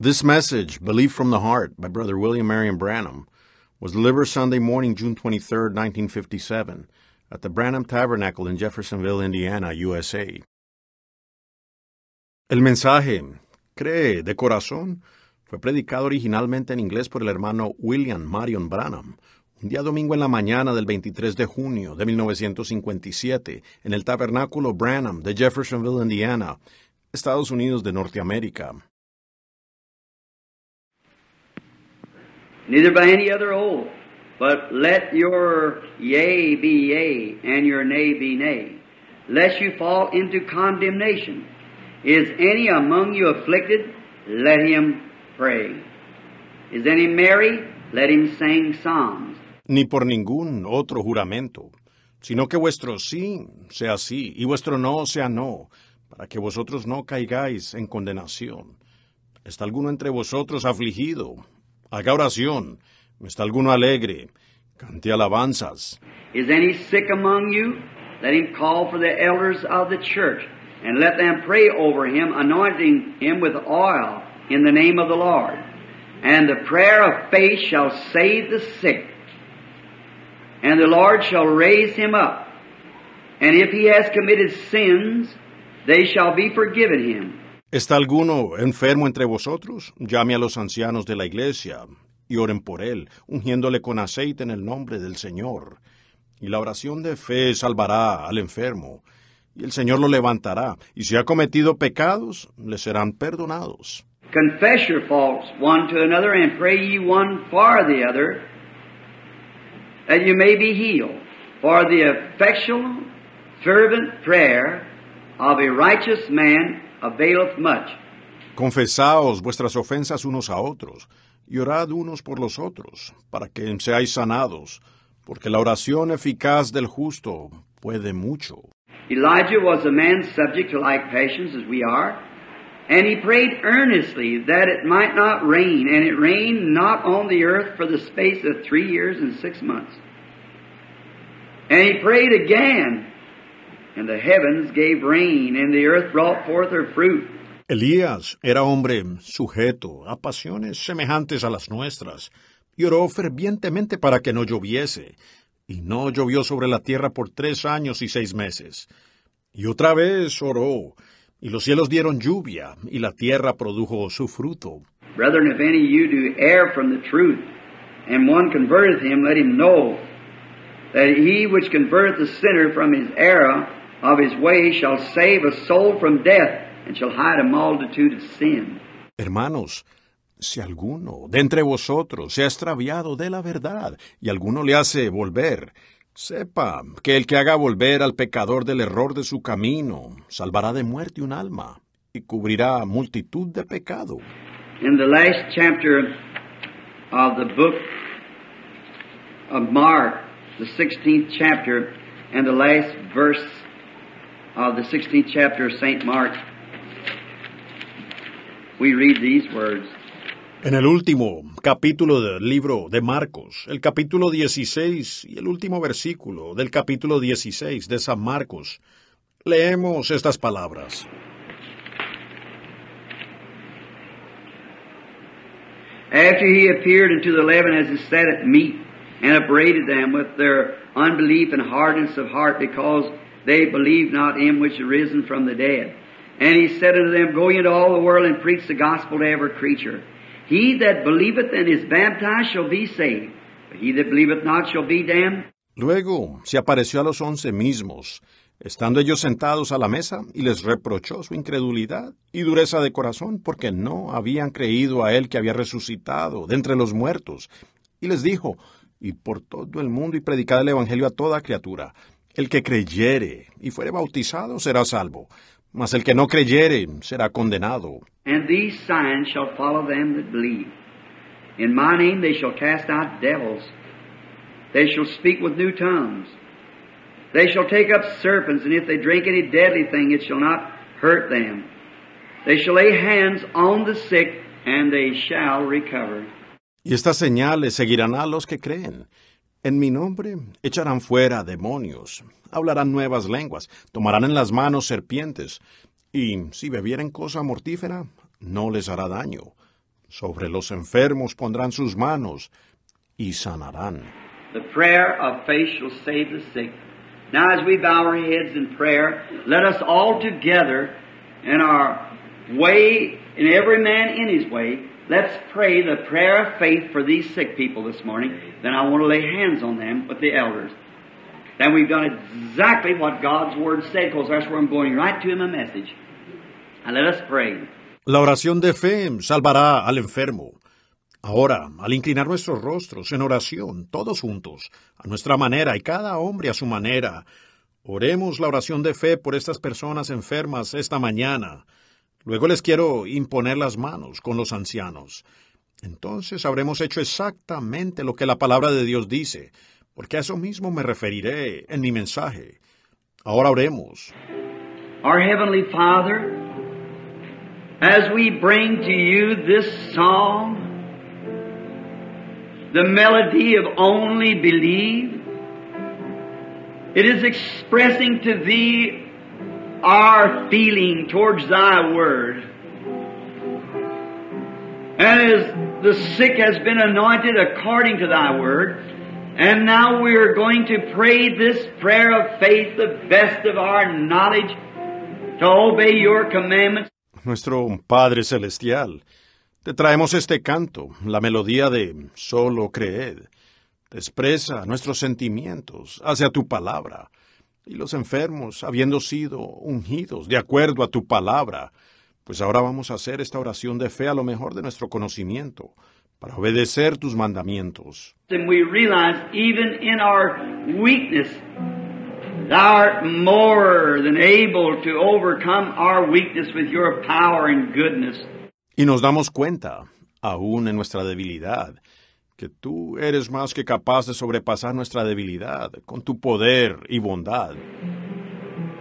This message, Belief from the Heart by Brother William Marion Branham, was delivered Sunday morning, June 23, 1957, at the Branham Tabernacle in Jeffersonville, Indiana, USA. El mensaje, cree de corazón, fue predicado originalmente en inglés por el hermano William Marion Branham, un día domingo en la mañana del 23 de junio de 1957, en el Tabernáculo Branham de Jeffersonville, Indiana, Estados Unidos de Norteamérica. Neither by any other oath, but let your yea be yea, and your nay be nay, lest you fall into condemnation. Is any among you afflicted? Let him pray. Is any merry? Let him sing psalms. Ni por ningún otro juramento, sino que vuestro sí sea sí, y vuestro no sea no, para que vosotros no caigáis en condenación. ¿Está alguno entre vosotros afligido? Haga oración. ¿Está alguno alegre? Cante alabanzas. Is any sick among you? Let him call for the elders of the church, and let them pray over him, anointing him with oil in the name of the Lord. And the prayer of faith shall save the sick, and the Lord shall raise him up. And if he has committed sins, they shall be forgiven him. ¿Está alguno enfermo entre vosotros? Llame a los ancianos de la iglesia y oren por él, ungiéndole con aceite en el nombre del Señor. Y la oración de fe salvará al enfermo, y el Señor lo levantará, y si ha cometido pecados, le serán perdonados. Confess your faults one to another, and pray ye one for the other, that you may be healed. For the effectual, fervent prayer of a righteous man availeth much. Confesaos vuestras ofensas unos a otros, y orad unos por los otros, para que seáis sanados, porque la oración eficaz del justo puede mucho. Elijah was a man subject to like passions as we are, and he prayed earnestly that it might not rain, and it rained not on the earth for the space of three years and six months. And he prayed again, and the heavens gave rain, and the earth brought forth her fruit. Elías era hombre sujeto a pasiones semejantes a las nuestras, y oró fervientemente para que no lloviese, y no llovió sobre la tierra por tres años y seis meses. Y otra vez oró, y los cielos dieron lluvia, y la tierra produjo su fruto. Brethren, if any of you do err from the truth, and one converteth him, let him know that he which converteth the sinner from his error of his way shall save a soul from death, and shall hide a multitude of sin. Hermanos, si alguno de entre vosotros se ha extraviado de la verdad y alguno le hace volver, sepa que el que haga volver al pecador del error de su camino salvará de muerte un alma y cubrirá multitud de pecado. In the last chapter of the book of Mark, the 16th chapter, and the last verse of the 16th chapter of St. Mark, we read these words. En el último capítulo del libro de Marcos, el capítulo 16 y el último versículo del capítulo 16 de San Marcos, leemos estas palabras. After he appeared unto the eleven as he sat at meat, and upbraided them with their unbelief and hardness of heart, because they believed not him which is risen from the dead. And he said unto them, Go into all the world and preach the gospel to every creature. He that believeth and is baptized shall be saved, but he that believeth not shall be damned. Luego se apareció a los once mismos, estando ellos sentados a la mesa, y les reprochó su incredulidad y dureza de corazón, porque no habían creído a él que había resucitado de entre los muertos. Y les dijo, y por todo el mundo y predicad el Evangelio a toda criatura. El que creyere y fuere bautizado será salvo, mas el que no creyere será condenado. And these signs shall follow them that believe. In my name they shall cast out devils. They shall speak with new tongues. They shall take up serpents, and if they drink any deadly thing, it shall not hurt them. They shall lay hands on the sick, and they shall recover. Y estas señales seguirán a los que creen. En mi nombre echarán fuera demonios, hablarán nuevas lenguas, tomarán en las manos serpientes, y si bebieren cosa mortífera, no les hará daño. Sobre los enfermos pondrán sus manos y sanarán. The prayer of faith shall save the sick. Now, as we bow our heads in prayer, let us all together, in our way, in every man in his way, let's pray the prayer of faith for these sick people this morning. Then I want to lay hands on them with the elders. Then we've done exactly what God's Word said, because that's where I'm going right to in my message. And let us pray. La oración de fe salvará al enfermo. Ahora, al inclinar nuestros rostros en oración, todos juntos, a nuestra manera y cada hombre a su manera, oremos la oración de fe por estas personas enfermas esta mañana. Luego les quiero imponer las manos con los ancianos. Entonces habremos hecho exactamente lo que la palabra de Dios dice, porque a eso mismo me referiré en mi mensaje. Ahora oremos. Our Heavenly Father, as we bring to you this song, the melody of only believe, it is expressing to thee our feeling towards thy word. And as the sick has been anointed according to thy word, and now we are going to pray this prayer of faith, the best of our knowledge, to obey your commandments. Nuestro Padre Celestial, te traemos este canto, la melodía de solo creed. Te expresa nuestros sentimientos hacia tu palabra. Y los enfermos, habiendo sido ungidos de acuerdo a tu palabra, pues ahora vamos a hacer esta oración de fe a lo mejor de nuestro conocimiento, para obedecer tus mandamientos. And we realize even in our weakness, thou art more than able to overcome our weakness with your power and goodness. Y nos damos cuenta, aún en nuestra debilidad, que tú eres más que capaz de sobrepasar nuestra debilidad con tu poder y bondad.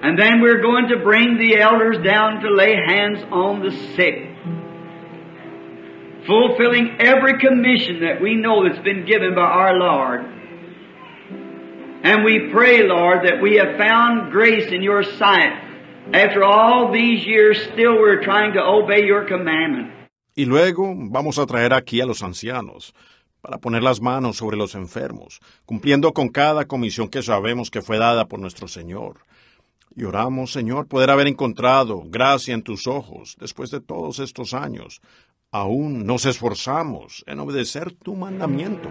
And then we're going to bring the elders down to lay hands on the sick, fulfilling every commission that we know that's been given by our Lord. And we pray, Lord, that we have found grace in your sight. After all these years, still we're trying to obey your commandment. Y luego vamos a traer aquí a los ancianos, para poner las manos sobre los enfermos, cumpliendo con cada comisión que sabemos que fue dada por nuestro Señor. Y oramos, Señor, poder haber encontrado gracia en tus ojos después de todos estos años. Aún nos esforzamos en obedecer tu mandamiento.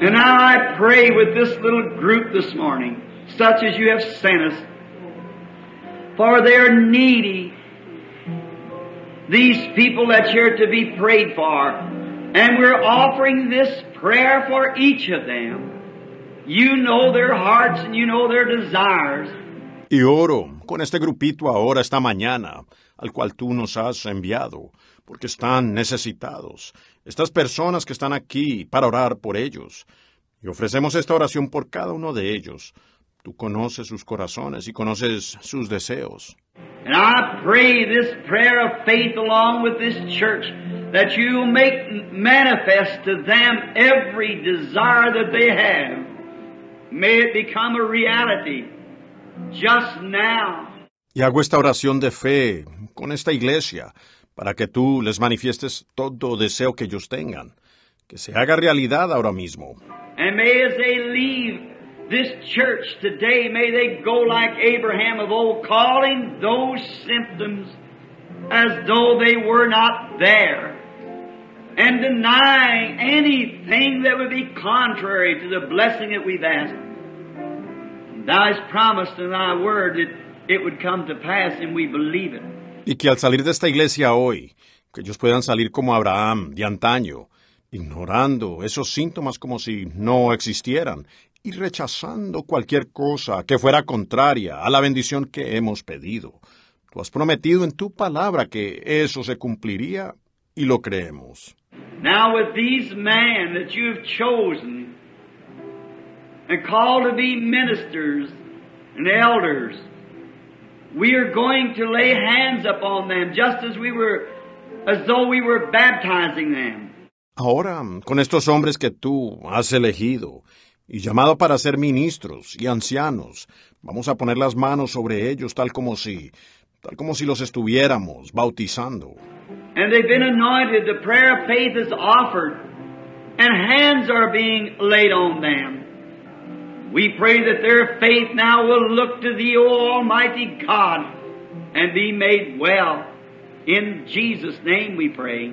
And I pray with this little group this morning, such as you have sent us, for their needy, these people that you're to be prayed for. And we're offering this prayer for each of them. You know their hearts and you know their desires. Y oro con este grupito ahora, esta mañana, al cual tú nos has enviado, porque están necesitados. Estas personas que están aquí para orar por ellos. Y ofrecemos esta oración por cada uno de ellos. Tú conoces sus corazones y conoces sus deseos. And I pray this prayer of faith along with this church that you make manifest to them every desire that they have. May it become a reality just now. Y hago esta oración de fe con esta iglesia para que tú les manifiestes todo deseo que ellos tengan, que se haga realidad ahora mismo. And may as they leave this church today, may they go like Abraham of old, calling those symptoms as though they were not there, and denying anything that would be contrary to the blessing that we've asked. Thou hast promised in thy word that it would come to pass, and we believe it. Y que al salir de esta iglesia hoy, que ellos puedan salir como Abraham de antaño, ignorando esos síntomas como si no existieran y rechazando cualquier cosa que fuera contraria a la bendición que hemos pedido. Tú has prometido en tu palabra que eso se cumpliría y lo creemos. Now with these men that you have chosen and called to be ministers and elders, we are going to lay hands upon them just as we were, as though we were baptizing them. Ahora, con estos hombres que tú has elegido y llamado para ser ministros y ancianos, vamos a poner las manos sobre ellos tal como si, tal como si los estuviéramos bautizando. and they've been anointed. The prayer of faith is offered, and hands are being laid on them. We pray that their faith now will look to Thee, O Almighty God, and be made well. In Jesus' name we pray.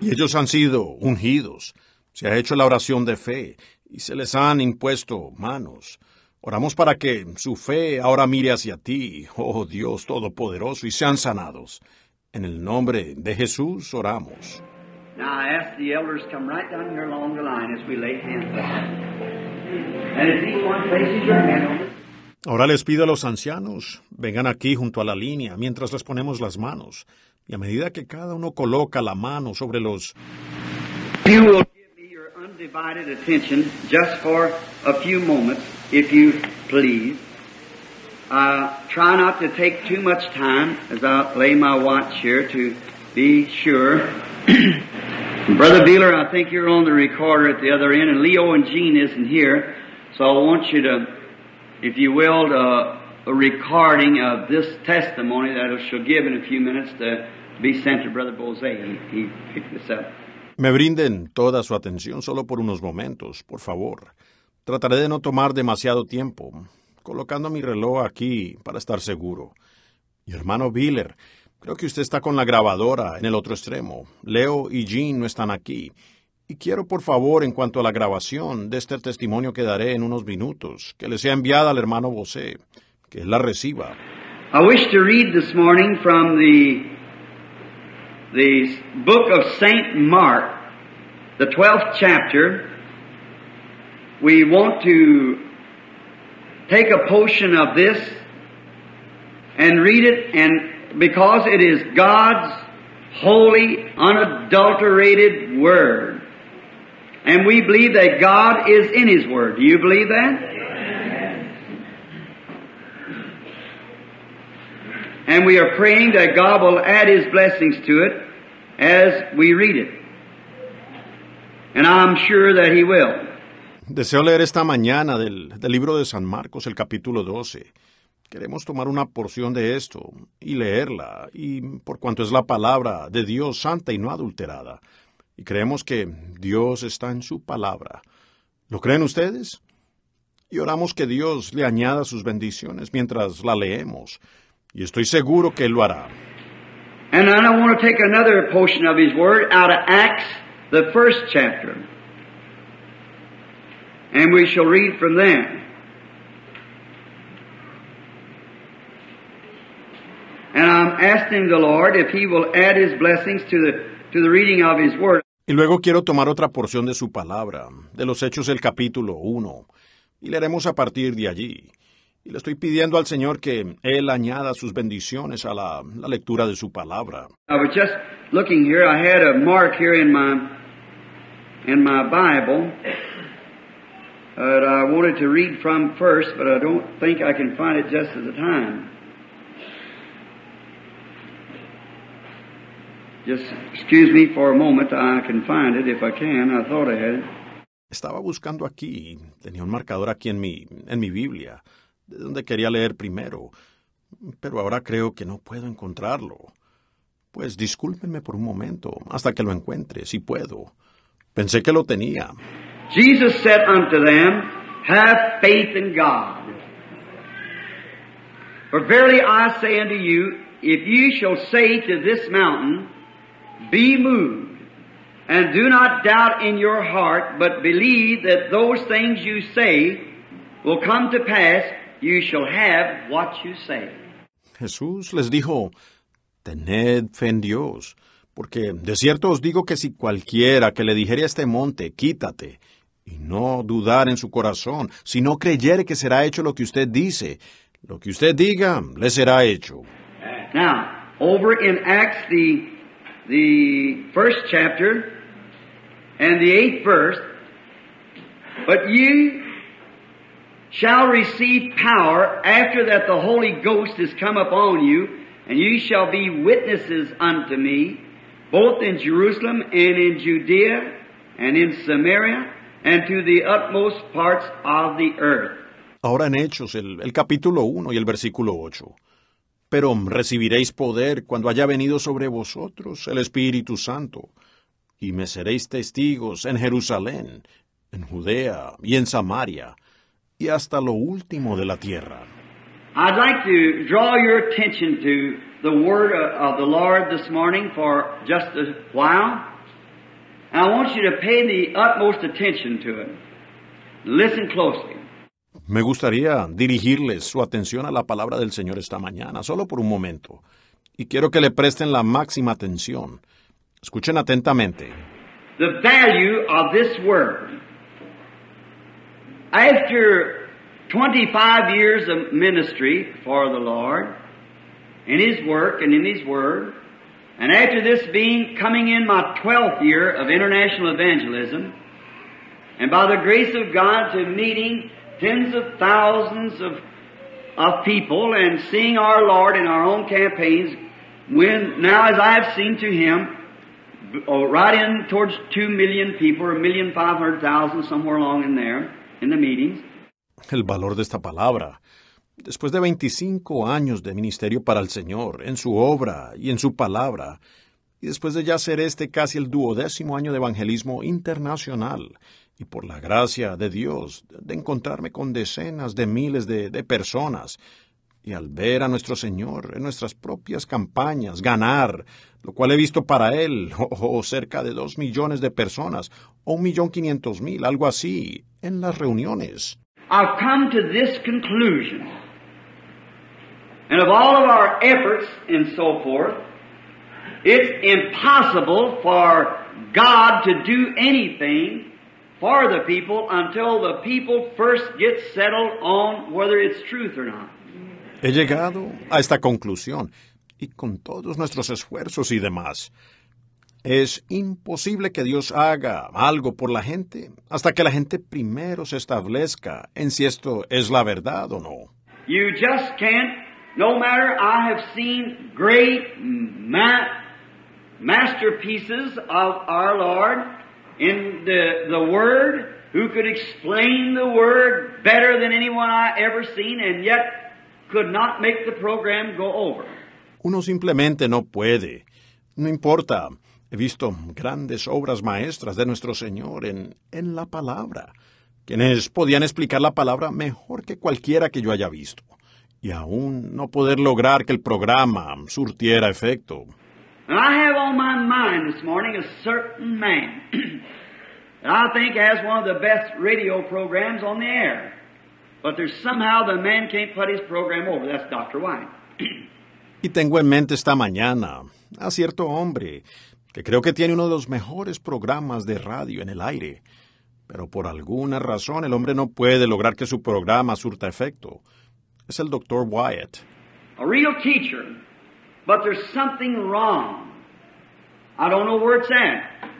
Y ellos han sido ungidos. Se ha hecho la oración de fe y se les han impuesto manos. Oramos para que su fe ahora mire hacia ti, oh Dios Todopoderoso, y sean sanados. En el nombre de Jesús oramos. Now I ask the elders to come right down here along the line as we lay hands on. And if each one places your hand on it, Ahora les pido a los ancianos, vengan aquí junto a la línea mientras les ponemos las manos. Y a medida que cada uno coloca la mano sobre los undivided attention just for a few moments, if you please. Uh, try not to take too much time as I lay my watch here to be sure. Brother Beeler, I think you're on the recorder at the other end, and Leo and Jean isn't here, so I want you to, if you will, uh, a recording of this testimony that I shall give in a few minutes to be sent to Brother Bose. He, he picked this up. Me brinden toda su atención solo por unos momentos, por favor. Trataré de no tomar demasiado tiempo, colocando mi reloj aquí para estar seguro. Y hermano Biller, creo que usted está con la grabadora en el otro extremo. Leo y Jean no están aquí. Y quiero, por favor, en cuanto a la grabación de este testimonio que daré en unos minutos, que le sea enviada al hermano Bosé, que él la reciba. I wish to read this morning from the the book of Saint Mark, the 12th chapter. We want to take a portion of this and read it and because it is God's holy, unadulterated word. And we believe that God is in His Word. Do you believe that? And we are praying that God will add His blessings to it as we read it. And I'm sure that He will. Deseo leer esta mañana del, del libro de San Marcos, el capítulo 12. Queremos tomar una porción de esto y leerla, y por cuanto es la palabra de Dios santa y no adulterada. Y creemos que Dios está en su palabra. ¿Lo creen ustedes? Y oramos que Dios le añada sus bendiciones mientras la leemos. Y estoy seguro que Él lo hará. And then I want to take another portion of His Word out of Acts, the first chapter. And we shall read from there. And I'm asking the Lord if He will add His blessings to the, to the reading of His Word. Y luego quiero tomar otra porción de su palabra, de los Hechos del capítulo 1, y leeremos a partir de allí. Y le estoy pidiendo al Señor que Él añada sus bendiciones a la, la lectura de su palabra. I was just looking here. I had a mark here in my in my Bible that I wanted to read from first, but I don't think I can find it just at the time. Just excuse me for a moment. I can find it if I can. I thought I had it. Estaba buscando aquí, tenía un marcador aquí en mi, en mi Biblia, de donde quería leer primero, pero ahora creo que no puedo encontrarlo. Pues discúlpenme por un momento, hasta que lo encuentre, si puedo. Pensé que lo tenía. Jesus said unto them, Have faith in God. For verily I say unto you, if you shall say to this mountain, Be moved, and do not doubt in your heart, but believe that those things you say will come to pass, you shall have what you say. Jesús les dijo, Tened fe en Dios, porque de cierto os digo que si cualquiera que le dijere a este monte, quítate, y no dudar en su corazón, si no creyere que será hecho lo que usted dice, lo que usted diga, le será hecho. Now, over in Acts, the, the first chapter and the eighth verse, but you shall receive power after that the Holy Ghost is come upon you, and you shall be witnesses unto me, both in Jerusalem and in Judea and in Samaria and to the utmost parts of the earth. Ahora en Hechos, el, el capítulo 1 y el versículo 8. Pero recibiréis poder cuando haya venido sobre vosotros el Espíritu Santo, y me seréis testigos en Jerusalén, en Judea y en Samaria, y hasta lo último de la tierra. I'd like to draw your attention to the word of the Lord this morning for just a while. And I want you to pay the utmost attention to it. Listen closely. Me gustaría dirigirles su atención a la palabra del Señor esta mañana, solo por un momento. Y quiero que le presten la máxima atención. Escuchen atentamente. The value of this word. After 25 years of ministry for the Lord, in His work and in His Word, and after this being coming in my 12th year of international evangelism, and by the grace of God to meeting tens of thousands of, of people and seeing our Lord in our own campaigns, when now as I've seen to Him, oh, right in towards two million people, or a million five hundred thousand, somewhere along in there, el valor de esta palabra. Después de 25 años de ministerio para el Señor, en su obra y en su palabra, y después de ya ser este casi el duodécimo año de evangelismo internacional, y por la gracia de Dios, de encontrarme con decenas de miles de, personas, y al ver a nuestro Señor en nuestras propias campañas ganar, lo cual he visto para Él, o, cerca de dos millones de personas, o un millón quinientos mil, algo así, en las reuniones. I've come to this conclusion. And of all of our efforts and so forth, it's impossible for God to do anything for the people until the people first get settled on whether it's truth or not. He llegado a esta conclusión y con todos nuestros esfuerzos y demás. Es imposible que Dios haga algo por la gente hasta que la gente primero se establezca en si esto es la verdad o no. You just can't, no matter, I have seen great ma masterpieces of our Lord in the, the Word who could explain the Word better than anyone I ever seen and yet could not make the program go over. Uno simplemente no puede. No importa. He visto grandes obras maestras de nuestro Señor en, en la palabra, quienes podían explicar la palabra mejor que cualquiera que yo haya visto, y aún no poder lograr que el programa surtiera efecto. And I have on my mind this morning a certain man that I think has one of the best radio programs on the air. But there's somehow the man can't put his program over. That's Dr. White. y tengo en mente esta mañana a cierto hombre que creo que tiene uno de los mejores programas de radio en el aire. Pero por alguna razón el hombre no puede lograr que su programa surta efecto. Es el Dr. Wyatt. A real teacher, but there's something wrong. I don't know where it's at.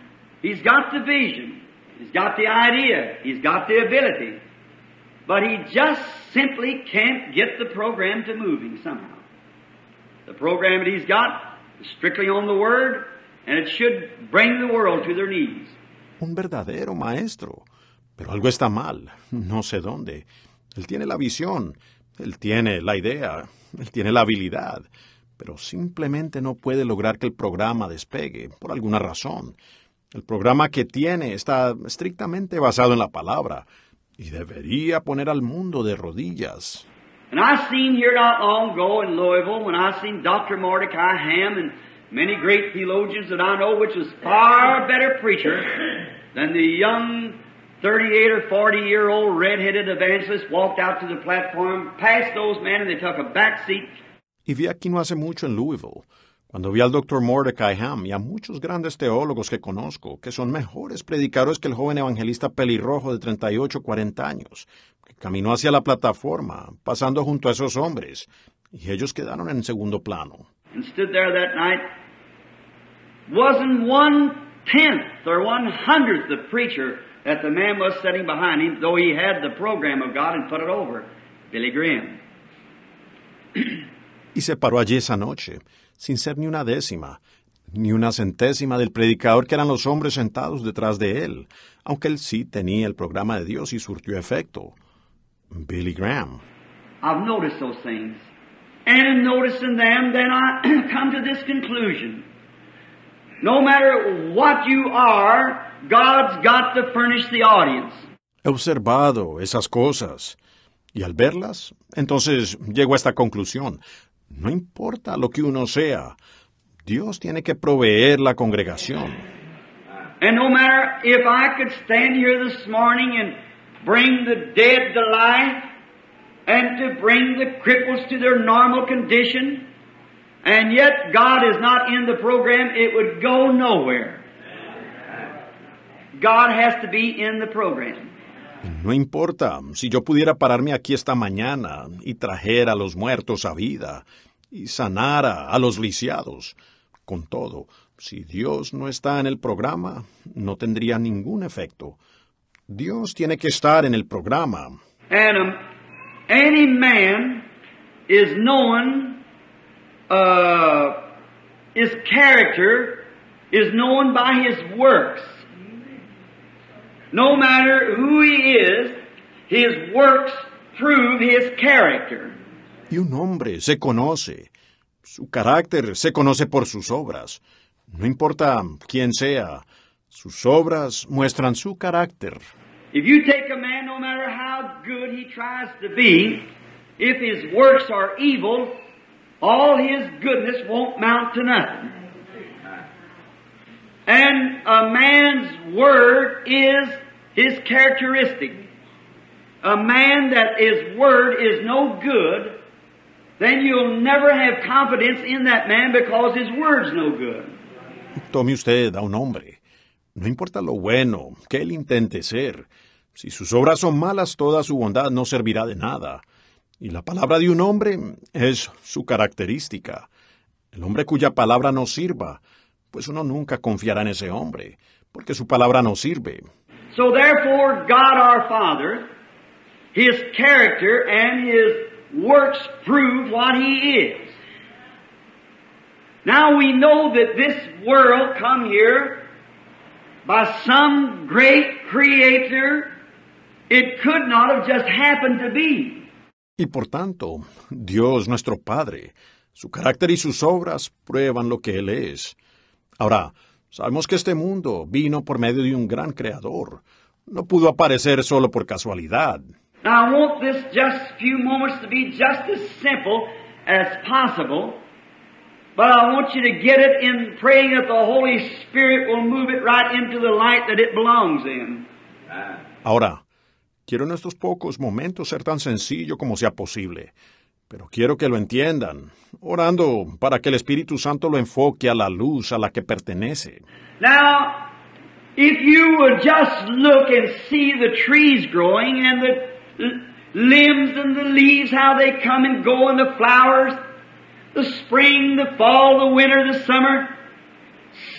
He's got the vision. He's got the idea. He's got the ability. But he just simply can't get the program to moving somehow. The program that he's got is strictly on the Word, and it should bring the world to their knees. Un verdadero maestro. Pero algo está mal. No sé dónde. Él tiene la visión. Él tiene la idea. Él tiene la habilidad. Pero simplemente no puede lograr que el programa despegue, por alguna razón. El programa que tiene está estrictamente basado en la palabra y debería poner al mundo de rodillas. And I seen here not long ago in Louisville when I seen Dr. Mordecai Ham and many great theologians that I know, which was far better preacher than the young 38 or 40 year old red-headed evangelist walked out to the platform, passed those men, and they took a back seat. Y vi aquí no hace mucho en Louisville, cuando vi al Dr. Mordecai Ham y a muchos grandes teólogos que conozco, que son mejores predicadores que el joven evangelista pelirrojo de 38 o 40 años, que caminó hacia la plataforma, pasando junto a esos hombres, y ellos quedaron en segundo plano. And stood there that night wasn't one tenth or one hundredth the preacher that the man was sitting behind him, though he had the program of God and put it over. Billy Graham. Y se paró allí esa noche, sin ser ni una décima, ni una centésima del predicador que eran los hombres sentados detrás de él, aunque él sí tenía el programa de Dios y surtió efecto. Billy Graham. I've noticed those things. And in noticing them, then I come to this conclusion. No matter what you are, God's got to furnish the audience. He observado esas cosas y al verlas, entonces llego a esta conclusión. No importa lo que uno sea, Dios tiene que proveer la congregación. And no matter if I could stand here this morning and bring the dead to life and to bring the cripples to their normal condition, and yet God is not in the program, it would go nowhere. God has to be in the program. No importa si yo pudiera pararme aquí esta mañana y trajera a los muertos a vida y sanara a los lisiados. Con todo, si Dios no está en el programa, no tendría ningún efecto. Dios tiene que estar en el programa. And um, any man is known, uh, his character is known by his works. No matter who he is, his works prove his character. Y un hombre se conoce. Su carácter se conoce por sus obras. No importa quién sea, sus obras muestran su carácter. If you take a man, no matter how good he tries to be, if his works are evil, all his goodness won't mount to nothing. And a man's word is his characteristic. A man that his word is no good, then you'll never have confidence in that man because his word's no good. Tome usted a un hombre. No importa lo bueno que él intente ser. Si sus obras son malas, toda su bondad no servirá de nada. Y la palabra de un hombre es su característica. El hombre cuya palabra no sirva, pues uno nunca confiará en ese hombre, porque su palabra no sirve. So therefore, God our Father, His character and His works prove what He is. Now we know that this world come here by some great creator. It could not have just happened to be. Y por tanto, Dios nuestro Padre, su carácter y sus obras prueban lo que Él es. Ahora, sabemos que este mundo vino por medio de un gran creador. No pudo aparecer solo por casualidad. Now I want this just few moments to be just as simple as possible, but I want you to get it in praying that the Holy Spirit will move it right into the light that it belongs in. Ahora, quiero en estos pocos momentos ser tan sencillo como sea posible, pero quiero que lo entiendan, orando para que el Espíritu Santo lo enfoque a la luz a la que pertenece. Now, if you would just look and see the trees growing and the limbs and the leaves, how they come and go, and the flowers, the spring, the fall, the winter, the summer,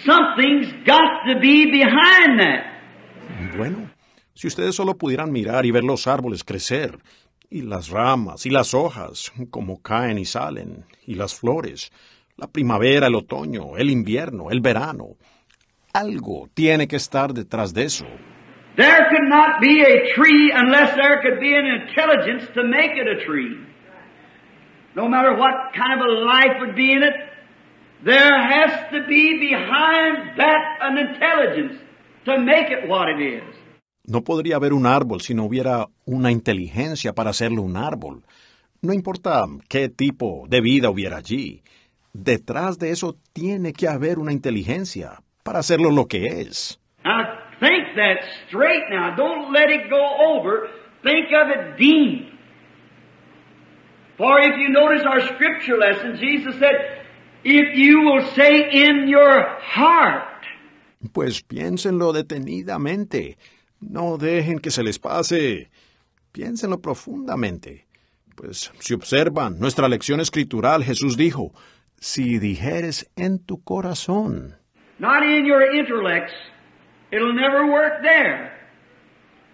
something's got to be behind that. Bueno, si ustedes solo pudieran mirar y ver los árboles crecer, y las ramas y las hojas, como caen y salen, y las flores, la primavera, el otoño, el invierno, el verano, algo tiene que estar detrás de eso. There could not be a tree unless there could be an intelligence to make it a tree. No matter what kind of a life would be in it, there has to be behind that an intelligence to make it what it is. No podría haber un árbol si no hubiera una inteligencia para hacerlo un árbol. No importa qué tipo de vida hubiera allí. Detrás de eso tiene que haber una inteligencia para hacerlo lo que es. Now think that straight now. Don't let it go over. Think of it deep. For if you notice our scripture lesson, Jesus said, if you will say in your heart, Pues piénsenlo detenidamente. No dejen que se les pase. Piénsenlo profundamente. Pues si observan nuestra lección escritural, Jesús dijo, si dijeres en tu corazón, not in your intellects, it'll never work there.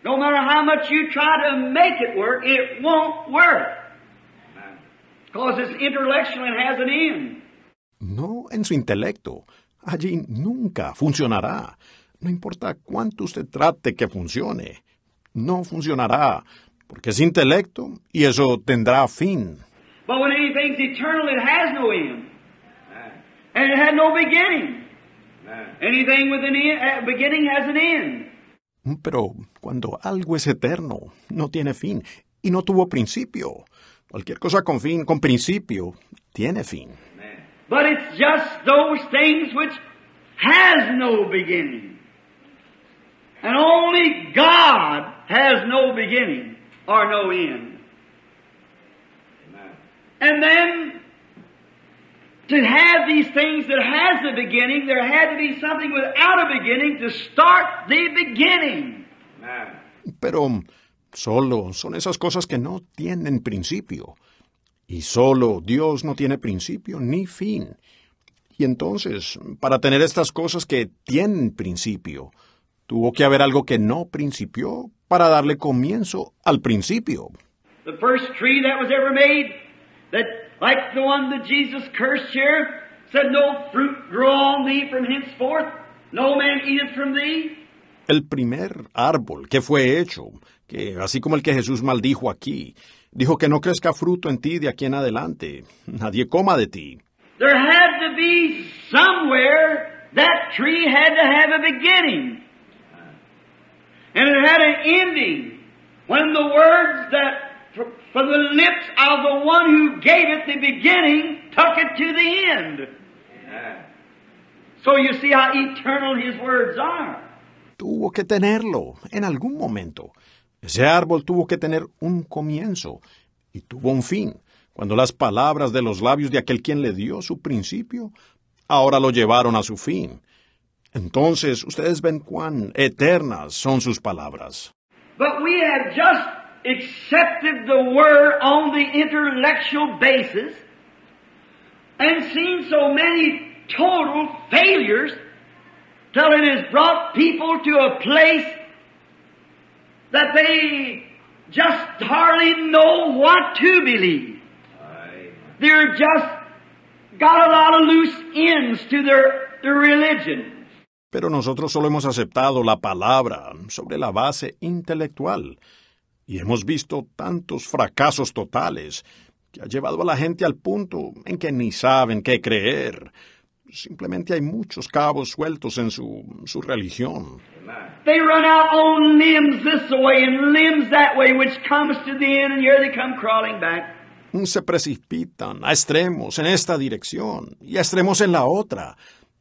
No matter how much you try to make it work, it won't work. Because it's intellectual and has an end. no en su intelecto. Allí nunca funcionará. No importa cuánto usted trate que funcione. No funcionará, porque es intelecto y eso tendrá fin. But when anything's eternal, it has no end. And it had no beginning. Anything with an end, uh, beginning has an end. Pero cuando algo es eterno, no tiene fin y no tuvo principio. Cualquier cosa con fin, con principio, tiene fin. But it's just those things which has no beginning. And only God has no beginning or no end. And then to have these things that has a beginning, there had to be something without a beginning to start the beginning. Pero solo son esas cosas que no tienen principio. Y solo Dios no tiene principio ni fin. Y entonces, para tener estas cosas que tienen principio, tuvo que haber algo que no principió para darle comienzo al principio. The first tree that was ever made, that like the one that Jesus cursed here, said, No fruit grow on thee from henceforth, no man eateth from thee. El primer árbol que fue hecho, que así como el que Jesús maldijo aquí, dijo que no crezca fruto en ti de aquí en adelante, nadie coma de ti. There had to be somewhere that tree had to have a beginning. And it had an ending. When the words that fr- from the lips of the one who gave it the beginning took it to the end. So you see how eternal his words are. Tuvo que tenerlo en algún momento. Ese árbol tuvo que tener un comienzo y tuvo un fin, cuando las palabras de los labios de aquel quien le dio su principio, ahora lo llevaron a su fin. Entonces ustedes ven cuán eternas son sus palabras. But we have just accepted the word on the intellectual basis and seen so many total failures till it has brought people to a place that they just hardly know what to believe. They're just got a lot of loose ends to their, their religion. Pero nosotros solo hemos aceptado la palabra sobre la base intelectual y hemos visto tantos fracasos totales que ha llevado a la gente al punto en que ni saben qué creer. Simplemente hay muchos cabos sueltos en su, su religión. They run out on limbs this way and limbs that way, which comes to the end, and here they come crawling back. Se precipitan a extremos en esta dirección y a extremos en la otra,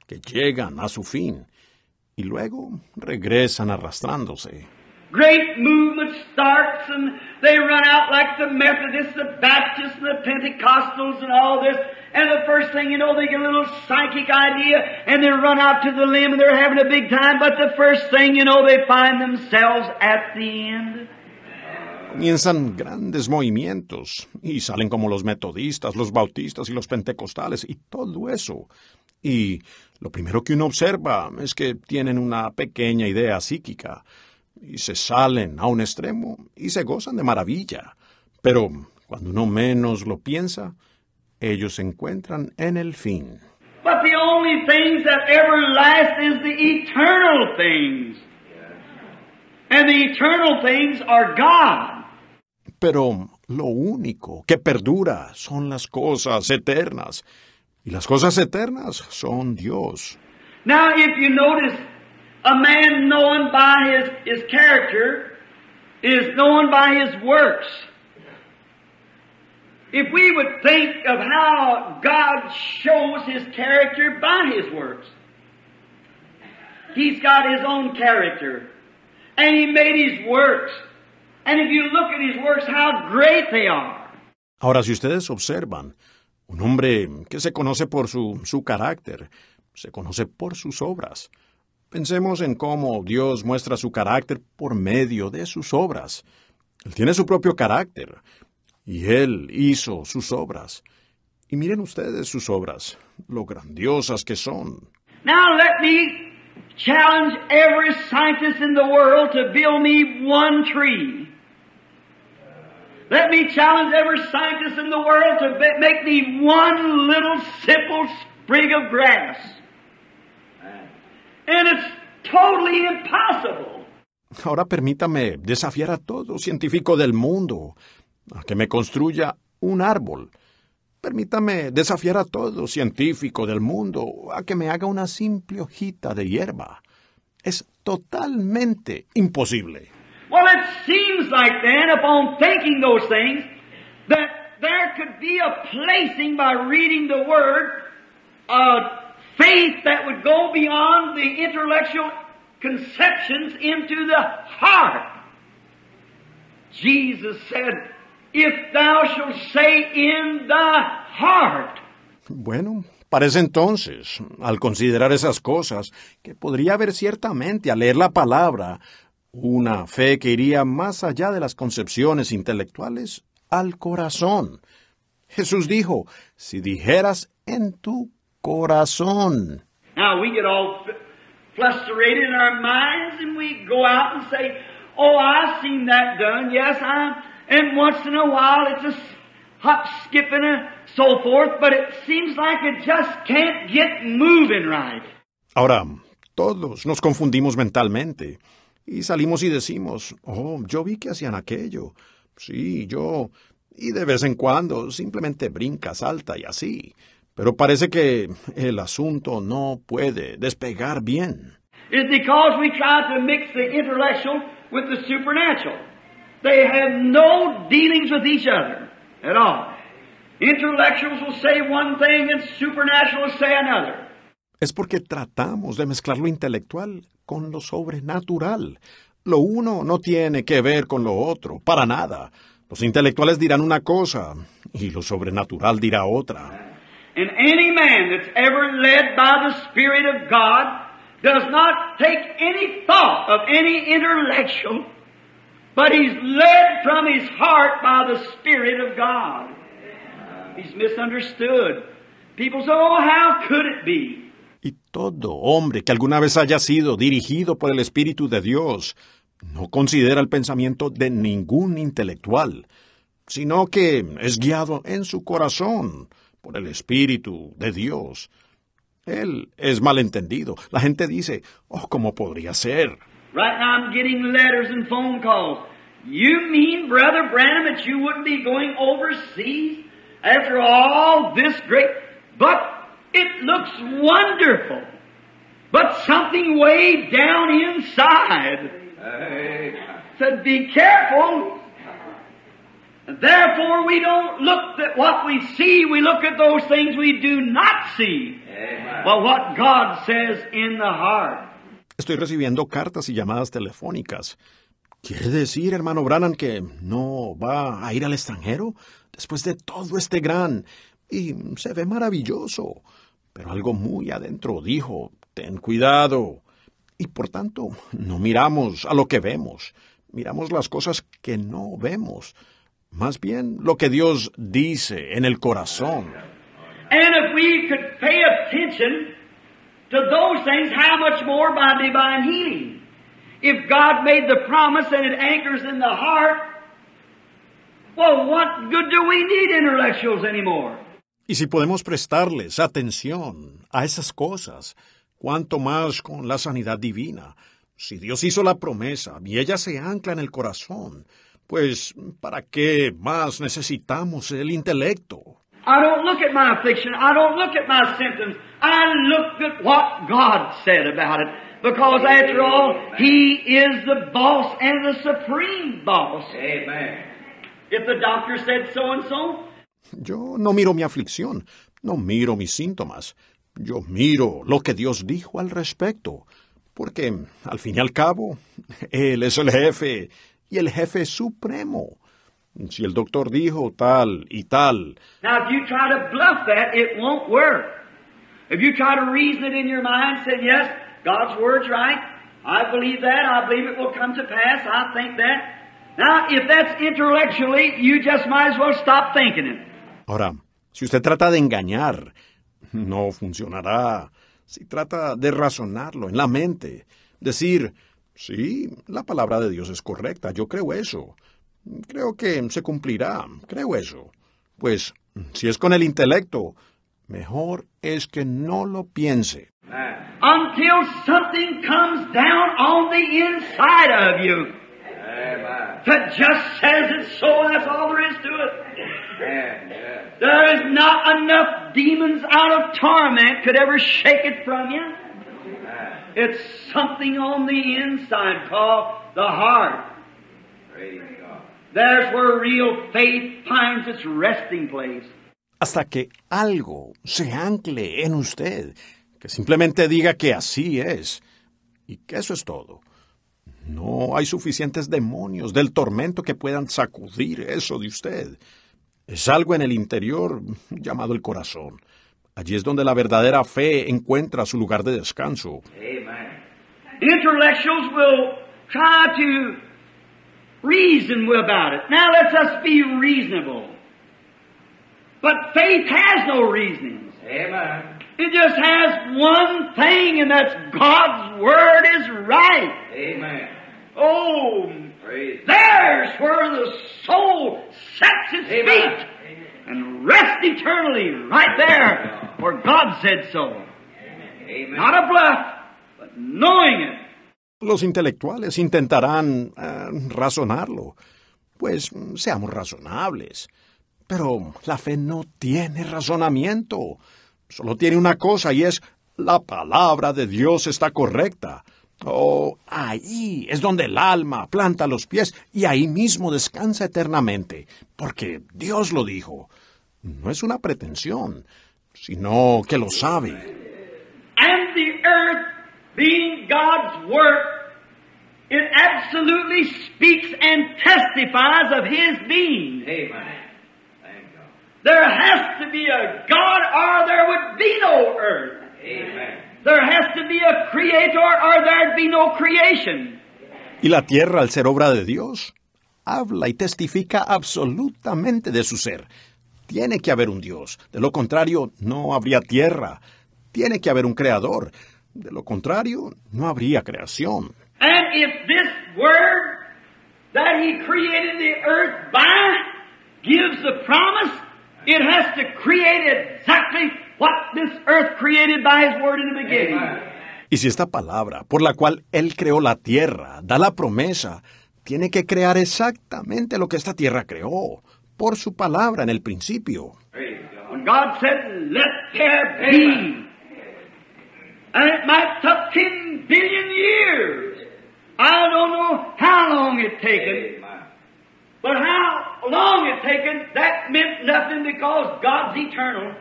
que llegan a su fin y luego regresan arrastrándose. Great movement starts and they run out like the Methodists, the Baptists, and the Pentecostals and all this. And the first thing you know, they get a little psychic idea and they run out to the limb and they're having a big time. But the first thing you know, they find themselves at the end. Comienzan grandes movimientos y salen como los metodistas, los bautistas y los pentecostales y todo eso. Y lo primero que uno observa es que tienen una pequeña idea psíquica y se salen a un extremo y se gozan de maravilla. Pero cuando uno menos lo piensa, ellos se encuentran en el fin. But the only things that ever last is the eternal things. And the eternal things are God. Pero lo único que perdura son las cosas eternas. Y las cosas eternas son Dios. Now, if you notice, a man known by his, his character is known by his works. If we would think of how God shows his character by his works, he's got his own character, and he made his works. And if you look at his works, how great they are. Ahora, si ustedes observan, un hombre que se conoce por su, su carácter, se conoce por sus obras. Pensemos en cómo Dios muestra su carácter por medio de sus obras. Él tiene su propio carácter y Él hizo sus obras. Y miren ustedes sus obras, lo grandiosas que son. Now let me challenge every scientist in the world to build me one tree. Let me challenge every scientist in the world to make me one little simple sprig of grass. And it's totally impossible. Ahora permítame desafiar a todo científico del mundo a que me construya un árbol. Permítame desafiar a todo científico del mundo a que me haga una simple hojita de hierba. Es totalmente imposible. Well, it seems like then, upon thinking those things, that there could be a placing by reading the Word, a faith that would go beyond the intellectual conceptions into the heart. Jesus said, If thou shalt say in the heart. Bueno, parece entonces, al considerar esas cosas, que podría haber ciertamente, al leer la palabra, una fe que iría más allá de las concepciones intelectuales al corazón. Jesús dijo, si dijeras en tu corazón. Now we get all frustrated in our minds and we go out and say, Oh, I've seen that done. Yes, I and once in a while it's a hop, skip, and a so forth, but it seems like it just can't get moving right. Ahora, todos nos confundimos mentalmente y salimos y decimos, oh, yo vi que hacían aquello. Sí, yo. Y de vez en cuando simplemente brinca, salta y así. Pero parece que el asunto no puede despegar bien. It's because we try to mix the intellectual with the supernatural. They have no dealings with each other at all. Intellectuals will say one thing and supernatural will say another. Es porque tratamos de mezclar lo intelectual con lo sobrenatural. Lo uno no tiene que ver con lo otro, para nada. Los intelectuales dirán una cosa y lo sobrenatural dirá otra. And any man that's ever led by the Spirit of God does not take any thought of any intellectual, but he's led from his heart by the Spirit of God. He's misunderstood. People say, oh, how could it be? Y todo hombre que alguna vez haya sido dirigido por el Espíritu de Dios no considera el pensamiento de ningún intelectual, sino que es guiado en su corazón por el Espíritu de Dios. Él es malentendido. La gente dice, oh, ¿cómo podría ser? Right now I'm getting letters and phone calls. You mean, Brother Branham, that you wouldn't be going overseas after all this great... But it looks wonderful. But something way down inside said, be careful. Therefore, we don't look at what we see, we look at those things we do not see. But what God says in the heart. Estoy recibiendo cartas y llamadas telefónicas. ¿Quiere decir, hermano Branham, que no va a ir al extranjero después de todo este gran... y se ve maravilloso? Pero algo muy adentro dijo, ten cuidado. Y por tanto, no miramos a lo que vemos, miramos las cosas que no vemos. Más bien lo que Dios dice en el corazón. And if we could pay attention to those things, how much more by divine healing? If God made the promise and it anchors in the heart, well, what good do we need intellectuals anymore? Y si podemos prestarles atención a esas cosas, cuánto más con la sanidad divina. Si Dios hizo la promesa y ella se ancla en el corazón, pues ¿para qué más necesitamos el intelecto? I don't look at my affliction. I don't look at my symptoms. I look at what God said about it. Because after all, He is the boss and the supreme boss. Amen. If the doctor said so and so, Yo no miro mi aflicción, no miro mis síntomas. Yo miro lo que Dios dijo al respecto. Porque, al fin y al cabo, Él es el jefe y el jefe supremo. Si el doctor dijo tal y tal, now if you try to bluff that, it won't work. If you try to reason it in your mind, say, yes, God's word's right. I believe that. I believe it will come to pass. I think that. Now, if that's intellectually, you just might as well stop thinking it. Ahora, si usted trata de engañar, no funcionará. Si trata de razonarlo en la mente, decir, sí, la palabra de Dios es correcta, yo creo eso. Creo que se cumplirá, creo eso. Pues, si es con el intelecto, mejor es que no lo piense. Until something comes down on the inside of. That just says it so, that's all there is to it. There is not enough demons out of torment could ever shake it from you. It's something on the inside called the heart. There's where real faith finds its resting place. Hasta que algo se ancle en usted, que simplemente diga que así es, y que eso es todo. No hay suficientes demonios del tormento que puedan sacudir eso de usted. Es algo en el interior llamado el corazón. Allí es donde la verdadera fe encuentra su lugar de descanso. Amen. Intellectuals will try to reason about it. Now let's us be reasonable. But faith has no reasonings. Amen. It just has one thing, and that's God's Word is right. Amen. Oh, Praise there's where the soul sets its Amen. feet and rests eternally right there, where God said so. Amen. Not a bluff, but knowing it. Los intelectuales intentarán eh, razonarlo. Pues seamos razonables. Pero la fe no tiene razonamiento. Solo tiene una cosa y es la palabra de Dios está correcta. Oh, ahí es donde el alma planta los pies y ahí mismo descansa eternamente, porque Dios lo dijo. No es una pretensión, sino que lo sabe. And the earth being God's work, it absolutely speaks and testifies of His being. Amen. There has to be a God or there would be no earth. Amen. There has to be a creator or there'd be no creation. Y la tierra, al ser obra de Dios, habla y testifica absolutamente de su ser. Tiene que haber un Dios. De lo contrario, no habría tierra. Tiene que haber un creador. De lo contrario, no habría creación. And if this word that He created the earth by gives the promise, it has to create exactly what this earth created by His word in the beginning. Y si esta palabra, por la cual Él creó la tierra, da la promesa, tiene que crear exactamente lo que esta tierra creó, por su palabra en el principio. When God said, let there be, and it might took 10 billion years. I don't know how long it taken, but how long it taken, that meant nothing because God's eternal.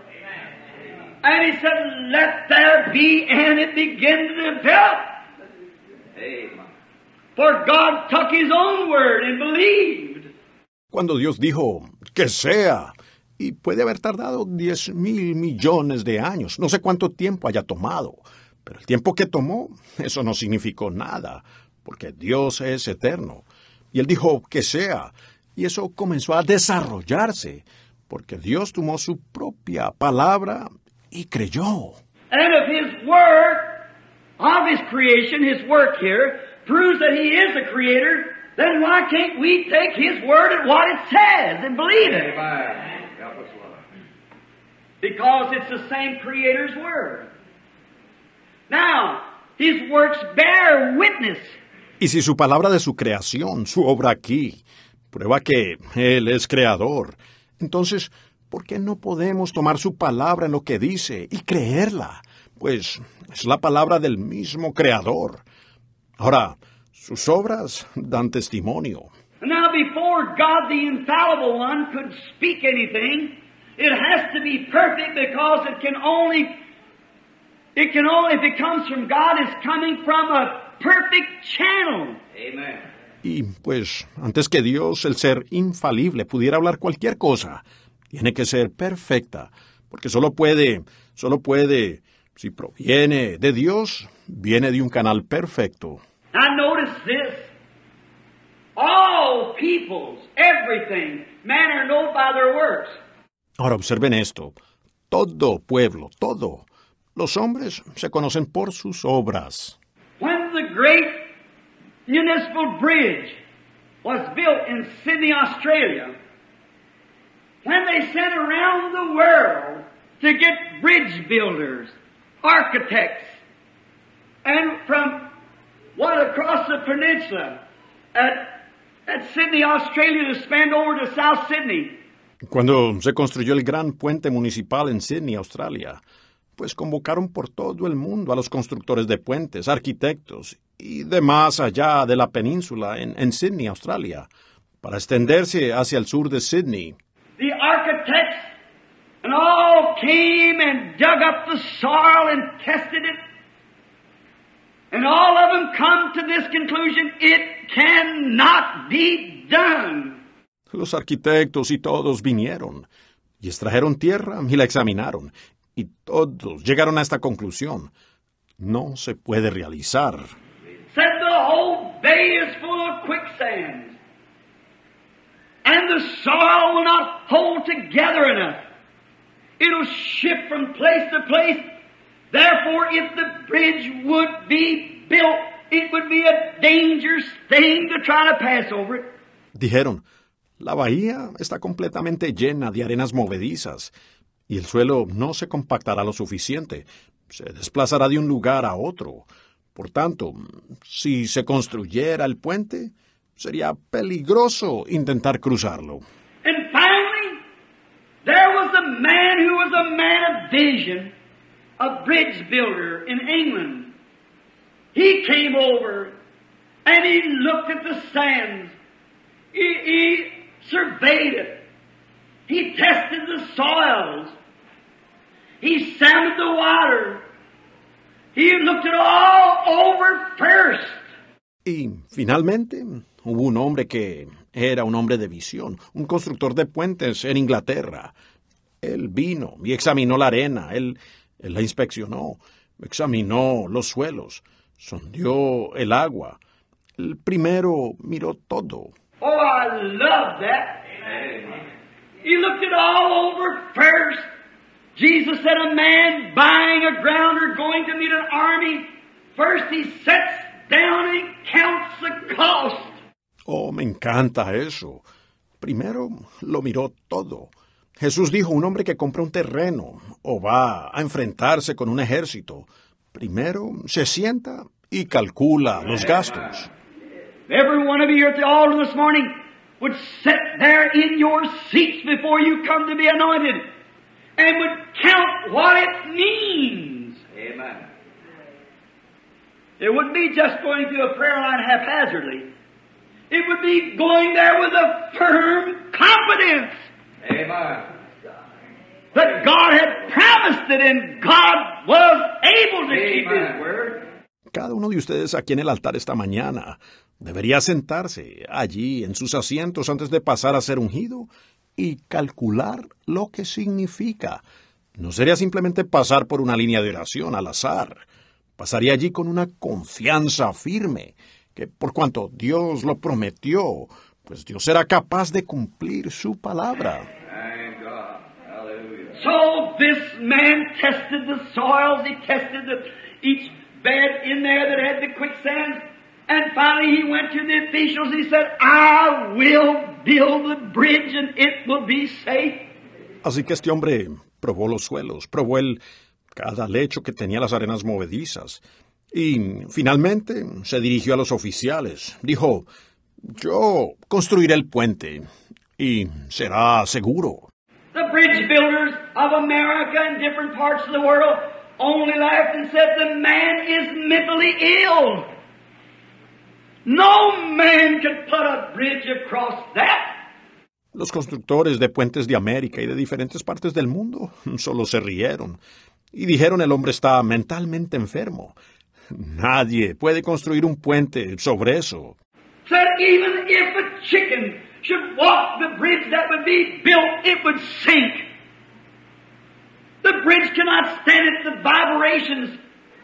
And He said, let there be, and it began to. Cuando Dios dijo, que sea, y puede haber tardado diez mil millones de años, no sé cuánto tiempo haya tomado, pero el tiempo que tomó, eso no significó nada, porque Dios es eterno. Y Él dijo, que sea, y eso comenzó a desarrollarse, porque Dios tomó su propia palabra y creyó. And if His Word of His creation, His work here, proves that He is a creator, then why can't we take His Word at what it says and believe it? Amen. Because it's the same Creator's Word. Now, His works bear witness. Y si su palabra de su creación, su obra aquí, prueba que Él es creador, entonces, ¿por qué no podemos tomar su palabra en lo que dice y creerla? Pues es la palabra del mismo creador. Ahora, sus obras dan testimonio. Now, before God, the infallible one, could speak anything, it has to be perfect because it can only, it can only, if it comes from God, it's coming from a perfect channel. Amen. Y pues, antes que Dios, el ser infalible, pudiera hablar cualquier cosa, tiene que ser perfecta, porque solo puede, solo puede, si proviene de Dios, viene de un canal perfecto. Now notice this. All peoples, everything, men are known by their works. Ahora observen esto. Todo pueblo, todo. Los hombres se conocen por sus obras. When the great municipal bridge was built in Sydney, Australia, when they sent around the world to get bridge builders, architects, and from what across the peninsula at, at Sydney, Australia to span over to South Sydney, Cuando se construyó el gran puente municipal en Sydney, Australia, pues convocaron por todo el mundo a los constructores de puentes, arquitectos y de más allá de la península en, en Sydney, Australia, para extenderse hacia el sur de Sydney. The architects and all came and dug up the soil and tested it. And all of them come to this conclusion, it cannot be done. Los arquitectos y todos vinieron y extrajeron tierra y la examinaron, y todos llegaron a esta conclusión. No se puede realizar. Whole bay is full of quicksand. And the soil will not hold together enough. It'll shift from place to place. Therefore, if the bridge would be built, it would be a dangerous thing to try to pass over it. Dijeron, la bahía está completamente llena de arenas movedizas y el suelo no se compactará lo suficiente. Se desplazará de un lugar a otro. Por tanto, si se construyera el puente, sería peligroso intentar cruzarlo. And finally, there was a man who was a man of vision, a bridge builder in England. He came over and he looked at the sands. He, he surveyed it. He tested the soils. He sounded the water. Y finalmente hubo un hombre que era un hombre de visión, un constructor de puentes en Inglaterra. Él vino y examinó la arena, él, él la inspeccionó, examinó los suelos, sondió el agua. El primero miró todo. Oh, I love that. He looked it all over first. Jesus said a man buying a ground or going to meet an army, first he sets down and counts the cost. Oh, me encanta eso. Primero lo miró todo. Jesús dijo, un hombre que compra un terreno o va a enfrentarse con un ejército, primero se sienta y calcula los gastos. Every one of you here at the altar this morning would sit there in your seats before you come to be anointed and would count what it means. Amen. It wouldn't be just going through a prayer line haphazardly. It would be going there with a firm confidence Amen. that God had promised it and God was able to keep Amen. His word. Cada uno de ustedes aquí en el altar esta mañana debería sentarse allí en sus asientos antes de pasar a ser ungido y calcular lo que significa. No sería simplemente pasar por una línea de oración al azar. Pasaría allí con una confianza firme, que por cuanto Dios lo prometió, pues Dios será capaz de cumplir su palabra. So this man tested the soils, he tested the, each bed in there that had the quicksand, and finally he went to the officials, he said, I will build the bridge and it will be safe. Así que este hombre probó los suelos, probó el cada lecho que tenía las arenas movedizas, y finalmente se dirigió a los oficiales. Dijo, yo construiré el puente, y será seguro. The bridge builders of America and different parts of the world only laughed and said, the man is mentally ill. No man could put a bridge across that. Los constructores de puentes de América y de diferentes partes del mundo solo se rieron y dijeron el hombre está mentalmente enfermo. Nadie puede construir un puente sobre eso. Said even if a chicken should walk the bridge that would be built, it would sink. The bridge cannot stand it, the vibrations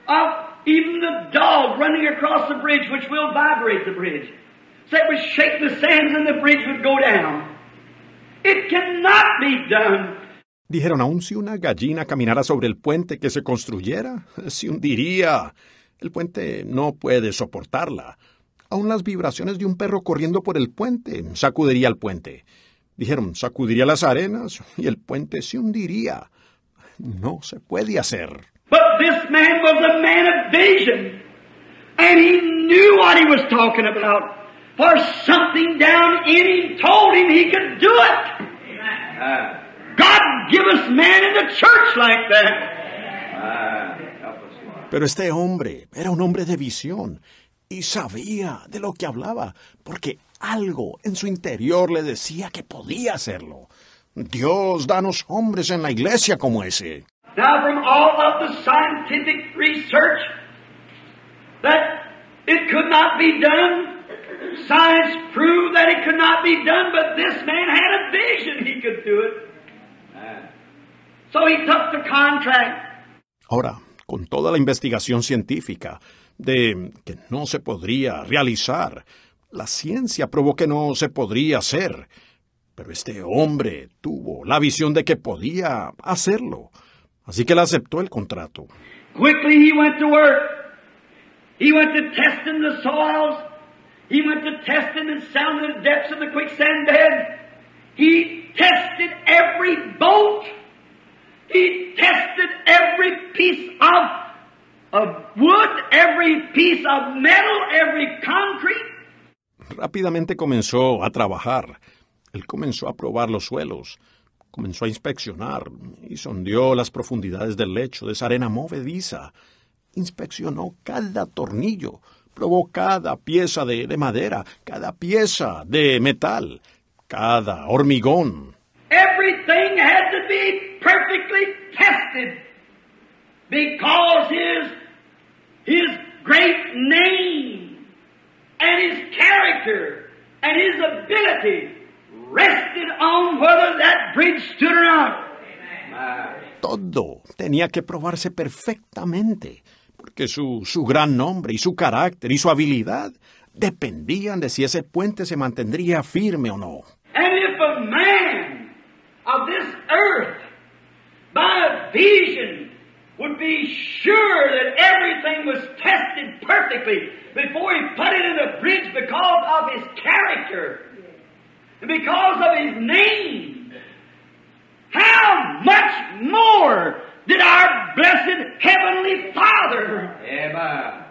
of even the dog running across the bridge, which will vibrate the bridge. So would shake the sands and the bridge would go down. It cannot be done. Dijeron aún si una gallina caminara sobre el puente que se construyera, se hundiría. El puente no puede soportarla. Aún las vibraciones de un perro corriendo por el puente sacudiría el puente. Dijeron, sacudiría las arenas y el puente se hundiría. No se puede hacer. But this man was a man of vision. And he knew what he was talking about. For something down in him told him he could do it. Ah, God give us man in the church like that. Pero este hombre era un hombre de visión y sabía de lo que hablaba, porque algo en su interior le decía que podía hacerlo. Dios, danos hombres en la iglesia como ese. Now, from all of the scientific research that it could not be done, science proved that it could not be done, but this man had a vision he could do it. So he took the contract. Ahora, con toda la investigación científica de que no se podría realizar, la ciencia probó que no se podría hacer, pero este hombre tuvo la visión de que podía hacerlo, así que él aceptó el contrato. Quickly he went to work. He went to testing the soils. He went to testing and sounding the depths of the quicksand bed. He tested every bolt. He tested every piece of, of wood, every piece of metal, every concrete. Rápidamente comenzó a trabajar. Él comenzó a probar los suelos, comenzó a inspeccionar y sondeó las profundidades del lecho de esa arena movediza. Inspeccionó cada tornillo, probó cada pieza de, de madera, cada pieza de metal, cada hormigón. Everything had to be perfectly tested because his, his great name and his character and his ability rested on whether that bridge stood or not. Todo tenía que probarse perfectamente, porque su, su gran nombre y su carácter y su habilidad dependían de si ese puente se mantendría firme o no. And if a man of this earth, by a vision, would be sure that everything was tested perfectly before he put it in the bridge because of his character and because of his name, how much more did our blessed Heavenly Father Amen.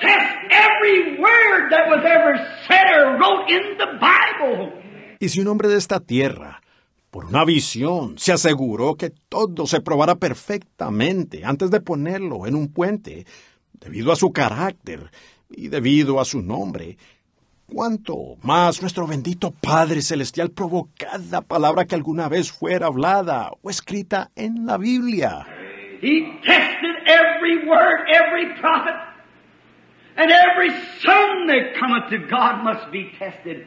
test every word that was ever said or wrote in the Bible? Y si un hombre de esta tierra, por una visión, se aseguró que todo se probara perfectamente antes de ponerlo en un puente, debido a su carácter y debido a su nombre, cuánto más nuestro bendito Padre Celestial probó cada palabra que alguna vez fuera hablada o escrita en la Biblia. He tested every word, every prophet, and every son that cometh to God must be tested.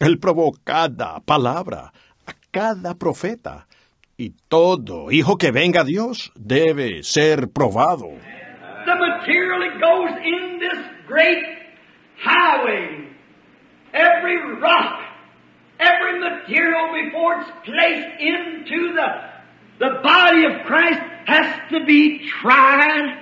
Él probó cada palabra, a cada profeta, y todo hijo que venga a Dios debe ser probado. The material that goes in this great highway, every rock, every material before it's placed into the, the body of Christ has to be tried,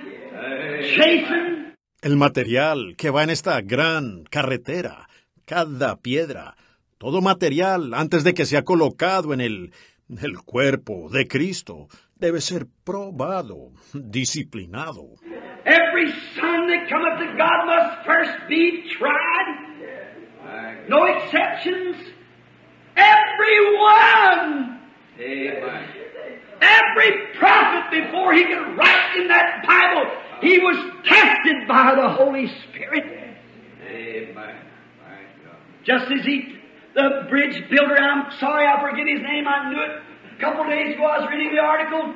chastened, El material que va en esta gran carretera, cada piedra, todo material antes de que sea colocado en el, el cuerpo de Cristo, debe ser probado, disciplinado. Every son that cometh to God must first be tried. No exceptions. Every one. Amen. Every prophet before he could write in that Bible, he was tested by the Holy Spirit. Amen. Just as he, the bridge builder, I'm sorry I forget his name, I knew it. A couple days ago I was reading the article,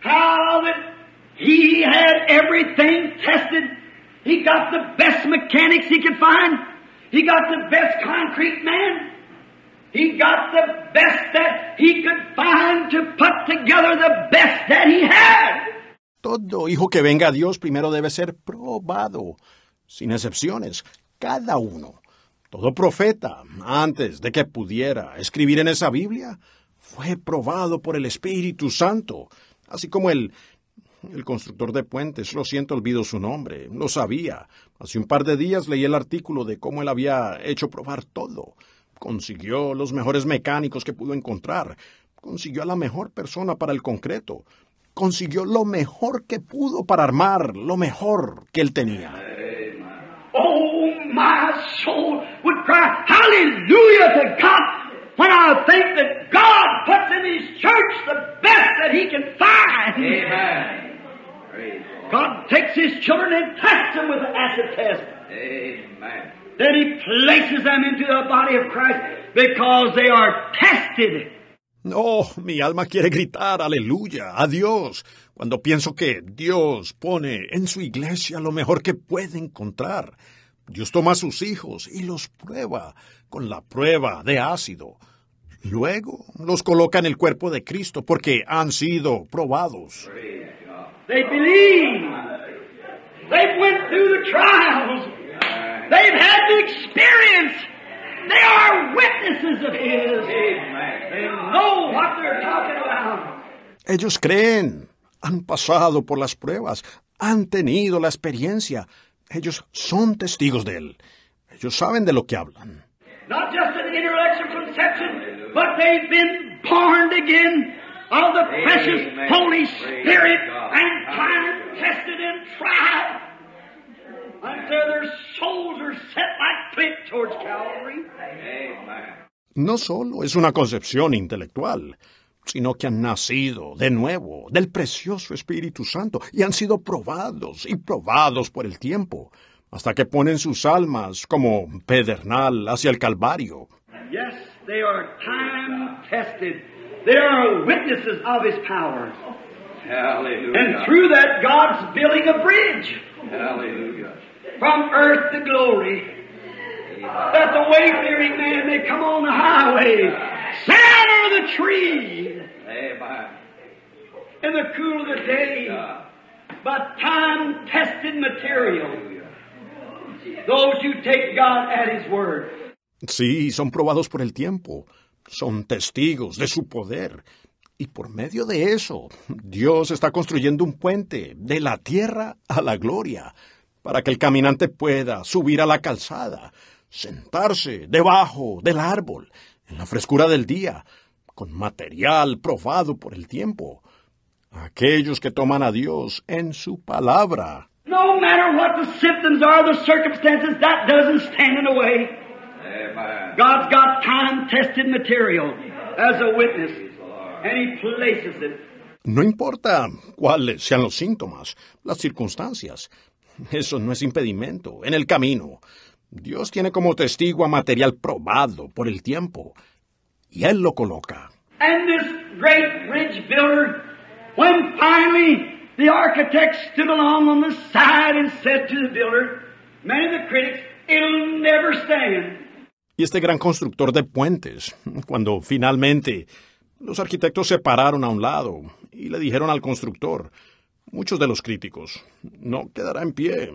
how that he had everything tested. He got the best mechanics he could find. He got the best concrete man. He got the best that he could find to put together the best that he had. Todo hijo que venga a Dios primero debe ser probado, sin excepciones, cada uno. Todo profeta, antes de que pudiera escribir en esa Biblia, fue probado por el Espíritu Santo, así como el, el constructor de puentes, lo siento, olvido su nombre, lo sabía. Hace un par de días leí el artículo de cómo él había hecho probar todo. Consiguió los mejores mecánicos que pudo encontrar, consiguió a la mejor persona para el concreto, consiguió lo mejor que pudo para armar lo mejor que él tenía. Oh, my soul would cry, Hallelujah to God! when I think that God puts in His church the best that He can find. Amen. Praise. God takes His children and tests them with an acid test. Amen. Then He places them into the body of Christ because they are tested. No, mi alma quiere gritar aleluya a Dios cuando pienso que Dios pone en su iglesia lo mejor que puede encontrar. Dios toma a sus hijos y los prueba con la prueba de ácido. Luego los coloca en el cuerpo de Cristo porque han sido probados. They believe. They've went through the trials. They've had the experience. They are witnesses of His. They know what they're talking about. Ellos creen, han pasado por las pruebas, han tenido la experiencia. Ellos son testigos de Él. Ellos saben de lo que hablan. Not just an intellectual conception, but they've been born again of the precious Amen. Holy Praise Spirit God. and time tested and tried until their souls are set like flint towards Calvary. No solo es una concepción intelectual, sino que han nacido de nuevo del precioso Espíritu Santo y han sido probados y probados por el tiempo, hasta que ponen sus almas como pedernal hacia el Calvario. Yes, they are time tested. They are witnesses of His power. Hallelujah. And through that, God's building a bridge Hallelujah. from earth to glory. That the wayfaring man may come on the highway, sit under the tree Amen. in the cool of the day, God. but time tested material. Those who take God at His word. Sí, son probados por el tiempo, son testigos de su poder. Y por medio de eso, Dios está construyendo un puente de la tierra a la gloria, para que el caminante pueda subir a la calzada, sentarse debajo del árbol, en la frescura del día, con material probado por el tiempo. Aquellos que toman a Dios en su palabra. No matter what the symptoms are, the circumstances, that doesn't stand in the way. God's got time tested material as a witness, and He places it. No importa cuáles sean los síntomas, las circunstancias. Eso no es impedimento en el camino. Dios tiene como testigo a material probado por el tiempo. Y Él lo coloca. And this great bridge builder, when finally the architect stood along on the side and said to the builder, many of the critics, it'll never stand. Y este gran constructor de puentes, cuando finalmente los arquitectos se pararon a un lado y le dijeron al constructor, muchos de los críticos, no quedará en pie.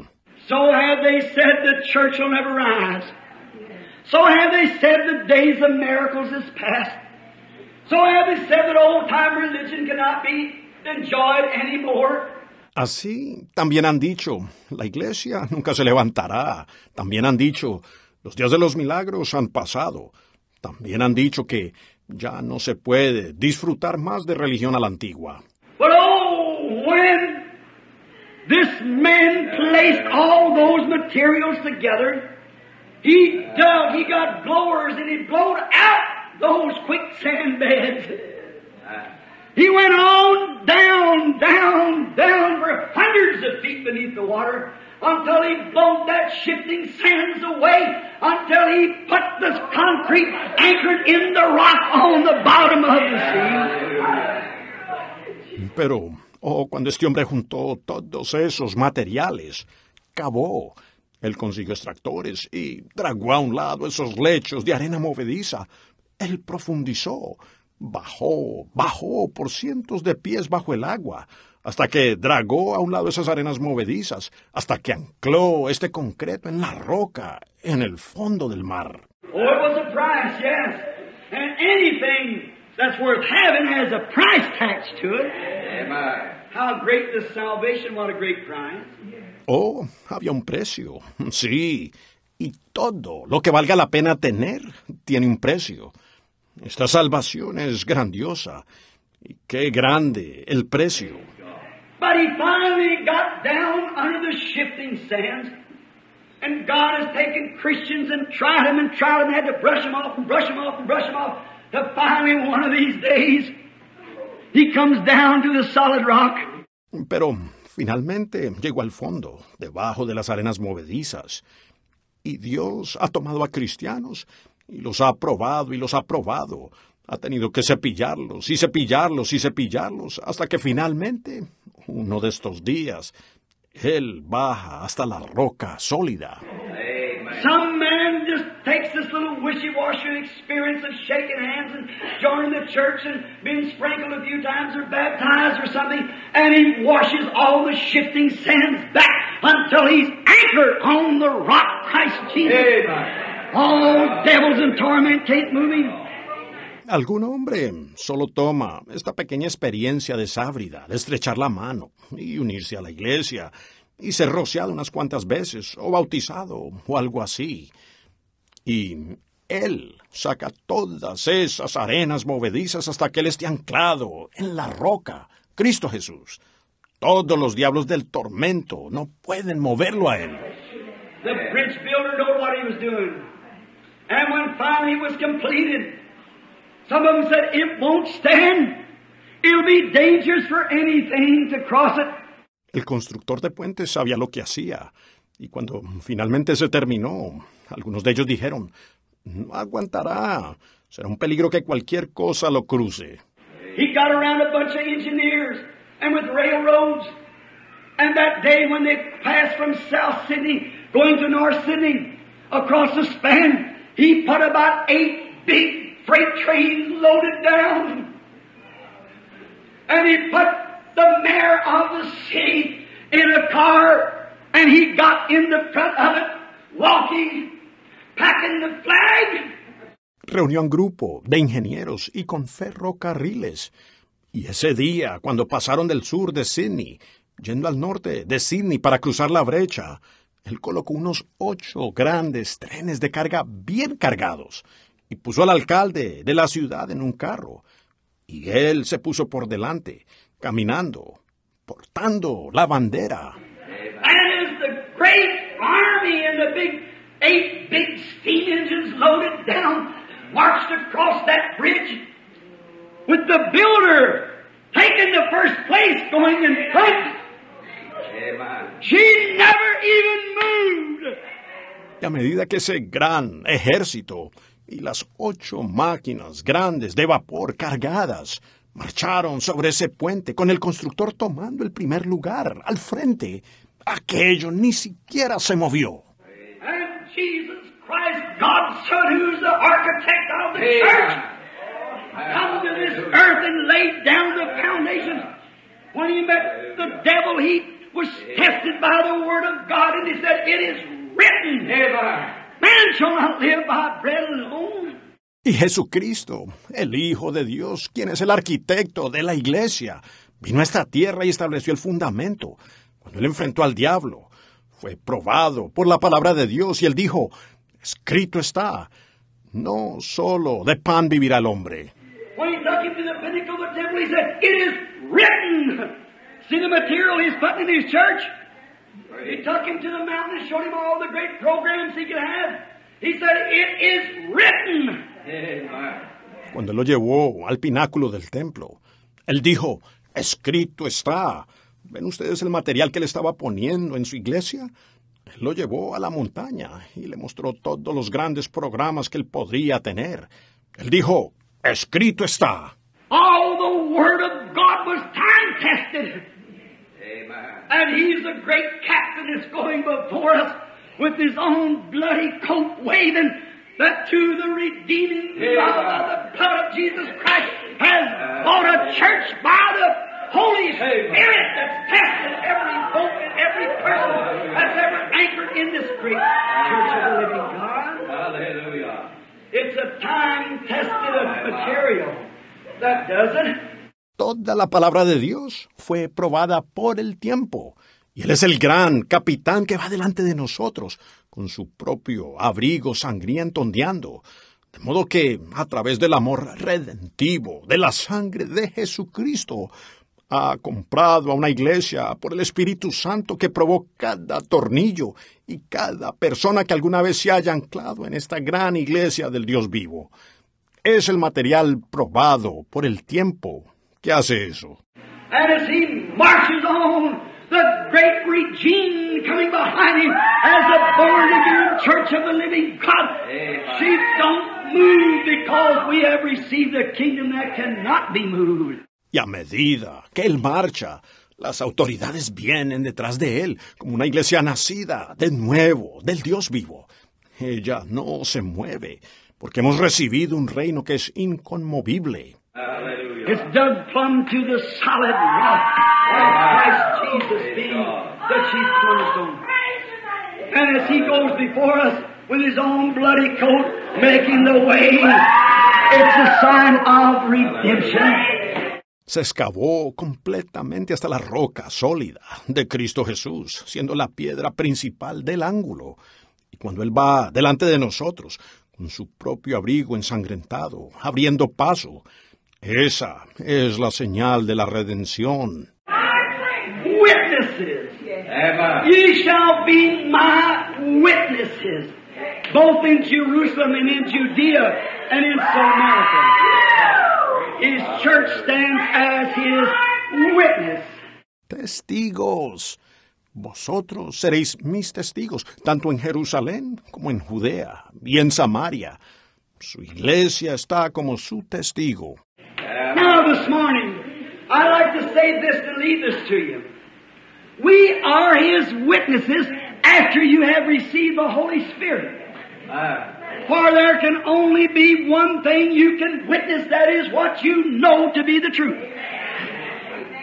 So have they said the church will never rise. So have they said the days of miracles is past. So have they said that old time religion cannot be enjoyed anymore. Así también han dicho, la iglesia nunca se levantará. También han dicho, los días de los milagros han pasado. También han dicho que ya no se puede disfrutar más de religión a la antigua. But oh, when this man placed all those materials together, he dug, he got blowers and he blowed out those quicksand beds. He went on down, down, down for hundreds of feet beneath the water until he blowed that shifting sands away until he put the concrete anchored in the rock on the bottom of the sea. Pero, oh, cuando este hombre juntó todos esos materiales, cavó, él consiguió extractores y dragó a un lado esos lechos de arena movediza. Él profundizó, bajó, bajó por cientos de pies bajo el agua, hasta que dragó a un lado esas arenas movedizas, hasta que ancló este concreto en la roca, en el fondo del mar. Oh, había un precio, sí, y todo lo que valga la pena tener tiene un precio. Esta salvación es grandiosa, y qué grande el precio. But he finally got down under the shifting sands, and God has taken Christians and tried them and tried them, had to brush them off and brush them off and brush them off finally one of these days he comes down to the solid rock. Pero finalmente llegó al fondo, debajo de las arenas movedizas. Y Dios ha tomado a cristianos y los ha probado y los ha probado. Ha tenido que cepillarlos y cepillarlos y cepillarlos hasta que finalmente, uno de estos días, Él baja hasta la roca sólida. Some man just takes this little wishy-washy experience of shaking hands and joining the church and being sprinkled a few times or baptized or something, and he washes all the shifting sands back until he's anchored on the rock, Christ Jesus. Amen. All those devils and torment can't move him. Algún hombre solo toma esta pequeña experiencia de sábrida, de estrechar la mano y unirse a la iglesia y ser rociado unas cuantas veces o bautizado o algo así. Y él saca todas esas arenas movedizas hasta que él esté anclado en la roca, Cristo Jesús. Todos los diablos del tormento no pueden moverlo a él. The bridge builder knew what he was doing. And when finally it was completed, some of them said, it won't stand. It'll be dangerous for anything to cross it. El constructor de puentes sabía lo que hacía, y cuando finalmente se terminó, algunos de ellos dijeron, no aguantará, será un peligro que cualquier cosa lo cruce. He got around a bunch of engineers and with railroads. And that day when they passed from South Sydney going to North Sydney across the span, he put about eight big freight trains loaded down. And he put the mayor of the city in a car and he got in the front of it walking, packing the flag. Reunió un grupo de ingenieros y con ferrocarriles. Y ese día, cuando pasaron del sur de Sydney, yendo al norte de Sydney para cruzar la brecha, él colocó unos ocho grandes trenes de carga bien cargados y puso al alcalde de la ciudad en un carro. Y él se puso por delante, caminando, portando la bandera. Y a medida que ese gran ejército y las ocho máquinas grandes de vapor cargadas marcharon sobre ese puente con el constructor tomando el primer lugar al frente, aquello ni siquiera se movió. And Jesus Christ, God's Son, who's the architect of the church, come to this earth and laid down the foundations. When he met the devil, he was tested by the Word of God, and he said, It is written, Amen. Man shall not live by bread alone. Y Jesucristo, el Hijo de Dios, quien es el arquitecto de la iglesia, vino a esta tierra y estableció el fundamento. Cuando él enfrentó al diablo, fue probado por la palabra de Dios y él dijo, escrito está, no solo de pan vivirá el hombre. When he took him to the pinnacle of the temple, he said, It is written. See the material he's putting in his church? He took him to the mountain and showed him all the great programs he could have. He said, It is written. Amen. Cuando lo llevó al pináculo del templo, él dijo, escrito está. ¿Ven ustedes el material que le estaba poniendo en su iglesia? Él lo llevó a la montaña y le mostró todos los grandes programas que él podría tener. Él dijo, escrito está. All the Word of God was time tested. And He's the great captain that's going before us with His own bloody coat waving that to the redeeming love of the blood of Jesus Christ has bought a church by the Holy Spirit that's tested every hope and every person that's ever anchored in this great church of the living God. Hallelujah. It's a time tested material that does it. Toda la palabra de Dios fue probada por el tiempo. Y Él es el gran capitán que va delante de nosotros, con su propio abrigo sangriento ondeando. De modo que, a través del amor redentivo, de la sangre de Jesucristo, ha comprado a una iglesia por el Espíritu Santo que probó cada tornillo y cada persona que alguna vez se haya anclado en esta gran iglesia del Dios vivo. Es el material probado por el tiempo que hace eso. And as he marches on, the great regime coming behind him as the born again church of the living God, she don't move because we have received a kingdom that cannot be moved. Y a medida que él marcha, las autoridades vienen detrás de él, como una iglesia nacida de nuevo, del Dios vivo. Ella no se mueve, porque hemos recibido un reino que es inconmovible. Hallelujah. It's dug plumb to the solid rock of Christ Jesus being the chief cornerstone. And as he goes before us with his own bloody coat, making the way, it's a sign of redemption. Se excavó completamente hasta la roca sólida de Cristo Jesús, siendo la piedra principal del ángulo. Y cuando Él va delante de nosotros, con su propio abrigo ensangrentado, abriendo paso, esa es la señal de la redención. Witnesses. Ye shall be my witnesses, both in Jerusalem and in Judea and in Samaria. His church stands as his witness. Testigos. Vosotros seréis mis testigos, tanto en Jerusalén como en Judea y en Samaria. Su iglesia está como su testigo. This morning, I'd like to say this to lead this to you. We are His witnesses after you have received the Holy Spirit. Amen. For there can only be one thing you can witness, that is what you know to be the truth.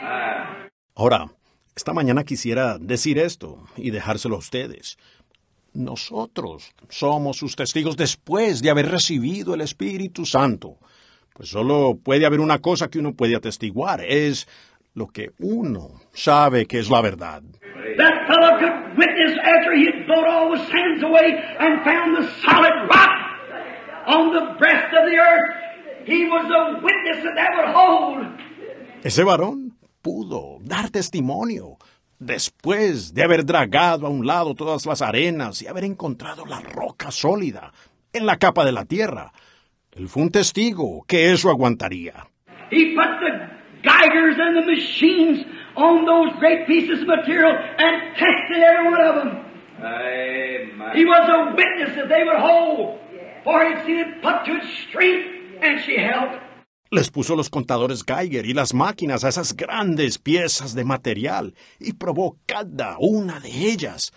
Amen. Ahora, esta mañana quisiera decir esto y dejárselo a ustedes. Nosotros somos sus testigos después de haber recibido el Espíritu Santo. Pues solo puede haber una cosa que uno puede atestiguar, es lo que uno sabe que es la verdad. Ese varón pudo dar testimonio después de haber dragado a un lado todas las arenas y haber encontrado la roca sólida en la capa de la tierra. Él fue un testigo que eso aguantaría. He put the geigers and the machines on those great pieces of material and tested every one of them. Amen. He was a witness that they would hold, for he'd seen it put to its strength, and she held. Les puso los contadores Geiger y las máquinas a esas grandes piezas de material y probó cada una de ellas.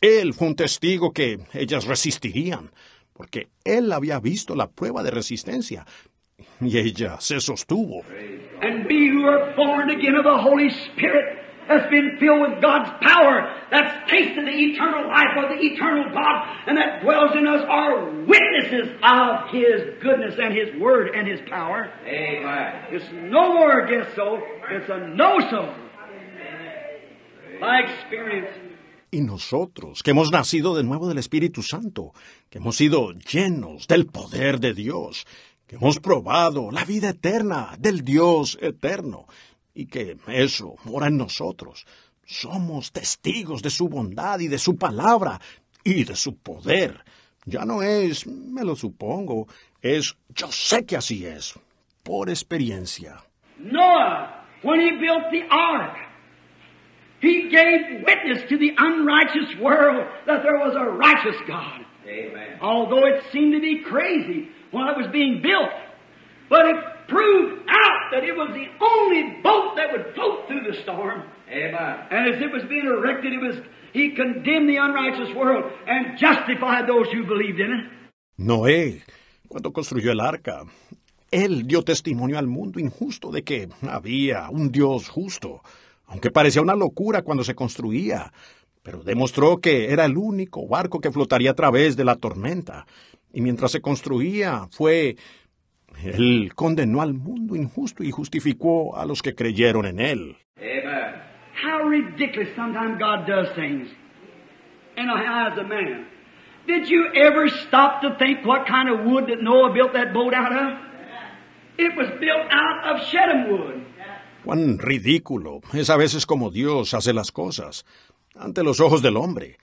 Él fue un testigo que ellas resistirían, porque él había visto la prueba de resistencia y ella se sostuvo. And we who are born again of the Holy Spirit, that's been filled with God's power, that's tasted the eternal life of the eternal God, and that dwells in us, are witnesses of His goodness and His Word and His power. Amen. It's no more a guess so, it's a know so. By experience. Y nosotros, que hemos nacido de nuevo del Espíritu Santo, que hemos sido llenos del poder de Dios, que hemos probado la vida eterna del Dios eterno, y que eso mora en nosotros, somos testigos de su bondad y de su palabra y de su poder. Ya no es, me lo supongo, es, yo sé que así es, por experiencia. Noah, when he built the ark, he gave witness to the unrighteous world that there was a righteous God. Amen. Although it seemed to be crazy while it was being built. But it proved out that it was the only boat that would float through the storm. Amen. And as it was being erected, it was he condemned the unrighteous world and justified those who believed in it. Noé, cuando construyó el arca, él dio testimonio al mundo injusto de que había un Dios justo, aunque parecía una locura cuando se construía, pero demostró que era el único barco que flotaría a través de la tormenta. Y mientras se construía, fue... Él condenó al mundo injusto y justificó a los que creyeron en él. How ridiculous sometimes God does things in the eyes of man. Did you ever stop to think what kind of wood that Noah built that boat out of? It was built out of Shedem wood. Cuán ridículo es a veces como Dios hace las cosas ante los ojos del hombre.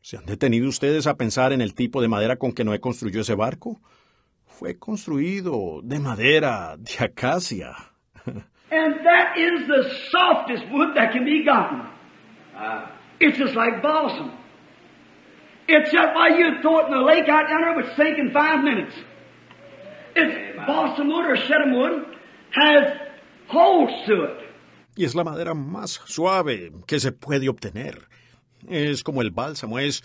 ¿Se han detenido ustedes a pensar en el tipo de madera con que Noé construyó ese barco? fue construido de madera de acacia. And that is the softest wood that can be gotten. Ah. It's just like balsam. It's just why you throw it in the lake out yonder, it would sink in five minutes. It's balsam wood or shedden wood has. Y es la madera más suave que se puede obtener. Es como el bálsamo, es,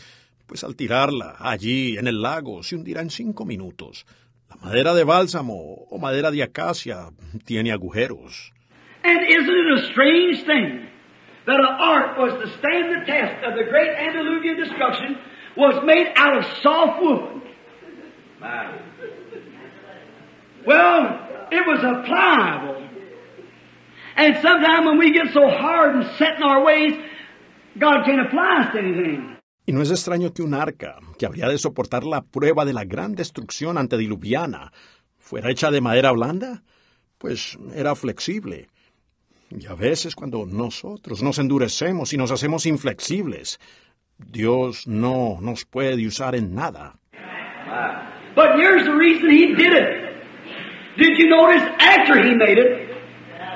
pues al tirarla allí en el lago se hundirá en cinco minutos. La madera de bálsamo o madera de acacia tiene agujeros. And isn't it a strange thing that an ark was to stand the test of the great antediluvian destruction was made out of soft wood? My. Well, it was a pliable. And sometimes when we get so hard and set in our ways, God can't apply us to anything. Y no es extraño que un arca, que habría de soportar la prueba de la gran destrucción antediluviana, fuera hecha de madera blanda, pues era flexible. Y a veces cuando nosotros nos endurecemos y nos hacemos inflexibles, Dios no nos puede usar en nada. But here's the reason he did it. Did you notice after he made it,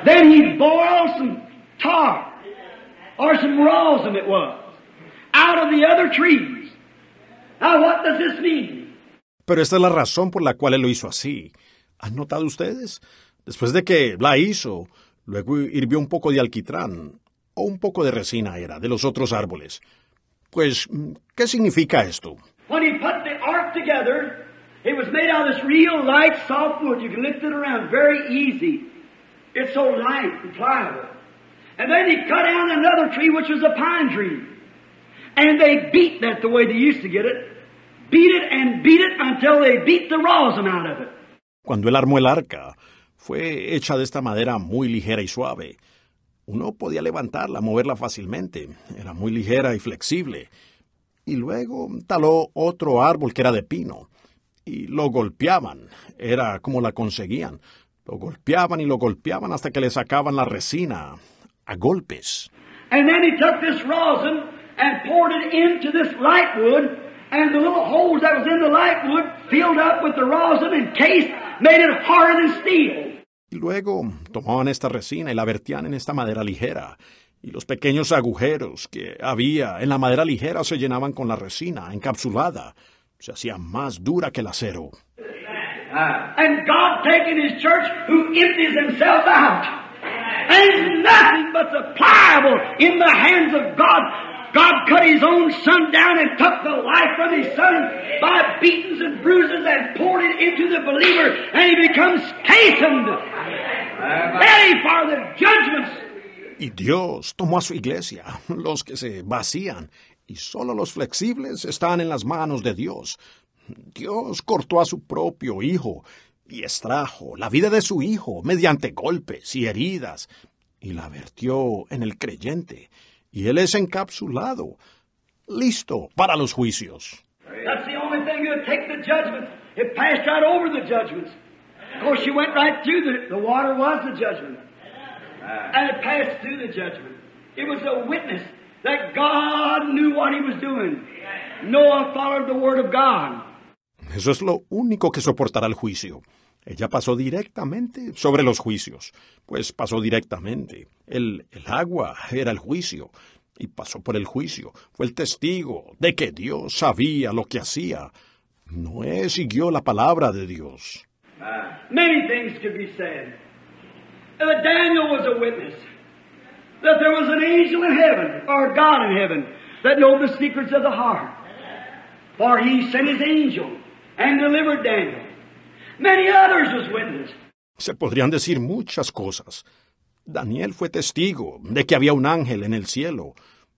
then he boiled some tar, or some rosin it was, out of the other trees. Now what does this mean? Pero esta es la razón por la cual él lo hizo así. ¿Han notado ustedes? Después de que la hizo, luego hirvió un poco de alquitrán, o un poco de resina era, de los otros árboles. Pues, ¿qué significa esto? When he put the ark together, it was made out of this real light, soft wood. You can lift it around very easy. It's so light and pliable. And then he cut down another tree, which was a pine tree. And they beat that the way they used to get it. Beat it and beat it until they beat the rosin out of it. Cuando él armó el arca, fue hecha de esta madera muy ligera y suave. Uno podía levantarla, moverla fácilmente. Era muy ligera y flexible. Y luego taló otro árbol que era de pino. Y lo golpeaban. Era como la conseguían. Lo golpeaban y lo golpeaban hasta que le sacaban la resina a golpes. And then he took this rosin and poured it into this light wood, and the little holes that was in the light wood filled up with the rosin and case made it harder than steel. Y luego tomaban esta resina y la vertían en esta madera ligera. Y los pequeños agujeros que había en la madera ligera se llenaban con la resina encapsulada. Se hacía más dura que el acero. And God taking His church who empties Himself out. And it's nothing but the pliable in the hands of God. God cut His own Son down and took the life from His Son by beatings and bruises and poured it into the believer and he becomes chastened, ready for the judgments. Y Dios tomó a su iglesia, los que se vacían, y solo los flexibles están en las manos de Dios. Dios cortó a su propio Hijo y extrajo la vida de su Hijo mediante golpes y heridas, y la vertió en el creyente, y él es encapsulado, listo para los juicios. That's the only thing take the judgment. It passed right over the judgments. Of course, she went right through the, the water was the judgment. And it passed through the judgment. It was a witness that God knew what he was doing. Noah followed the word of God. Eso es lo único que soportará el juicio. Ella pasó directamente sobre los juicios, pues pasó directamente. El, el agua era el juicio, y pasó por el juicio. Fue el testigo de que Dios sabía lo que hacía. Noé siguió la palabra de Dios. Many things could be said. That Daniel was a witness. That there was an angel in heaven, or God in heaven, that knew the secrets of the heart. For he sent his angel and delivered Daniel. Many others was witness. Se podrían decir muchas cosas. Daniel fue testigo de que había un ángel en el cielo,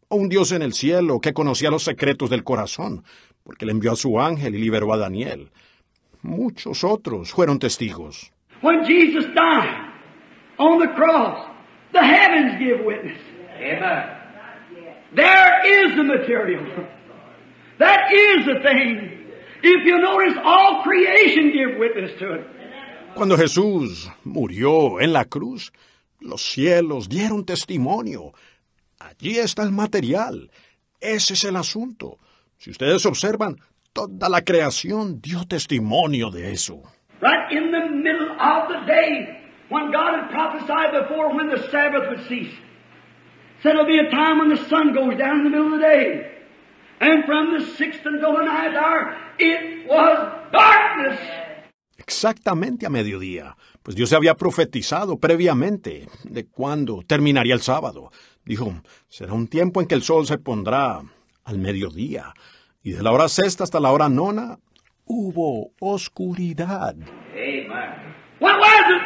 o un Dios en el cielo que conocía los secretos del corazón, porque le envió a su ángel y liberó a Daniel. Muchos otros fueron testigos. When Jesus died on the cross, the heavens give witness. Amen. There is the material. That is the thing. Cuando Jesús murió en la cruz, los cielos dieron testimonio. Allí está el material. Ese es el asunto. Si ustedes observan, toda la creación dio testimonio de eso. right in the middle of the day, when God had prophesied before when the Sabbath would cease. Said it'll be a time when the sun goes down in the middle of the day. And from the sixth until the ninth hour, it was darkness. Exactamente a mediodía, pues Dios había profetizado previamente de cuándo terminaría el sábado. Dijo, será un tiempo en que el sol se pondrá al mediodía, y de la hora sexta hasta la hora nona hubo oscuridad. Amen. What was it?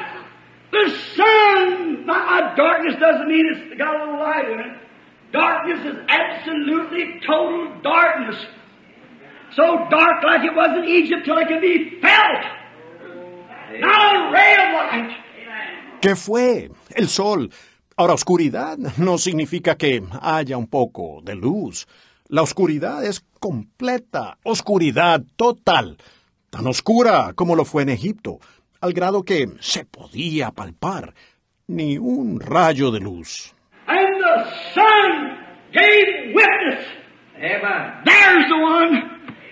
The sun. Now, darkness doesn't mean it's got a little light in it. Darkness is absolutely total darkness. So dark like it was in Egypt till it could be felt. Not a ray of light. ¿Qué fue? El sol. Ahora, oscuridad no significa que haya un poco de luz. La oscuridad es completa, oscuridad total, tan oscura como lo fue en Egipto, al grado que se podía palpar ni un rayo de luz. The sun gave witness. Amen. There's the one.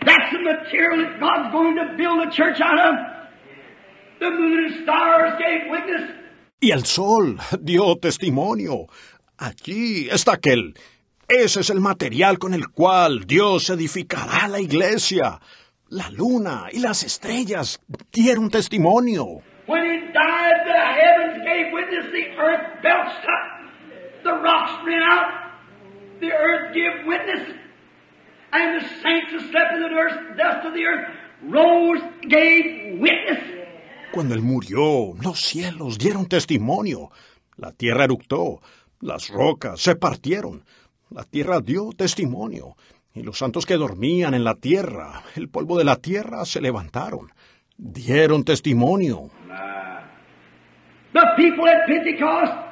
That's the material that God's going to build a church out of. The moon and stars gave witness. Y el sol dio testimonio. Allí está aquel. Ese es el material con el cual Dios edificará la iglesia. La luna y las estrellas dieron testimonio. When he died, the heavens gave witness, the earth belched up, the rocks ran out, the earth gave witness, and the saints that slept in the earth, dust of the earth rose, gave witness. Cuando él murió, los cielos dieron testimonio. La tierra eructó, las rocas se partieron, la tierra dio testimonio, y los santos que dormían en la tierra, el polvo de la tierra, se levantaron, dieron testimonio. The people at Pentecost,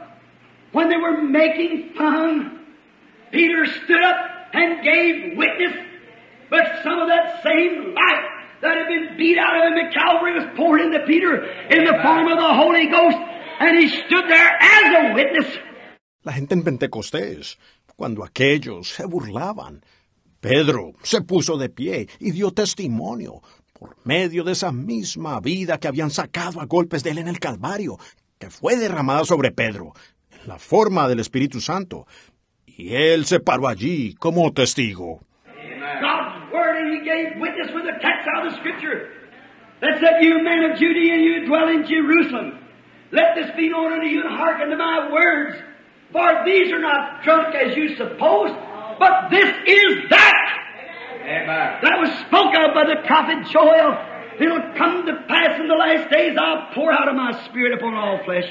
when they were making fun, Peter stood up and gave witness, but some of that same light that had been beat out of him at Calvary was poured into Peter in the form of the Holy Ghost, and he stood there as a witness. La gente en Pentecostés, cuando aquellos se burlaban, Pedro se puso de pie y dio testimonio por medio de esa misma vida que habían sacado a golpes de él en el Calvario, que fue derramada sobre Pedro, la forma del Espíritu Santo. Y él se paró allí como testigo. God's word, and he gave witness with the text out of the scripture that said, You men of Judea, and you dwell in Jerusalem, let this be known unto you, and hearken to my words. For these are not drunk as you suppose, but this is that Amen. that was spoken of by the prophet Joel. It'll come to pass in the last days, I'll pour out of my spirit upon all flesh.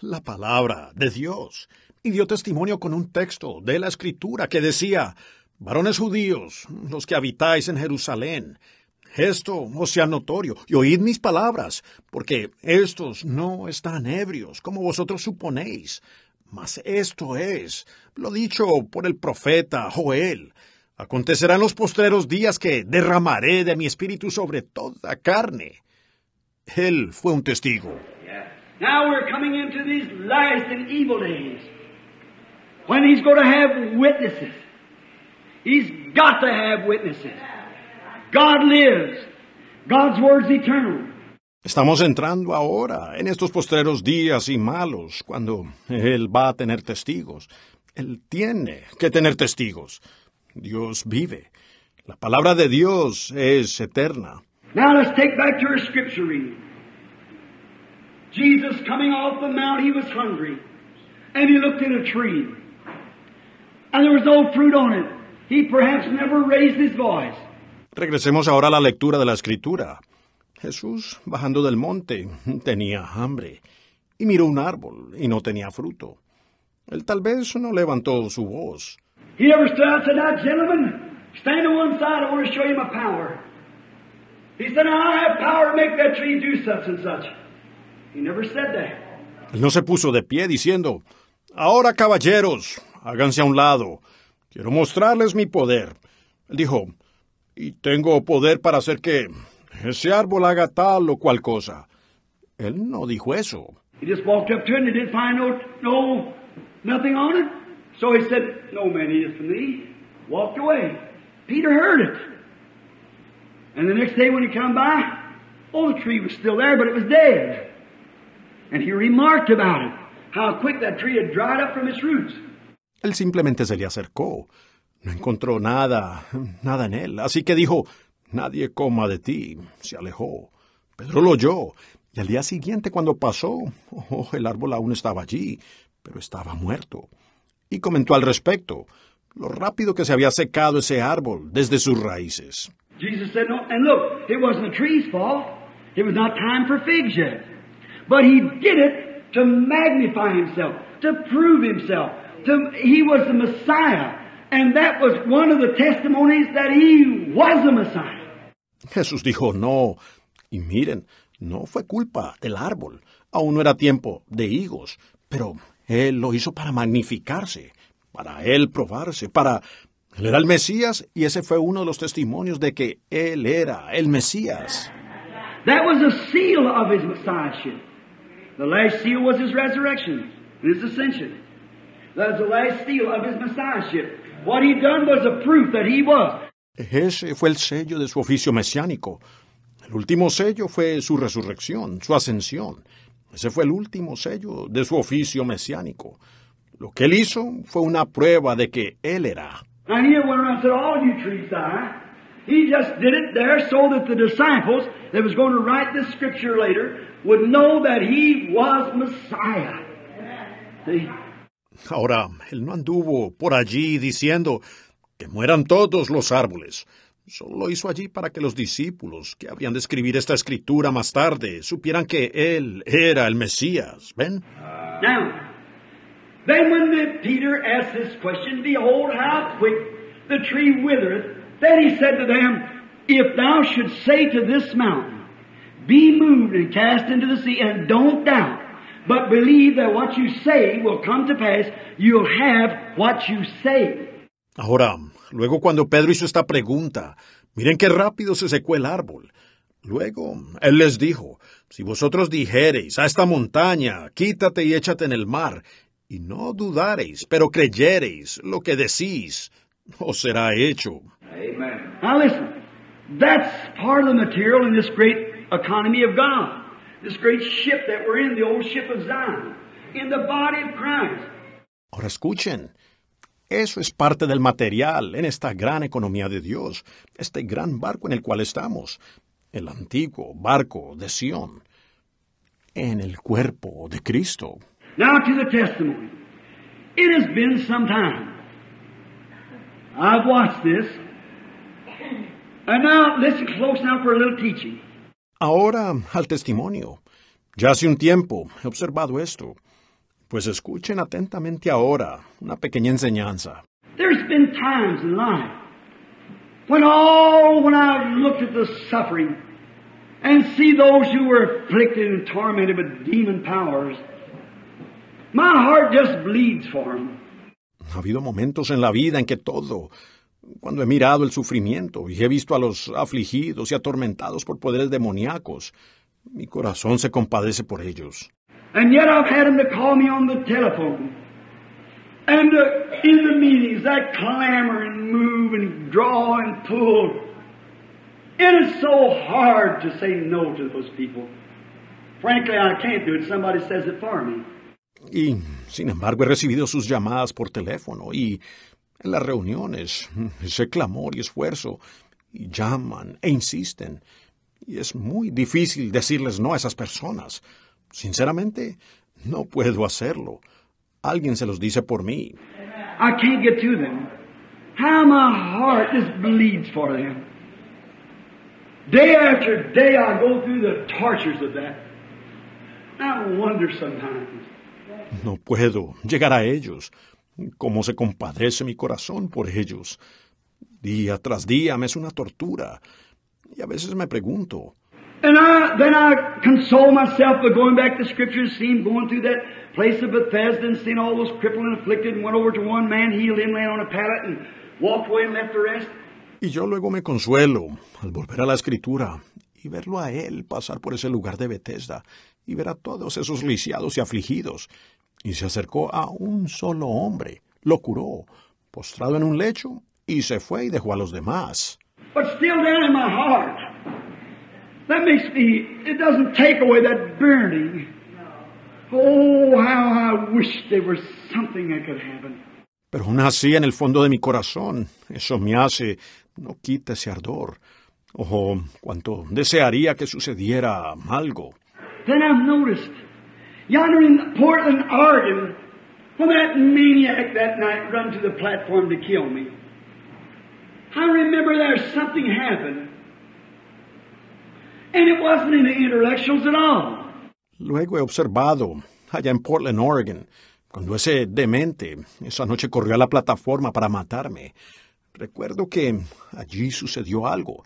La palabra de Dios. Y dio testimonio con un texto de la Escritura que decía, Varones judíos, los que habitáis en Jerusalén, esto os sea notorio, y oíd mis palabras, porque estos no están ebrios, como vosotros suponéis. Mas esto es lo dicho por el profeta Joel. Acontecerán los postreros días que derramaré de mi espíritu sobre toda carne. Él fue un testigo. Now we're coming into these last and evil days when he's going to have witnesses. He's got to have witnesses. God lives. God's word's eternal. Estamos entrando ahora en estos postreros días y malos, cuando Él va a tener testigos. Él tiene que tener testigos. Dios vive. La palabra de Dios es eterna. Now let's take back to our scripture reading. Jesus coming off the mount, he was hungry. And he looked at a tree. And there was no fruit on it. He perhaps never raised his voice. Regresemos ahora a la lectura de la Escritura. Jesús, bajando del monte, tenía hambre, y miró un árbol, y no tenía fruto. Él tal vez no levantó su voz. He never stood out and said, gentlemen, stand on one side. I want to show you my power. He said, I have power to make that tree do such and such. He never said that. Él no se puso de pie diciendo, Ahora, caballeros, háganse a un lado. Quiero mostrarles mi poder. Él dijo, y tengo poder para hacer que ese árbol haga tal o cual cosa. Él no dijo eso. He just walked up to it and didn't find no, no, nothing on it. So he said, No man eateth from thee. Walked away. Peter heard it. And the next day when he come by, oh, the tree was still there, but it was dead. And he remarked about it, how quick that tree had dried up from its roots. Él simplemente se le acercó. No encontró nada, nada en él. Así que dijo, nadie coma de ti. Se alejó. Pedro lo oyó. Y al día siguiente, cuando pasó, oh, el árbol aún estaba allí, pero estaba muerto. Y comentó al respecto, lo rápido que se había secado ese árbol desde sus raíces. Jesus said, no, and look, it wasn't the tree's fault. It was not time for figs yet. But he did it to magnify himself, to prove himself. To, he was the Messiah. And that was one of the testimonies that he was the Messiah. Jesús dijo, no. Y miren, no fue culpa del árbol. Aún no era tiempo de higos. Pero él lo hizo para magnificarse, para él probarse, para... Él era el Mesías y ese fue uno de los testimonios de que él era el Mesías. That was a seal of his Messiahship. The last seal was his resurrection and his ascension. That was the last seal of his Messiahship. What he done was a proof that he was. Ese fue el sello de su oficio mesiánico. El último sello fue su resurrección, su ascensión. Ese fue el último sello de su oficio mesiánico. Lo que él hizo fue una prueba de que él era. Now he went around and said, all you trees die. He just did it there so that the disciples that was going to write this scripture later would know that he was Messiah. See? Ahora, él no anduvo por allí diciendo que mueran todos los árboles. Solo lo hizo allí para que los discípulos que habían de escribir esta escritura más tarde supieran que él era el Mesías. ¿Ven? Now, then when the Peter asked this question, behold how quick the tree withereth, then he said to them, If thou shouldst say to this mountain, Be moved and cast into the sea, and don't doubt, but believe that what you say will come to pass, you'll have what you say. Ahora, luego cuando Pedro hizo esta pregunta, miren qué rápido se secó el árbol. Luego, él les dijo, si vosotros dijereis a esta montaña, quítate y échate en el mar, y no dudareis, pero creyereis lo que decís, os será hecho. Amen. Now listen, that's part of the material in this great economy of God. This great ship that we're in, the old ship of Zion, in the body of Christ. Ahora escuchen, eso es parte del material en esta gran economía de Dios, este gran barco en el cual estamos, el antiguo barco de Sión, en el cuerpo de Cristo. Now to the testimony. It has been some time. I've watched this. And now listen close now for a little teaching. Ahora al testimonio. Ya hace un tiempo he observado esto. Pues escuchen atentamente ahora una pequeña enseñanza. There's been times in life when all, when I've looked at the suffering and see those who were afflicted and tormented with demon powers, my heart just bleeds for them. Ha habido momentos en la vida en que todo, cuando he mirado el sufrimiento y he visto a los afligidos y atormentados por poderes demoníacos, mi corazón se compadece por ellos. And yet I've had them to call me on the telephone. And uh, in the meetings, that clamor and move and draw and pull. It is so hard to say no to those people. Frankly, I can't do it. Somebody says it for me. Y, sin embargo, he recibido sus llamadas por teléfono y en las reuniones, ese clamor y esfuerzo, y llaman e insisten. Y es muy difícil decirles no a esas personas. Sinceramente, no puedo hacerlo. Alguien se los dice por mí. I can't get to them. How my heart just bleeds for them. Day after day I go through the tortures of that. I wonder sometimes. No puedo llegar a ellos. Cómo se compadece mi corazón por ellos. Día tras día me es una tortura. Y a veces me pregunto, And I, then I console myself by going back to Scripture and seeing going through that place of Bethesda and seeing all those crippled and afflicted and went over to one man, healed him, laying on a pallet and walked away and left the rest. y yo luego me consuelo al volver a la escritura y verlo a él pasar por ese lugar de Bethesda y ver a todos esos lisiados y afligidos. Y se acercó a un solo hombre, lo curó, postrado en un lecho, y se fue y dejó a los demás. But still down in my heart, That makes me, it doesn't take away that burning. Oh, how I wish there was something that could happen. Pero aún así, en el fondo de mi corazón, eso me hace, no quita ese ardor. Oh, cuánto desearía que sucediera algo. Then I've noticed, yonder in Portland, Oregon, when that maniac that night run to the platform to kill me, I remember there something happened. And it wasn't in the intellectuals at all. Luego he observado, allá en Portland, Oregon, cuando ese demente esa noche corrió a la plataforma para matarme. Recuerdo que allí sucedió algo,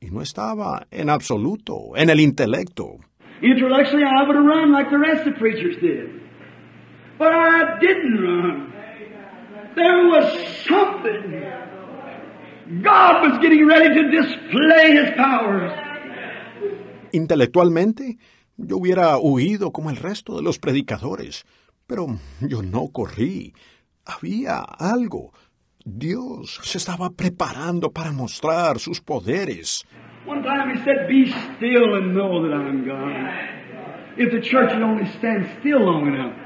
y no estaba en absoluto en el intelecto. Intellectually, I would have run like the rest of the preachers did. But I didn't run. There was something. God was getting ready to display His powers. Intelectualmente, yo hubiera huido como el resto de los predicadores, pero yo no corrí. Había algo. Dios se estaba preparando para mostrar sus poderes. One time He said, Be still and know that I'm God. If the church will only stand still long enough,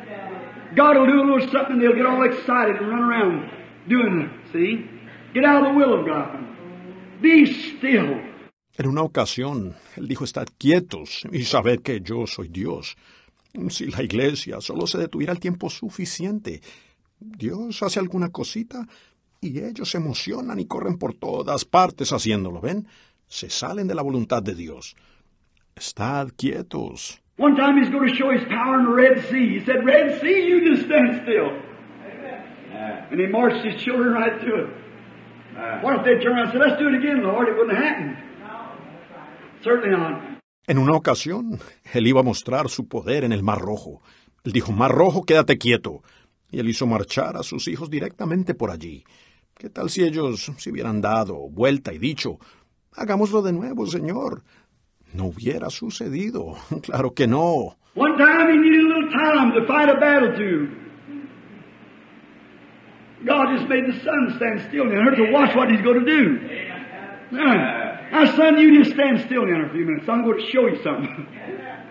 God will do a little something, they'll get all excited and run around doing it. See? Get out of the will of God. Be still. En una ocasión, él dijo, estad quietos y sabed que yo soy Dios. Si la iglesia solo se detuviera el tiempo suficiente, Dios hace alguna cosita y ellos se emocionan y corren por todas partes haciéndolo, ¿ven? Se salen de la voluntad de Dios. Estad quietos. One time he's going to show his power in the Red Sea. He said, Red Sea, you just stand still. And he marched his children right through it. What if they turned around and said, Let's do it again, Lord? It wouldn't happen. Certainly not. En una ocasión, él iba a mostrar su poder en el Mar Rojo. Él dijo, Mar Rojo, quédate quieto. Y él hizo marchar a sus hijos directamente por allí. ¿Qué tal si ellos se hubieran dado vuelta y dicho, hagámoslo de nuevo, Señor? No hubiera sucedido. Claro que no. One time he needed a little time to fight a battle. God just made the sun stand still down there to watch what he's going to do. Now, now, son, you just stand still for a few minutes. I'm going to show you something.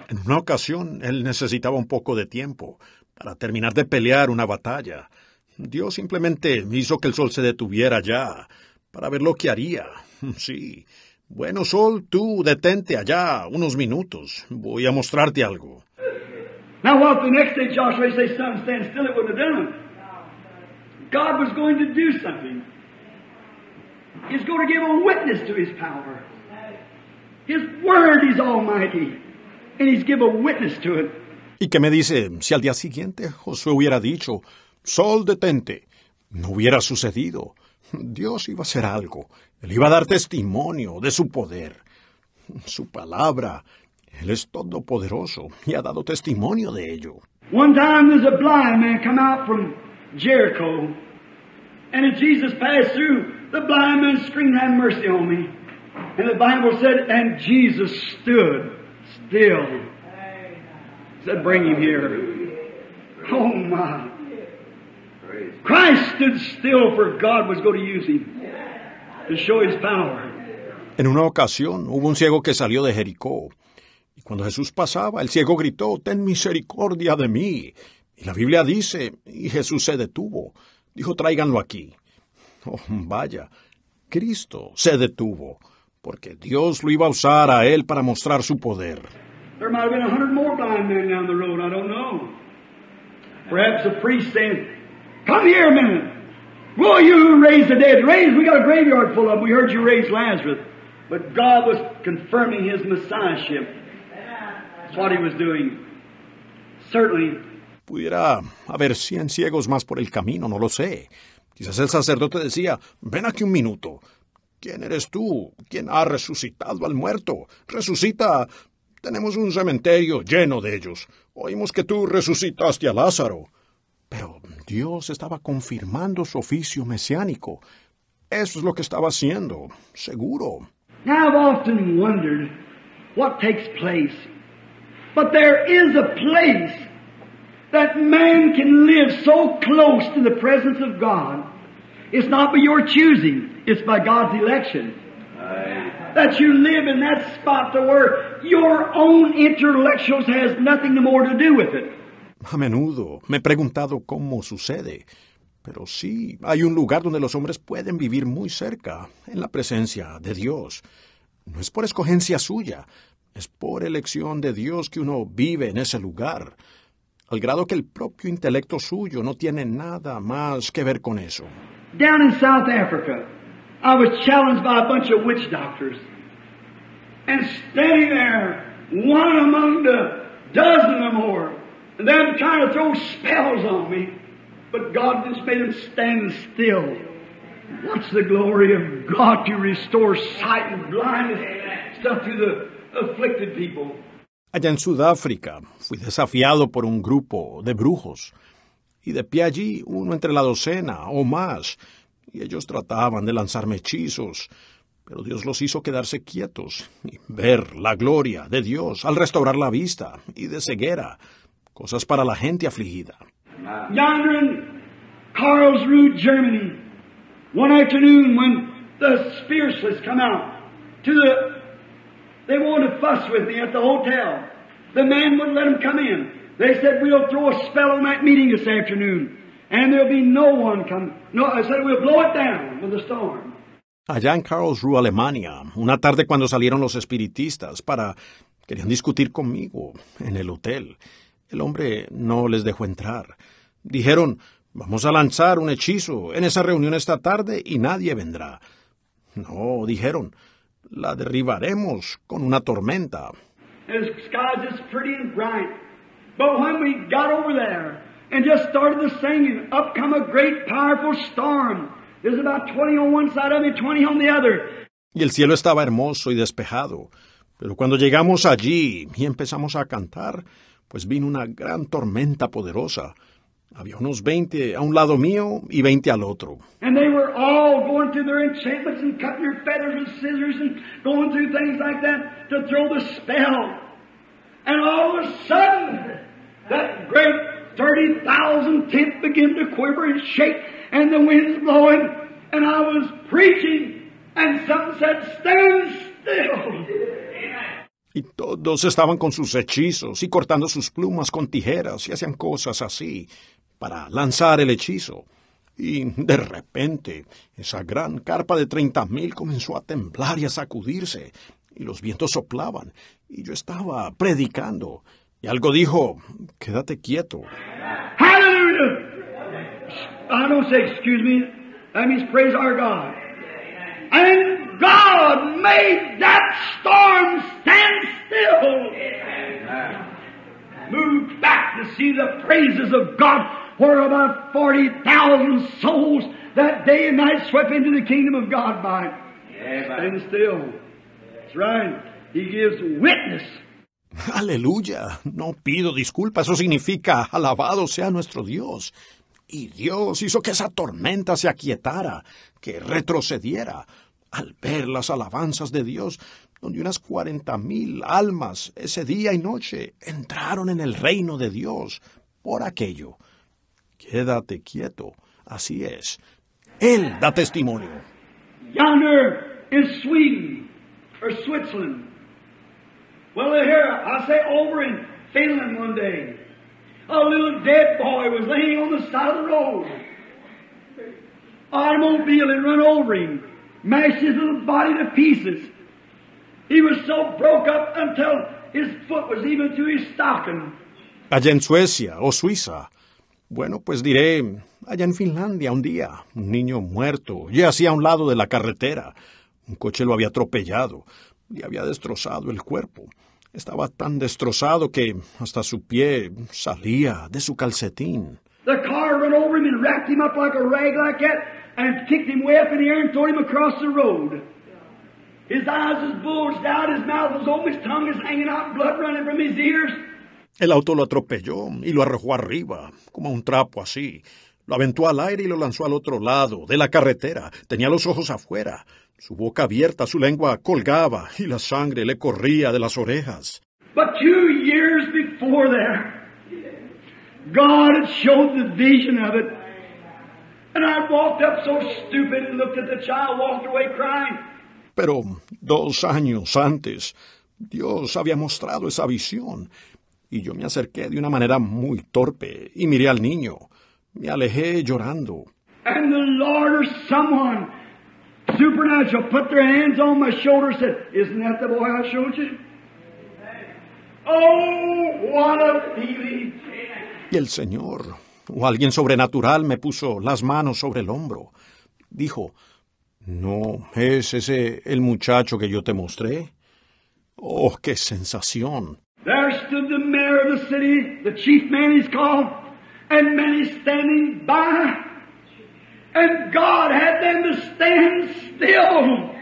En una ocasión, él necesitaba un poco de tiempo para terminar de pelear una batalla. Dios simplemente hizo que el sol se detuviera ya para ver lo que haría. Sí. Bueno, sol, tú detente allá unos minutos. Voy a mostrarte algo. Now, what the next day Joshua say, son, stand still, it wouldn't have done it. God was going to do something. He's going to give a witness to His power. His Word is almighty, and He's give a witness to it. ¿Y qué me dice si al día siguiente Josué hubiera dicho, Sol, detente? No hubiera sucedido. Dios iba a hacer algo. Él iba a dar testimonio de su poder. Su palabra. Él es todopoderoso y ha dado testimonio de ello. One time there's a blind man come out from Jericho, and as Jesus passed through, the blind man screamed, Have mercy on me. And the Bible said, and Jesus stood still. Said, Bring him here. Oh my. Christ stood still for God was going to use him to show his power. En una ocasión hubo un ciego que salió de Jericó. Y cuando Jesús pasaba, el ciego gritó, Ten misericordia de mí. Y la Biblia dice, y Jesús se detuvo. Dijo, tráiganlo aquí. Oh, vaya, Cristo se detuvo, porque Dios lo iba a usar a él para mostrar su poder. Perhaps a priest saying, Come here a minute. Will you raise the dead? Raise, we got a graveyard full of them. We heard you raise Lazarus. But God was confirming his messiahship. That's what he was doing. Certainly, Pudiera haber cien ciegos más por el camino, no lo sé. Quizás el sacerdote decía, ven aquí un minuto. ¿Quién eres tú? ¿Quién ha resucitado al muerto? Resucita. Tenemos un cementerio lleno de ellos. Oímos que tú resucitaste a Lázaro. Pero Dios estaba confirmando su oficio mesiánico. Eso es lo que estaba haciendo, seguro. Now I've often wondered what takes place. But there is a place that man can live so close to the presence of God. It's not by your choosing, it's by God's election. That you live in that spot to where your own intellectuals has nothing more to do with it. A menudo me he preguntado cómo sucede. Pero sí, hay un lugar donde los hombres pueden vivir muy cerca, en la presencia de Dios. No es por escogencia suya, es por elección de Dios que uno vive en ese lugar, al grado que el propio intelecto suyo no tiene nada más que ver con eso. Down in South Africa, I was challenged by a bunch of witch doctors. And standing there, one among the dozen or more, and them trying to throw spells on me. But God just made them stand still. Watch the glory of God to restore sight and blindness stuff to the afflicted people. Allá en Sudáfrica fui desafiado por un grupo de brujos, y de pie allí uno entre la docena o más, y ellos trataban de lanzarme hechizos, pero Dios los hizo quedarse quietos y ver la gloria de Dios al restaurar la vista y de ceguera, cosas para la gente afligida. Yonder in Karlsruhe, Germany, one afternoon when the spiritualists come out to the, they wanted to fuss with me at the hotel. The man wouldn't let them come in. They said, we'll throw a spell on that meeting this afternoon. And there'll be no one come. No, I said, we'll blow it down with a storm. Allá en Karlsruhe, Alemania, una tarde cuando salieron los espiritistas para... querían discutir conmigo en el hotel. El hombre no les dejó entrar. Dijeron, vamos a lanzar un hechizo en esa reunión esta tarde y nadie vendrá. No, dijeron, la derribaremos con una tormenta. And the sky just pretty and bright. But when we got over there and just started the singing, up come a great powerful storm. There's about 20 on one side of me, 20 on the other. Y el cielo estaba hermoso y despejado. Pero cuando llegamos allí y empezamos a cantar, pues vino una gran tormenta poderosa. Había unos veinte a un lado mío y veinte al otro. And they were all going through their enchantments and cutting their feathers with scissors and going through things like that to throw the spell. And all of a sudden, that great 30,000 tent began to quiver and shake and the wind's blowing and I was preaching and something said, stand still. Y todos estaban con sus hechizos y cortando sus plumas con tijeras y hacían cosas así para lanzar el hechizo. Y de repente esa gran carpa de treinta mil comenzó a temblar y a sacudirse, y los vientos soplaban, y yo estaba predicando, y algo dijo, quédate quieto. Hallelujah! I don't say excuse me. That means praise our God. And God made that storm stand still. Moved back to see the praises of God where about 40,000 souls that day and night swept into the kingdom of God by Stand still. That's right. He gives witness. Aleluya. No pido disculpas, eso significa alabado sea nuestro Dios. Y Dios hizo que esa tormenta se aquietara, que retrocediera, al ver las alabanzas de Dios, donde unas cuarenta mil almas ese día y noche entraron en el reino de Dios por aquello. Quédate quieto, así es. Él da testimonio. Yonder in Sweden or Switzerland. Well, here, I say over in Finland one day, a little dead boy was laying on the side of the road. Automobile had run over him, mashed his little body to pieces. He was so broke up until his foot was even through his stocking. Allá en Suecia o Suiza. Bueno, pues diré, allá en Finlandia un día, un niño muerto yacía a un lado de la carretera. Un coche lo había atropellado y había destrozado el cuerpo. Estaba tan destrozado que hasta su pie salía de su calcetín. The car ran over him and wrapped him up like a rag like that and kicked him way up in the air and threw him across the road. His eyes was bulged out, his mouth was open, his tongue was hanging out, blood running from his ears. El auto lo atropelló y lo arrojó arriba, como un trapo así. Lo aventó al aire y lo lanzó al otro lado, de la carretera. Tenía los ojos afuera, su boca abierta, su lengua colgaba y la sangre le corría de las orejas. But two years before that, God had showed the vision of it. Pero dos años antes, Dios había mostrado esa visión, y yo me acerqué de una manera muy torpe y miré al niño. Me alejé llorando. And the Lord or someone supernatural put their hands on my shoulder and said, Isn't that the boy I showed you? Oh, what a feeling! Y el Señor, o alguien sobrenatural, me puso las manos sobre el hombro. Dijo, ¿no es ese el muchacho que yo te mostré? Oh, qué sensación. There stood the mayor of the city, the chief man he's called, and many standing by. And God had them to stand still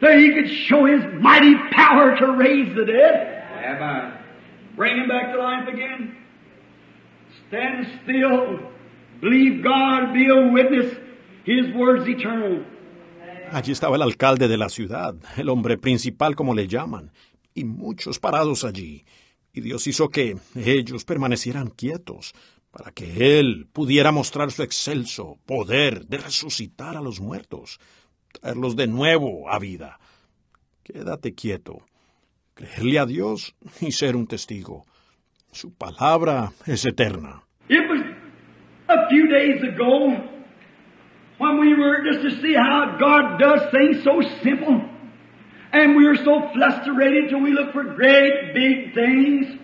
that he could show his mighty power to raise the dead. Bring him back to life again. Stand still. Believe God, be a witness. His word's eternal. Allí estaba el alcalde de la ciudad, el hombre principal como le llaman, y muchos parados allí. Y Dios hizo que ellos permanecieran quietos, para que Él pudiera mostrar su excelso poder de resucitar a los muertos, traerlos de nuevo a vida. Quédate quieto, creerle a Dios y ser un testigo. Su palabra es eterna. It was a few days ago when we were just to see how God does things so simple. And we were so frustrated till we look for great big things.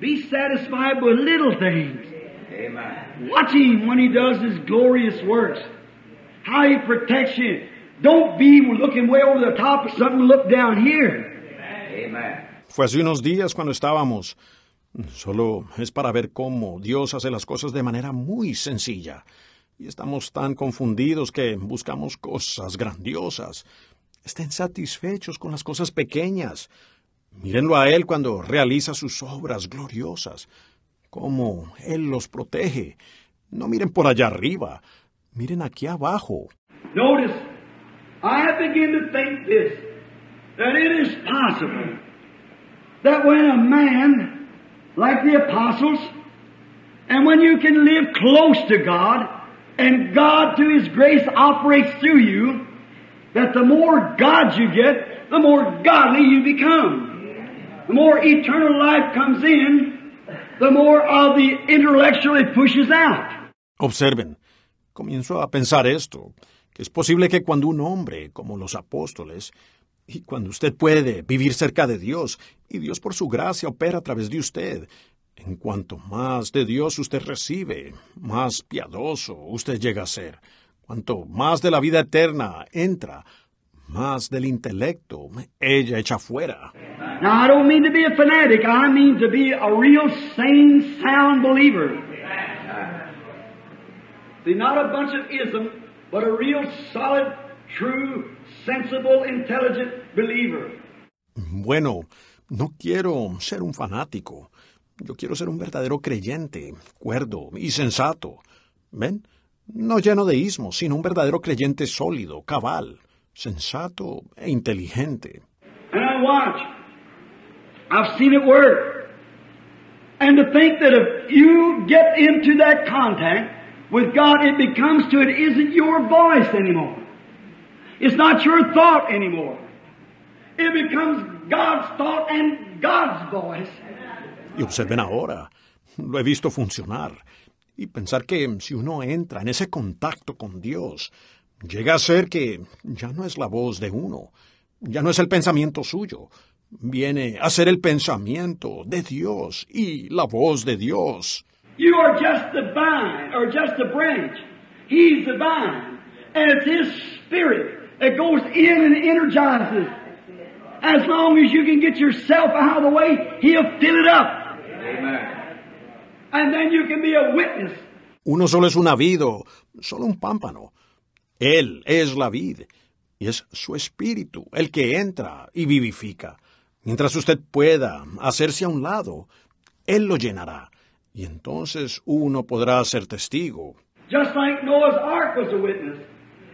Be satisfied with little things. Amen. Watch Him when He does His glorious works. How He protects you. Don't be looking way over the top of something, look down here. Amen. Fue hace unos días cuando estábamos. Solo es para ver cómo Dios hace las cosas de manera muy sencilla. Y estamos tan confundidos que buscamos cosas grandiosas. Estén satisfechos con las cosas pequeñas. Mírenlo a Él cuando realiza sus obras gloriosas. Cómo Él los protege. No miren por allá arriba. Miren aquí abajo. Notice, I begin to think this, that it is possible that when a man, like the apostles, and when you can live close to God, and God through His grace operates through you, that the more God you get, the more godly you become. The more eternal life comes in, the more of the intellectual it pushes out. Observen, comienzo a pensar esto, que es posible que cuando un hombre, como los apóstoles, y cuando usted puede vivir cerca de Dios, y Dios por su gracia opera a través de usted, en cuanto más de Dios usted recibe, más piadoso usted llega a ser. Cuanto más de la vida eterna entra, más del intelecto ella echa fuera. Now, I don't mean to be a fanatic. I mean to be a bunch of ism, but a real solid, true, sensible, intelligent believer. Bueno, no quiero ser un fanático. Yo quiero ser un verdadero creyente, cuerdo y sensato. ¿Ven? No lleno de ismos, sino un verdadero creyente sólido, cabal, sensato e inteligente. And I watch. I've seen it work. And to think that if you get into that contact with God, it becomes to it isn't your voice anymore. It's not your thought anymore. It becomes God's thought and God's voice. Y observen ahora, lo he visto funcionar. Y pensar que si uno entra en ese contacto con Dios, llega a ser que ya no es la voz de uno, ya no es el pensamiento suyo, viene a ser el pensamiento de Dios y la voz de Dios. You are just the vine, or just a branch. He's the vine. And it's His Spirit that goes in and energizes. As long as you can get yourself out of the way, He'll fill it up. Amen. And then you can be a witness. Uno solo es un avido, solo un pámpano. Él es la vid, y es su espíritu el que entra y vivifica. Mientras usted pueda hacerse a un lado, Él lo llenará, y entonces uno podrá ser testigo. Just like Noah's ark was a witness.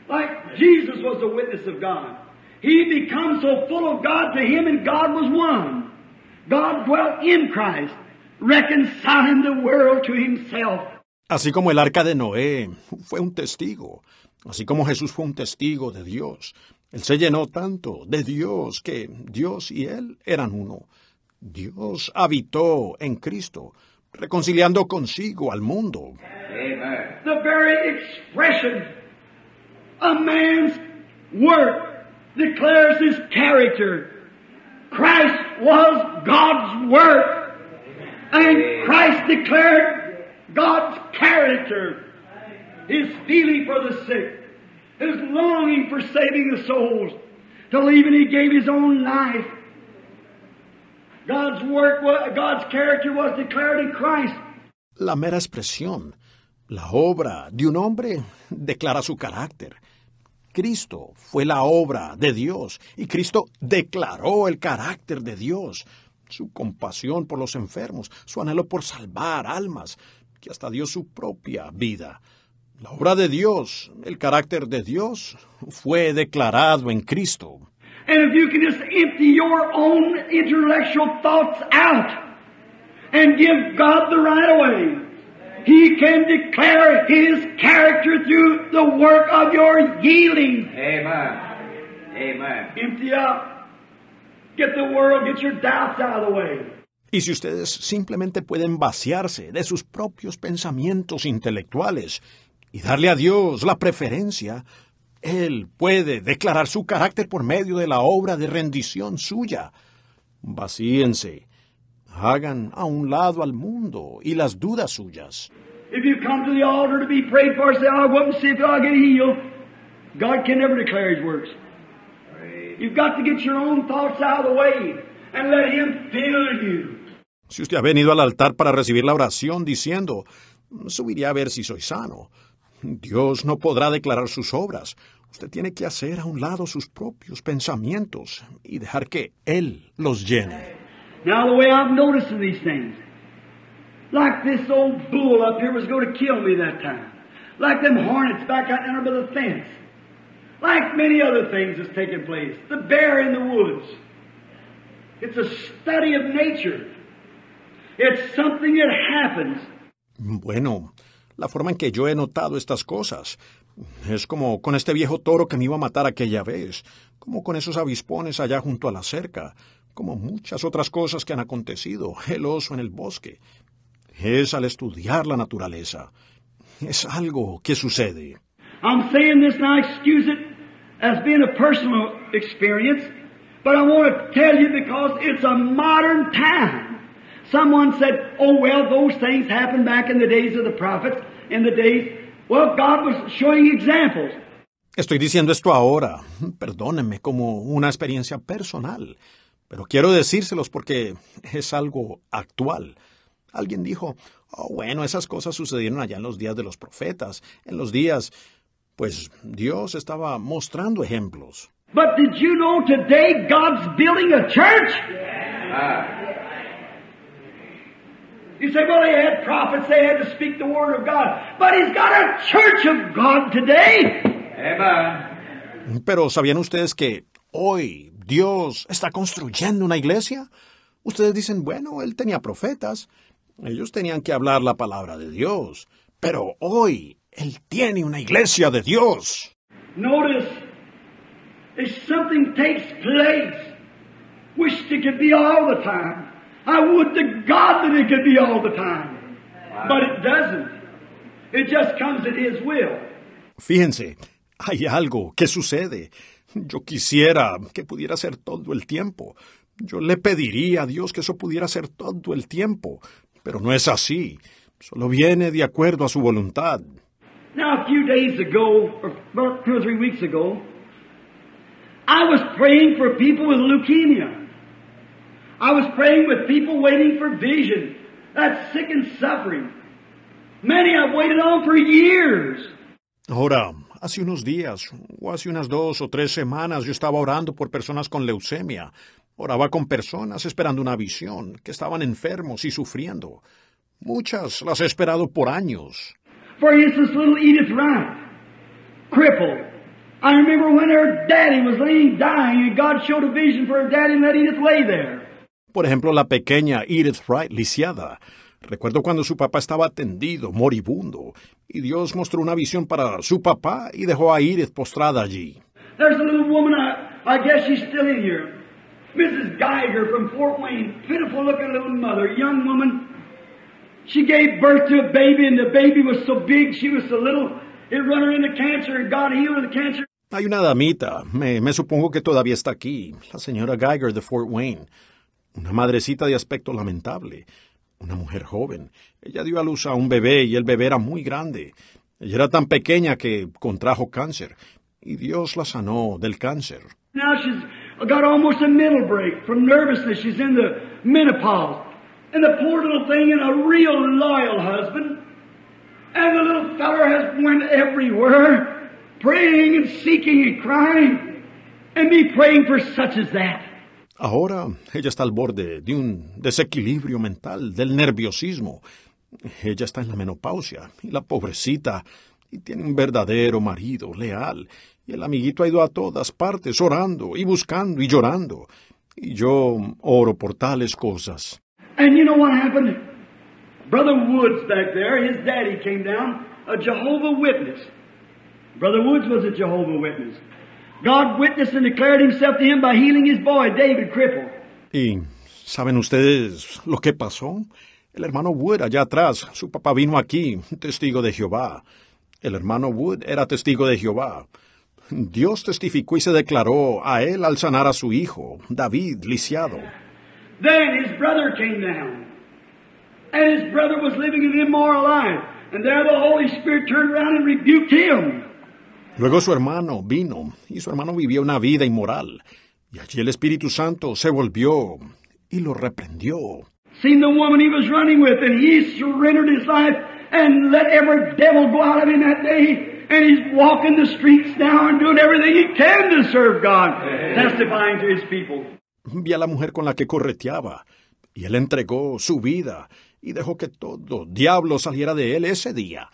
Like Jesus was a witness of God. He becomes so full of God to him and God was one. God dwelt in Christ, reconciling the world to himself. Así como el arca de Noé fue un testigo, así como Jesús fue un testigo de Dios, Él se llenó tanto de Dios que Dios y él eran uno. Dios habitó en Cristo, reconciliando consigo al mundo. Amen. The very expression of man's work declares his character. Christ was God's work. And Christ declared God's character. His feeling for the sick. His longing for saving the souls. Till even he gave his own life. God's work, God's character was declared in Christ. La mera expresión, la obra de un hombre declara su carácter. Cristo fue la obra de Dios y Cristo declaró el carácter de Dios, su compasión por los enfermos, su anhelo por salvar almas, que hasta dio su propia vida. La obra de Dios, el carácter de Dios, fue declarado en Cristo. And if you can just empty your own intellectual thoughts out and give God the right of way, He can declare His character through the work of your yielding. Amen. Amen. Empty out. Get the world, get your doubts out of the way. Y si ustedes simplemente pueden vaciarse de sus propios pensamientos intelectuales y darle a Dios la preferencia, Él puede declarar su carácter por medio de la obra de rendición suya. Vacíense, hagan a un lado al mundo y las dudas suyas. If you come to the altar to be prayed for, say, I'll go up and see if I'll get healed. God can never declare His works. Praise. You've got to get your own thoughts out of the way and let Him fill you. Si usted ha venido al altar para recibir la oración diciendo, subiré a ver si soy sano, Dios no podrá declarar sus obras. Usted tiene que hacer a un lado sus propios pensamientos y dejar que Él los llene. Now, the way I've noticed of these things, like this old bull up here was going to kill me that time, like them hornets back out there by the fence, like many other things that's taking place, the bear in the woods. It's a study of nature. It's something that happens. Bueno, la forma en que yo he notado estas cosas es como con este viejo toro que me iba a matar aquella vez, como con esos avispones allá junto a la cerca, como muchas otras cosas que han acontecido, el oso en el bosque. Es al estudiar la naturaleza. Es algo que sucede. I'm saying this now, excuse it, as being a personal experience, but I want to tell you because it's a modern time. Someone said, oh well, those things happened back in the days of the prophets, in the days, well, God was showing examples. Estoy diciendo esto ahora, perdónenme, como una experiencia personal, pero quiero decírselos porque es algo actual. Alguien dijo, oh, bueno, esas cosas sucedieron allá en los días de los profetas, en los días, pues Dios estaba mostrando ejemplos. But did you know today God's building a church? Ah. You say, well, they had prophets, they had to speak the word of God. But He's got a church of God today. Amen. Pero ¿sabían ustedes que hoy Dios está construyendo una iglesia? Ustedes dicen, bueno, Él tenía profetas, ellos tenían que hablar la palabra de Dios, pero hoy Él tiene una iglesia de Dios. Notice, if something takes place, wish it could be all the time. I would to God that it could be all the time. But it doesn't. It just comes at His will. Fíjense, hay algo que sucede. Yo quisiera que pudiera ser todo el tiempo. Yo le pediría a Dios que eso pudiera ser todo el tiempo, pero no es así. Solo viene de acuerdo a su voluntad. Now, a few days ago, or about two or three weeks ago, I was praying for people with leukemia. I was praying with people waiting for vision. That's sick and suffering. Many I've waited on for years. Ahora, hace unos días, o hace unas dos o tres semanas, yo estaba orando por personas con leucemia. Oraba con personas esperando una visión, que estaban enfermos y sufriendo. Muchas las he esperado por años. For instance, little Edith Wright, crippled. I remember when her daddy was laying dying and God showed a vision for her daddy and let Edith lay there. Por ejemplo, la pequeña Edith Wright, lisiada. Recuerdo cuando su papá estaba tendido, moribundo, y Dios mostró una visión para su papá y dejó a Edith postrada allí. There's a little woman, I, I guess she's still in here. Mrs. Geiger from Fort Wayne, pitiful looking little mother, young woman. She gave birth to a baby and the baby was so big, she was so little, it run her into cancer and God healed her the cancer. Hay una damita, me, me supongo que todavía está aquí, la señora Geiger de Fort Wayne. Una madrecita de aspecto lamentable, una mujer joven. Ella dio a luz a un bebé y el bebé era muy grande. Ella era tan pequeña que contrajo cáncer y Dios la sanó del cáncer. Now she's got almost a mental break from nervousness. She's in the menopause. And the poor little thing and a real loyal husband. And the little feller has went everywhere, praying and seeking and crying. And me praying for such as that. Ahora ella está al borde de un desequilibrio mental, del nerviosismo. Ella está en la menopausia y la pobrecita y tiene un verdadero marido leal. Y el amiguito ha ido a todas partes orando y buscando y llorando. Y yo oro por tales cosas. And you know what happened? Brother Woods back there, his daddy came down, a Jehovah Witness. Brother Woods was a Jehovah Witness. God witnessed and declared himself to him by healing his boy, David Cripple. ¿Y saben ustedes lo que pasó? El hermano Wood allá atrás, su papá vino aquí, testigo de Jehová. El hermano Wood era testigo de Jehová. Dios testificó y se declaró a él al sanar a su hijo, David, lisiado. Then his brother came down. And his brother was living an immoral life. And there the Holy Spirit turned around and rebuked him. Luego su hermano vino, y su hermano vivía una vida inmoral. Y allí el Espíritu Santo se volvió y lo reprendió. Seen the woman he was running with, and he surrendered his life and let every devil go out of him that day. And he's walking the streets now and doing everything he can to serve God, testifying to his people. Vi a la mujer con la que correteaba, y él entregó su vida y dejó que todo diablo saliera de él ese día.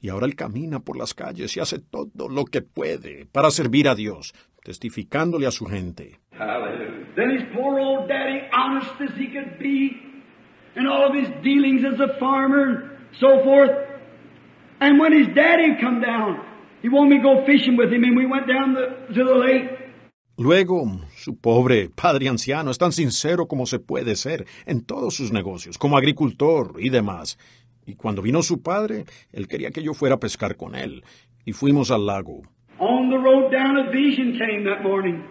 Y ahora él camina por las calles y hace todo lo que puede para servir a Dios, testificándole a su gente. Then his poor old daddy, honest as he could be, and all of his dealings as a farmer and so forth. And when his daddy come down, he wanted me to go fishing with him, and we went down the, to the lake. Luego, su pobre padre anciano es tan sincero como se puede ser en todos sus negocios, como agricultor y demás. Y cuando vino su padre, él quería que yo fuera a pescar con él, y fuimos al lago. On the road down, a vision came that morning.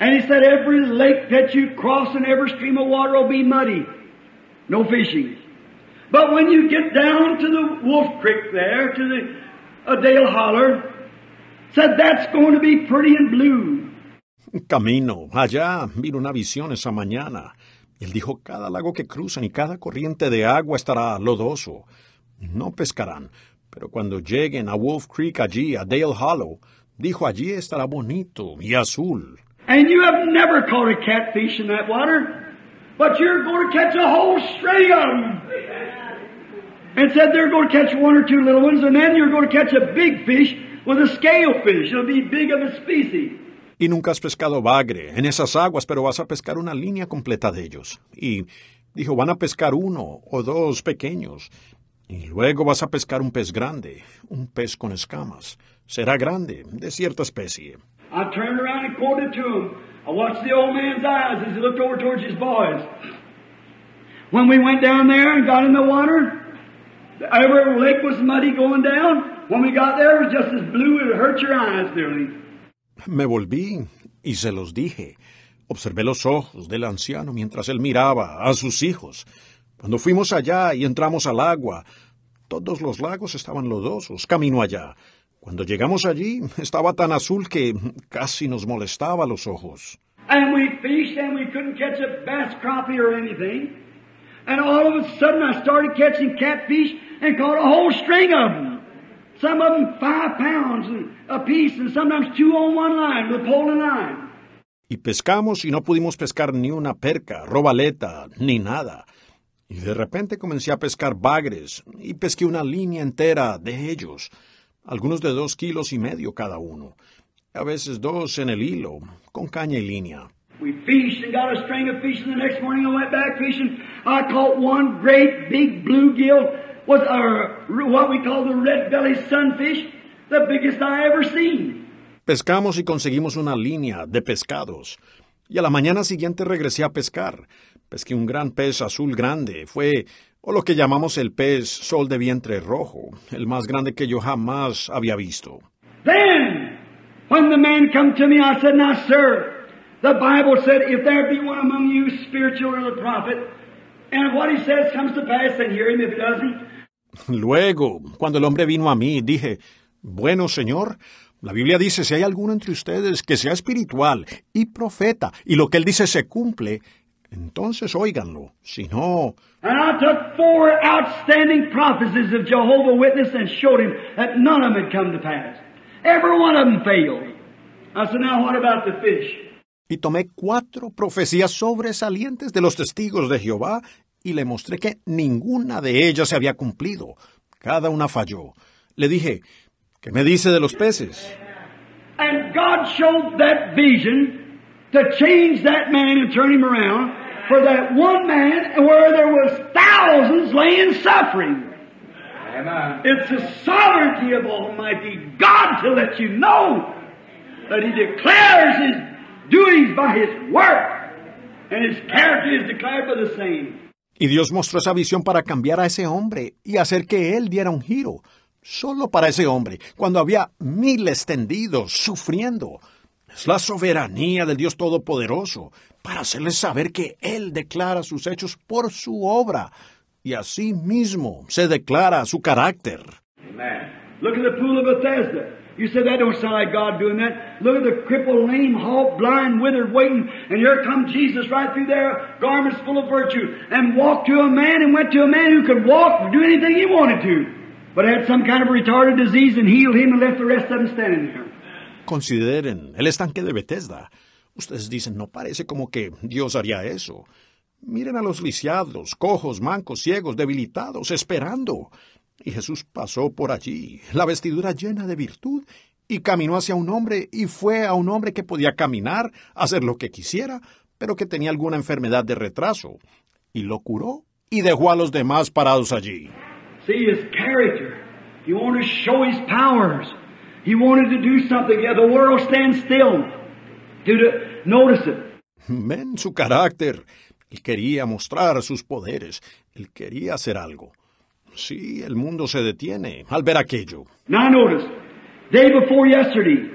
And he said, every lake that you cross and every stream of water will be muddy. No fishing. But when you get down to the Wolf Creek there, to the uh, Dale Holler, said that's going to be pretty and blue. Camino, allá vino una visión esa mañana. Él dijo, cada lago que cruzan y cada corriente de agua estará lodoso. No pescarán, pero cuando lleguen a Wolf Creek allí, a Dale Hollow, dijo, allí estará bonito y azul. And you have never caught a catfish in that water, but you're going to catch a whole string of them. And said they're going to catch one or two little ones, and then you're going to catch a big fish with a scale fish. It'll be big of a species. Y nunca has pescado bagre en esas aguas, pero vas a pescar una línea completa de ellos. Y dijo, van a pescar uno o dos pequeños. Y luego vas a pescar un pez grande, un pez con escamas. Será grande, de cierta especie. I turned around and quoted to him. I watched the old man's eyes as he looked over towards his boys. When we went down there and got in the water, every lake was muddy going down. When we got there, it was just as blue it hurt your eyes nearly. Me volví y se los dije. Observé los ojos del anciano mientras él miraba a sus hijos. Cuando fuimos allá y entramos al agua, todos los lagos estaban lodosos, camino allá. Cuando llegamos allí, estaba tan azul que casi nos molestaba los ojos. And we fished and we couldn't catch a bass crappie or anything. And all of a sudden I started catching catfish and caught a whole string of them. Some of them five pounds a piece and sometimes two on one line with pole and line. Y pescamos y no pudimos pescar ni una perca, robaleta, ni nada. Y de repente comencé a pescar bagres y pesqué una línea entera de ellos, algunos de dos kilos y medio cada uno, a veces dos en el hilo, con caña y línea. We fished and got a string of fish and the next morning I went back fishing. I caught one great big bluegill was a, what we call the red bellied sunfish, the biggest I ever seen. Pescamos y conseguimos una línea de pescados. Y a la mañana siguiente regresé a pescar. Pesqué un gran pez azul grande. Fue, o lo que llamamos el pez sol de vientre rojo, el más grande que yo jamás había visto. Then, when the man come to me, I said, Now, sir, the Bible said, if there be one among you spiritual or the prophet, and what he says comes to pass, then hear him. If it doesn't, Luego, cuando el hombre vino a mí, dije, Bueno, Señor, la Biblia dice, si hay alguno entre ustedes que sea espiritual y profeta, y lo que él dice se cumple, entonces óiganlo. Si no, And I took four outstanding prophecies of Jehovah Witness and showed him that none of them had come to pass. Every one of them failed. I said, now what about the fish? y tomé cuatro profecías sobresalientes de los testigos de Jehová y le mostré que ninguna de ellas se había cumplido. Cada una falló. Le dije, ¿qué me dice de los peces? And God showed that vision to change that man and turn him around for that one man where there was thousands laying suffering. It's the sovereignty of Almighty God to let you know that He declares His doings by His work, and His character is declared by the same. Y Dios mostró esa visión para cambiar a ese hombre y hacer que él diera un giro. Solo para ese hombre, cuando había miles tendidos, sufriendo. Es la soberanía del Dios Todopoderoso para hacerles saber que Él declara sus hechos por su obra y así mismo se declara su carácter. Amen. Look at the pool of Bethesda. You said that don't sound like God doing that. Look at the crippled, lame, halt, blind, withered, waiting, and here come Jesus right through there, garments full of virtue, and walked to a man and went to a man who could walk do anything he wanted to, but had some kind of retarded disease and healed him and left the rest of them standing there. Consideren el estanque de Bethesda. Ustedes dicen, no parece como que Dios haría eso. Miren a los lisiados, cojos, mancos, ciegos, debilitados, esperando. Y Jesús pasó por allí, la vestidura llena de virtud, y caminó hacia un hombre, y fue a un hombre que podía caminar, hacer lo que quisiera, pero que tenía alguna enfermedad de retraso, y lo curó, y dejó a los demás parados allí. See his character. He wanted to show his powers. He wanted to do something. Yeah, the world stands still to notice it. Ven su carácter. Él quería mostrar sus poderes. Él quería hacer algo. Sí, el mundo se detiene al ver aquello. Now notice, day before yesterday,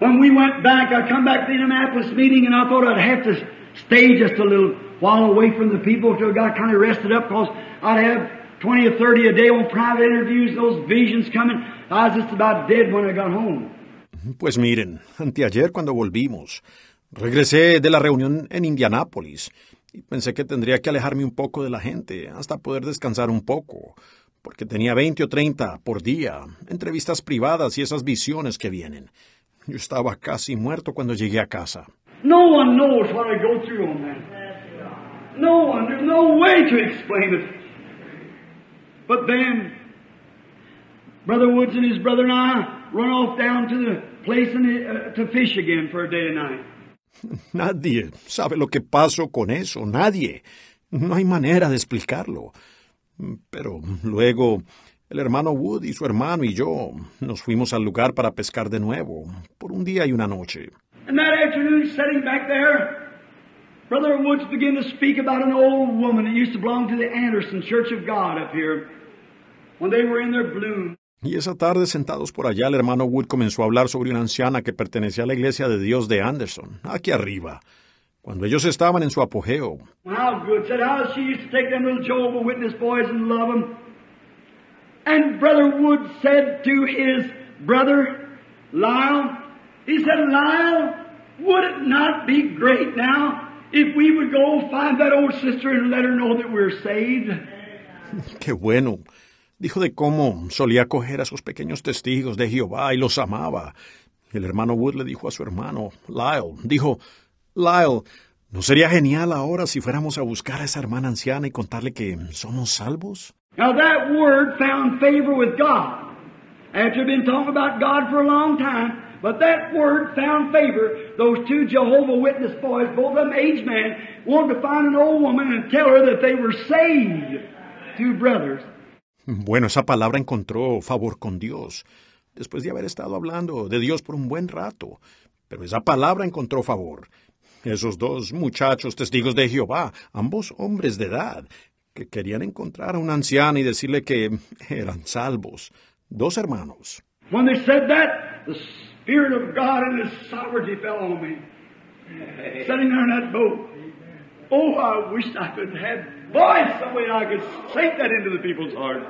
when we went back, I come back to the Indianapolis meeting and I thought I'd have to stay just a little while away from the people till I got kind of rested up because I'd have 20 or 30 a day on private interviews, those visions coming. I was just about dead when I got home. Pues miren, anteayer cuando volvimos, regresé de la reunión en Indianápolis y pensé que tendría que alejarme un poco de la gente hasta poder descansar un poco, porque tenía 20 o 30 por día, entrevistas privadas y esas visiones que vienen. Yo estaba casi muerto cuando llegué a casa. No one knows what I go through on that. No one. There's no way to explain it. But then, Brother Woods and his brother and I run off down to the place in uh, to fish again for a day and night. Nadie sabe lo que pasó con eso, nadie. No hay manera de explicarlo. Pero luego el hermano Wood y su hermano y yo nos fuimos al lugar para pescar de nuevo, por un día y una noche. And that afternoon, sitting back there, Brother Woods began to speak about an old woman that used to belong to the Anderson Church of God up here when they were in their bloom. Y esa tarde, sentados por allá, el hermano Wood comenzó a hablar sobre una anciana que pertenecía a la iglesia de Dios de Anderson, aquí arriba, cuando ellos estaban en su apogeo. How good. Said how she used to take them little Jehovah Witness boys and love them. And Brother Wood said to his brother, Lyle, he said, Lyle, would it not be great now if we would go find that old sister and let her know that we're saved? Qué bueno. Dijo de cómo solía coger a esos pequeños testigos de Jehová y los amaba. El hermano Wood le dijo a su hermano, Lyle, dijo, Lyle, ¿no sería genial ahora si fuéramos a buscar a esa hermana anciana y contarle que somos salvos? Now that word found favor with God. After been talking about God for a long time, but that word found favor. Those two Jehovah Witness boys, both of them aged men, wanted to find an old woman and tell her that they were saved. Two brothers. Bueno, esa palabra encontró favor con Dios. después de haber estado hablando de Dios por un buen rato. Pero esa palabra encontró favor. Esos dos muchachos testigos de Jehová, ambos hombres de edad, que querían encontrar a un anciano y decirle que eran salvos, dos hermanos. When they said that, the Spirit of God and His sovereignty fell on me. Sitting there in that boat. Oh, I wish I could have voice some way I could sink that into the people's heart.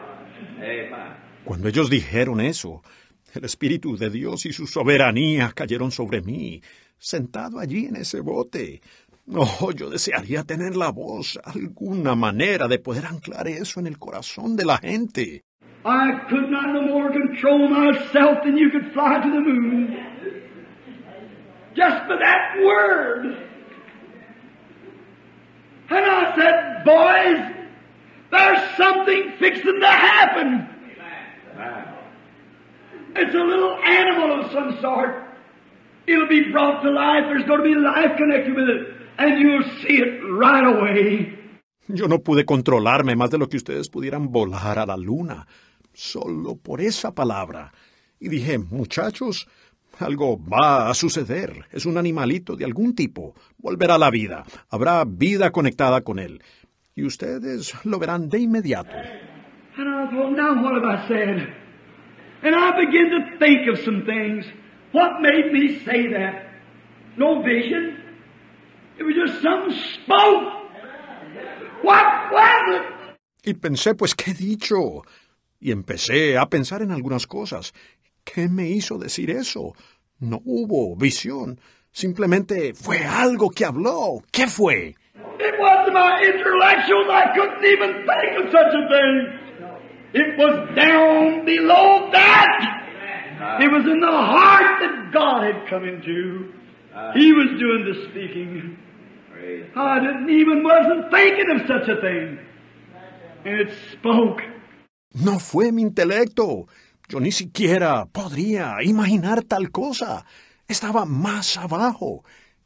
Amen. Cuando ellos dijeron eso, el Espíritu de Dios y su soberanía cayeron sobre mí, sentado allí en ese bote. Oh, yo desearía tener la voz, alguna manera de poder anclar eso en el corazón de la gente. I could not no more control myself than you could fly to the moon. Just for that word. And I said, boys, there's something fixing to happen. It's a little animal of some sort. It'll be brought to life. There's going to be life connected with it. And you'll see it right away. Yo no pude controlarme más de lo que ustedes pudieran volar a la luna, solo por esa palabra. Y dije, muchachos, algo va a suceder. Es un animalito de algún tipo. Volverá a la vida. Habrá vida conectada con él. Y ustedes lo verán de inmediato. And I thought, now what have I said? And I began to think of some things. What made me say that? No vision. It was just something spoke. What was it? Y pensé, pues, ¿qué he dicho? Y empecé a pensar en algunas cosas. ¿Qué me hizo decir eso? No hubo visión. Simplemente fue algo que habló. ¿Qué fue? It wasn't my intellectuals. I couldn't even think of such a thing. It was down below that. It was in the heart that God had come into. He was doing the speaking. I didn't even wasn't thinking of such a thing. And it spoke. No fue mi intelecto. Yo ni siquiera podría imaginar tal cosa. Estaba más abajo.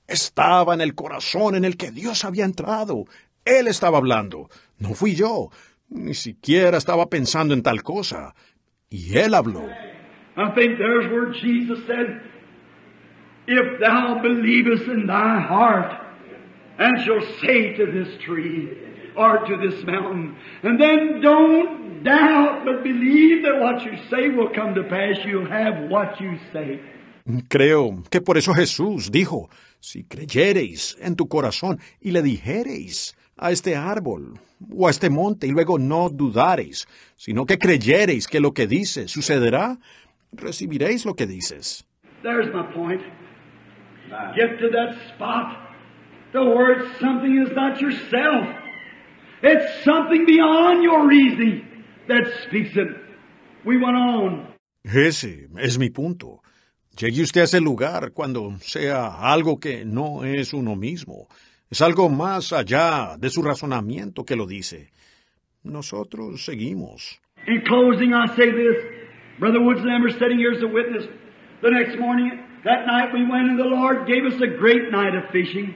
Estaba en el corazón en el que Dios había entrado. Él estaba hablando. No fui yo. Ni siquiera estaba pensando en tal cosa. Y Él habló. I think there's where Jesus said, If thou believest in thy heart, and shall say to this tree, or to this mountain, and then don't doubt, but believe that what you say will come to pass, you'll have what you say. Creo que por eso Jesús dijo, si creyereis en tu corazón y le dijereis a este árbol o a este monte y luego no dudareis, sino que creyereis que lo que dice sucederá, recibiréis lo que dices. There's my point. Get to that spot where it's something is not yourself. It's something beyond your reasoning that speaks it. We went on. Ese es mi punto. Llegue usted a ese lugar cuando sea algo que no es uno mismo. Es algo más allá de su razonamiento que lo dice. Nosotros seguimos. In closing, I say this. Brother Woods were sitting here as a witness. The next morning, that night we went and the Lord gave us a great night of fishing.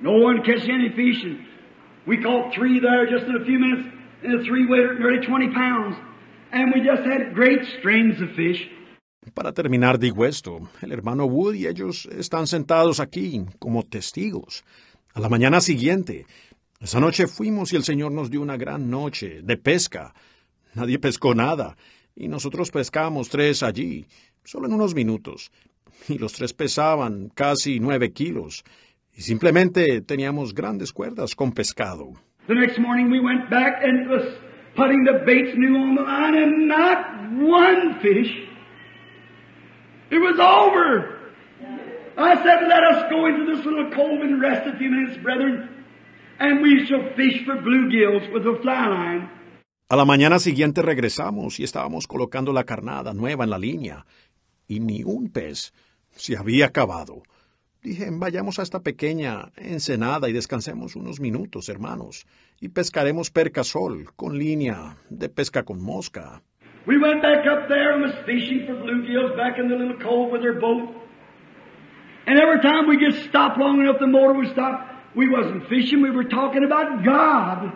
No one catch any fish. And we caught three there just in a few minutes. And the three weighed nearly 20 pounds. And we just had great strings of fish. Para terminar, digo esto, el hermano Wood y ellos están sentados aquí como testigos. A la mañana siguiente, esa noche fuimos y el Señor nos dio una gran noche de pesca. Nadie pescó nada, y nosotros pescamos tres allí, solo en unos minutos. Y los tres pesaban casi nueve kilos, y simplemente teníamos grandes cuerdas con pescado. The next morning we went back and was putting the baits new on the line and not one fish. It was over. I said, let us go into this little cove and rest a few minutes, brethren, and we shall fish for bluegills with a fly line. A la mañana siguiente regresamos y estábamos colocando la carnada nueva en la línea, y ni un pez se había acabado. Dije, vayamos a esta pequeña ensenada y descansemos unos minutos, hermanos, y pescaremos percasol con línea de pesca con mosca. We went back up there and was fishing for bluegills back in the little cove with our boat. And every time we just stopped long enough, the motor would stop. We wasn't fishing, we were talking about God.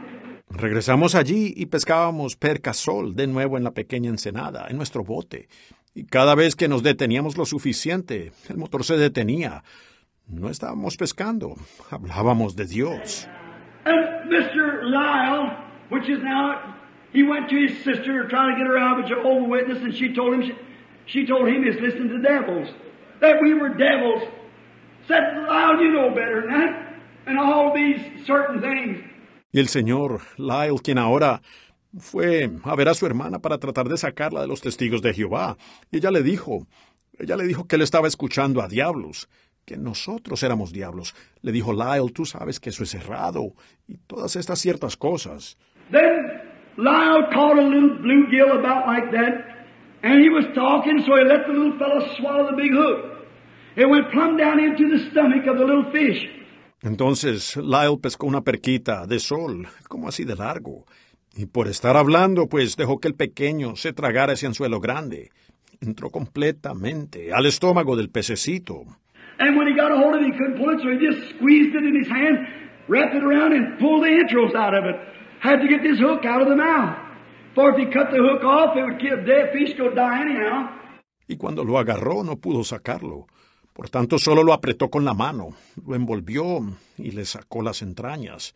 Regresamos allí y pescábamos percasol de nuevo en la pequeña ensenada, en nuestro bote. Y cada vez que nos deteníamos lo suficiente, el motor se detenía. No estábamos pescando, hablábamos de Dios. And Mr. Lyle, which is now, he went to his sister trying to get her out of a Jehovah's Witness, and she told him, she, she told him he's listening to devils, that we were devils. Said, Lyle, you know better than that, and all these certain things. Y el señor Lyle, quien ahora fue a ver a su hermana para tratar de sacarla de los testigos de Jehová, y ella le dijo, ella le dijo que él estaba escuchando a diablos, que nosotros éramos diablos. Le dijo Lyle, tú sabes que eso es errado, y todas estas ciertas cosas. Then Lyle caught a little bluegill about like that, and he was talking, so he let the little fellow swallow the big hook. It went plumb down into the stomach of the little fish. Entonces Lyle pescó una perquita de sol, como así de largo, y por estar hablando, pues dejó que el pequeño se tragara ese anzuelo grande. Entró completamente al estómago del pececito. And when he got a hold of it, he couldn't pull it, so he just squeezed it in his hand, wrapped it around, and pulled the entrails out of it. Had to get this hook out of the mouth. For if he cut the hook off, it would kill dead fish go die anyhow. Y cuando lo agarró no pudo sacarlo. Por tanto, solo lo apretó con la mano, lo envolvió y le sacó las entrañas.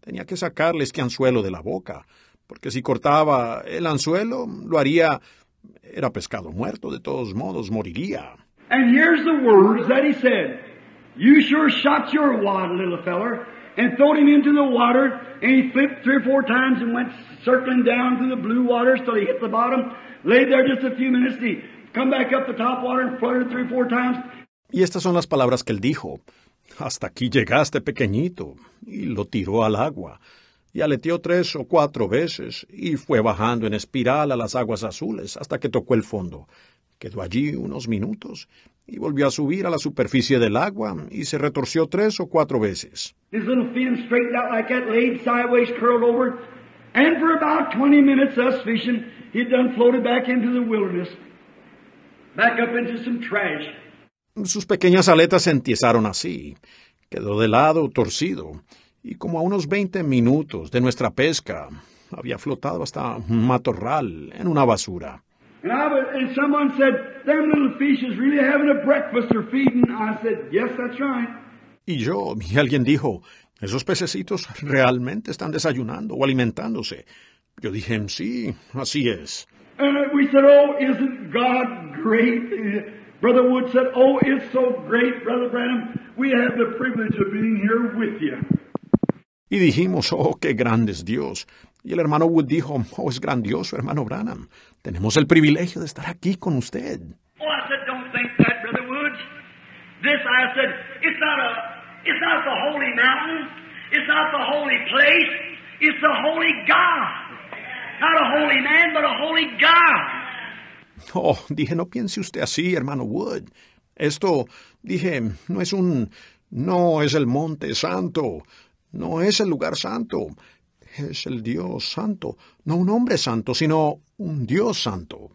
Tenía que sacarle este anzuelo de la boca, porque si cortaba el anzuelo, lo haría. Era pescado muerto, de todos modos, moriría. And here's the words that he said. You sure shot your wad, little feller, and throwed him into the water, and he flipped three or four times and went circling down through the blue waters till he hit the bottom, laid there just a few minutes, and he come back up the top water and fluttered three or four times. Y estas son las palabras que él dijo. Hasta aquí llegaste, pequeñito, y lo tiró al agua. Y aleteó tres o cuatro veces, y fue bajando en espiral a las aguas azules hasta que tocó el fondo. Quedó allí unos minutos, y volvió a subir a la superficie del agua, y se retorció tres o cuatro veces. His little fin straightened out like that, laid sideways, curled over, and for about 20 minutes, us fishing, he'd done floated back into the wilderness, back up into some trash. Sus pequeñas aletas se entiezaron así. Quedó de lado, torcido, y como a unos veinte minutos de nuestra pesca, había flotado hasta un matorral en una basura. And, I was, and someone said, them little fish is really having a breakfast or feeding. I said, yes, that's right. Y yo, y alguien dijo, esos pececitos realmente están desayunando o alimentándose. Yo dije, sí, así es. And we said, oh, isn't God great? Brother Wood said, oh, it's so great, Brother Branham. We have the privilege of being here with you. Y dijimos, oh, qué grande es Dios. Y el hermano Wood dijo, oh, es grandioso, hermano Branham. Tenemos el privilegio de estar aquí con usted. Oh, I said, don't think that, Brother Woods. This, I said, it's not a, it's not the holy mountain. It's not the holy place. It's the holy God. Not a holy man, but a holy God. Oh, dije, no piense usted así, hermano Wood. Esto, dije, no es un, no es el monte santo, no es el lugar santo, es el Dios santo, no un hombre santo, sino un Dios santo.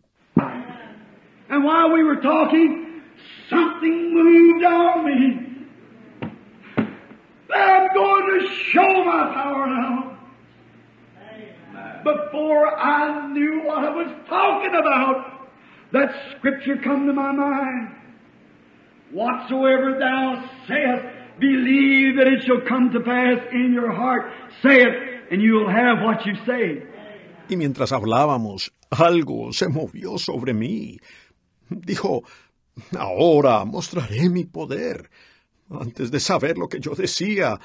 And while we were talking, something moved on me. I'm going to show my power now. Before I knew what I was talking about, that scripture come to my mind. Whatsoever thou sayest, believe that it shall come to pass in your heart. Say it, and you'll have what you say. Y mientras hablábamos, algo se movió sobre mí. Dijo, ahora mostraré mi poder. Antes de saber lo que yo decía,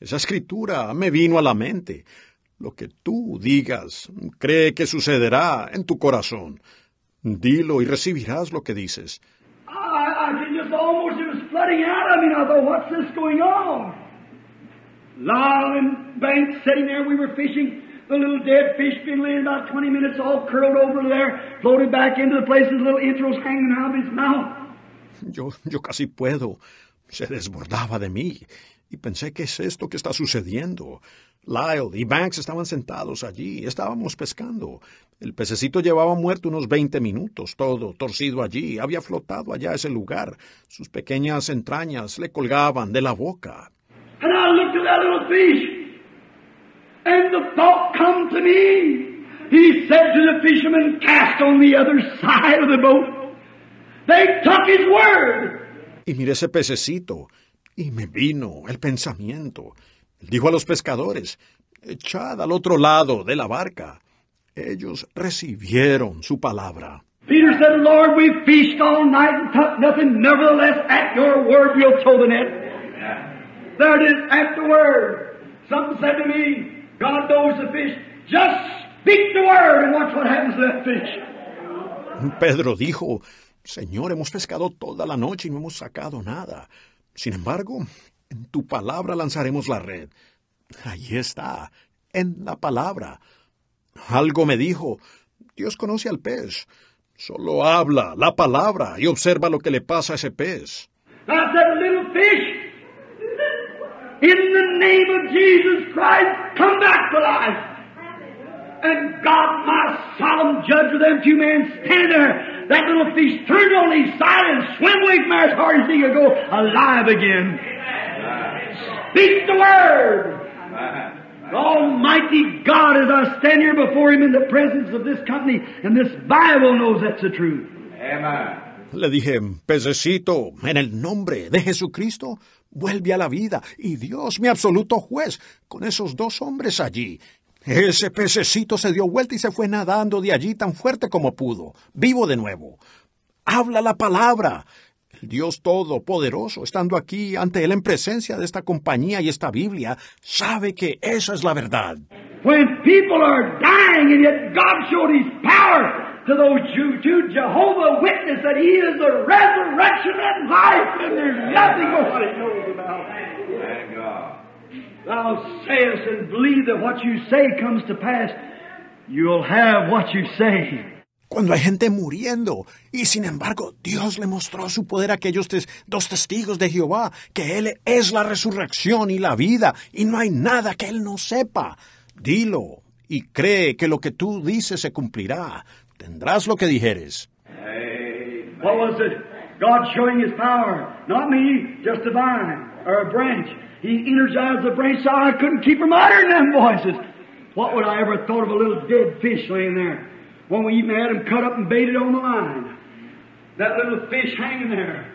esa escritura me vino a la mente. Lo que tú digas, cree que sucederá en tu corazón. Dilo y recibirás lo que dices. I, I Lyle and Banks sitting there, we were fishing. The little dead fish been laying about 20 minutes, all curled over there, floated back into the place, his little entrails hanging out of his mouth. Yo, yo casi puedo. Se desbordaba de mí. Y pensé, ¿qué es esto que está sucediendo? Lyle y Banks estaban sentados allí, estábamos pescando. El pececito llevaba muerto unos veinte minutos, todo torcido allí, había flotado allá ese lugar. Sus pequeñas entrañas le colgaban de la boca. And I looked at that little fish, and the thought come to me. He said to the fisherman, cast on the other side of the boat. They took his word. Y miré ese pececito, y me vino el pensamiento. Él dijo a los pescadores, echad al otro lado de la barca. Ellos recibieron su palabra. Peter said, Lord, we fished all night and took nothing. Nevertheless, at your word, we'll throw the net. There it is, word. Something said to me, God knows the fish. Just speak the word and watch what happens to that fish. Pedro dijo, Señor, hemos pescado toda la noche y no hemos sacado nada. Sin embargo, en tu palabra lanzaremos la red. Ahí está, en la palabra. Algo me dijo, Dios conoce al pez. Solo habla la palabra y observa lo que le pasa a ese pez. I in the name of Jesus Christ, come back to life. And God, my solemn judge of them two men standing there, that little fish turned on his side and swam away from there as hard as he could go, alive again. Speak the word. Almighty God, as I stand here before Him in the presence of this company, and this Bible knows that's the truth. Amen. Le dije, pececito, en el nombre de Jesucristo, vuelve a la vida, y Dios, mi absoluto juez, con esos dos hombres allí. Ese pececito se dio vuelta y se fue nadando de allí tan fuerte como pudo, vivo de nuevo. Habla la palabra. El Dios Todopoderoso, estando aquí ante Él en presencia de esta compañía y esta Biblia, sabe que esa es la verdad. When people are dying and yet God showed His power to those Jews, to Jehovah Witness that He is the resurrection and life and there's nothing nobody knows about. Thank God. Thou sayest and believe that what you say comes to pass, you'll have what you say. Cuando hay gente muriendo, y sin embargo Dios le mostró su poder a aquellos tes- dos testigos de Jehová, que Él es la resurrección y la vida, y no hay nada que Él no sepa. Dilo, y cree que lo que tú dices se cumplirá. Tendrás lo que dijeres. What was it? God showing His power. Not me, just a vine or a branch. He energized the branch so I couldn't keep from uttering them voices. What would I ever thought of a little dead fish laying there? When we even had him cut up and baited on the line. That little fish hanging there.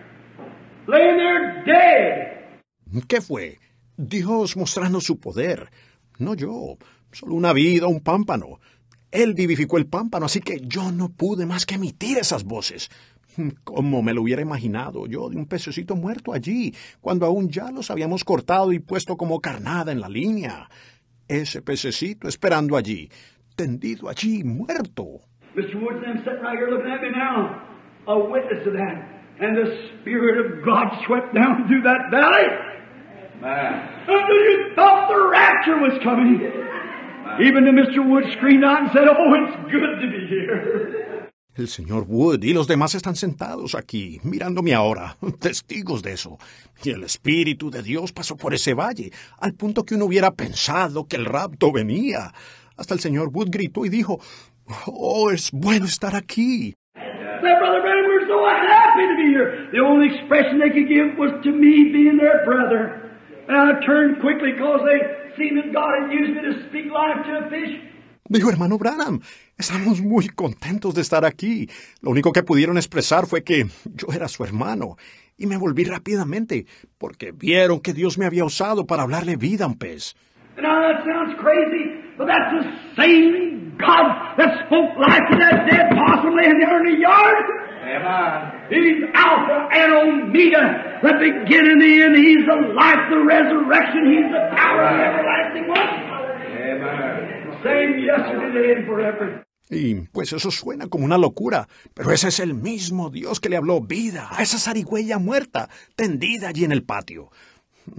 Laying there dead. ¿Qué fue? Dios mostrando su poder. No yo, solo una vida, un pámpano. Él vivificó el pámpano, así que yo no pude más que emitir esas voces. Como me lo hubiera imaginado yo de un pececito muerto allí, cuando aún ya los habíamos cortado y puesto como carnada en la línea. Ese pececito esperando allí, tendido allí, muerto. Mr. Woods them sitting right here looking at me now, a witness of that. And the Spirit of God swept down through that valley. Amen. Until you thought the rapture was coming. Even the Mr. Wood screamed out and said, Oh, it's good to be here. El señor Wood y los demás están sentados aquí, mirándome ahora, testigos de eso. Y el Espíritu de Dios pasó por ese valle, al punto que uno hubiera pensado que el rapto venía. Hasta el señor Wood gritó y dijo, Oh, es bueno estar aquí. Said, Brother Branham, we're so happy to be here. The only expression they could give was to me being their brother. And I turned quickly because they Dijo hermano Branham, estamos muy contentos de estar aquí. Lo único que pudieron expresar fue que yo era su hermano. Y me volví rápidamente, porque vieron que Dios me había usado para hablarle vida a un pez. And now that sounds crazy, but that's the same God that spoke life to that dead possum laying there in the yard. Amen. He's Alpha and Omega, the beginning and the end. He's the life, the resurrection. He's the power, the everlasting one. Amen. Same yesterday, today, and forever. Y pues eso suena como una locura, pero ese es el mismo Dios que le habló vida a esa zarigüeya muerta, tendida allí en el patio.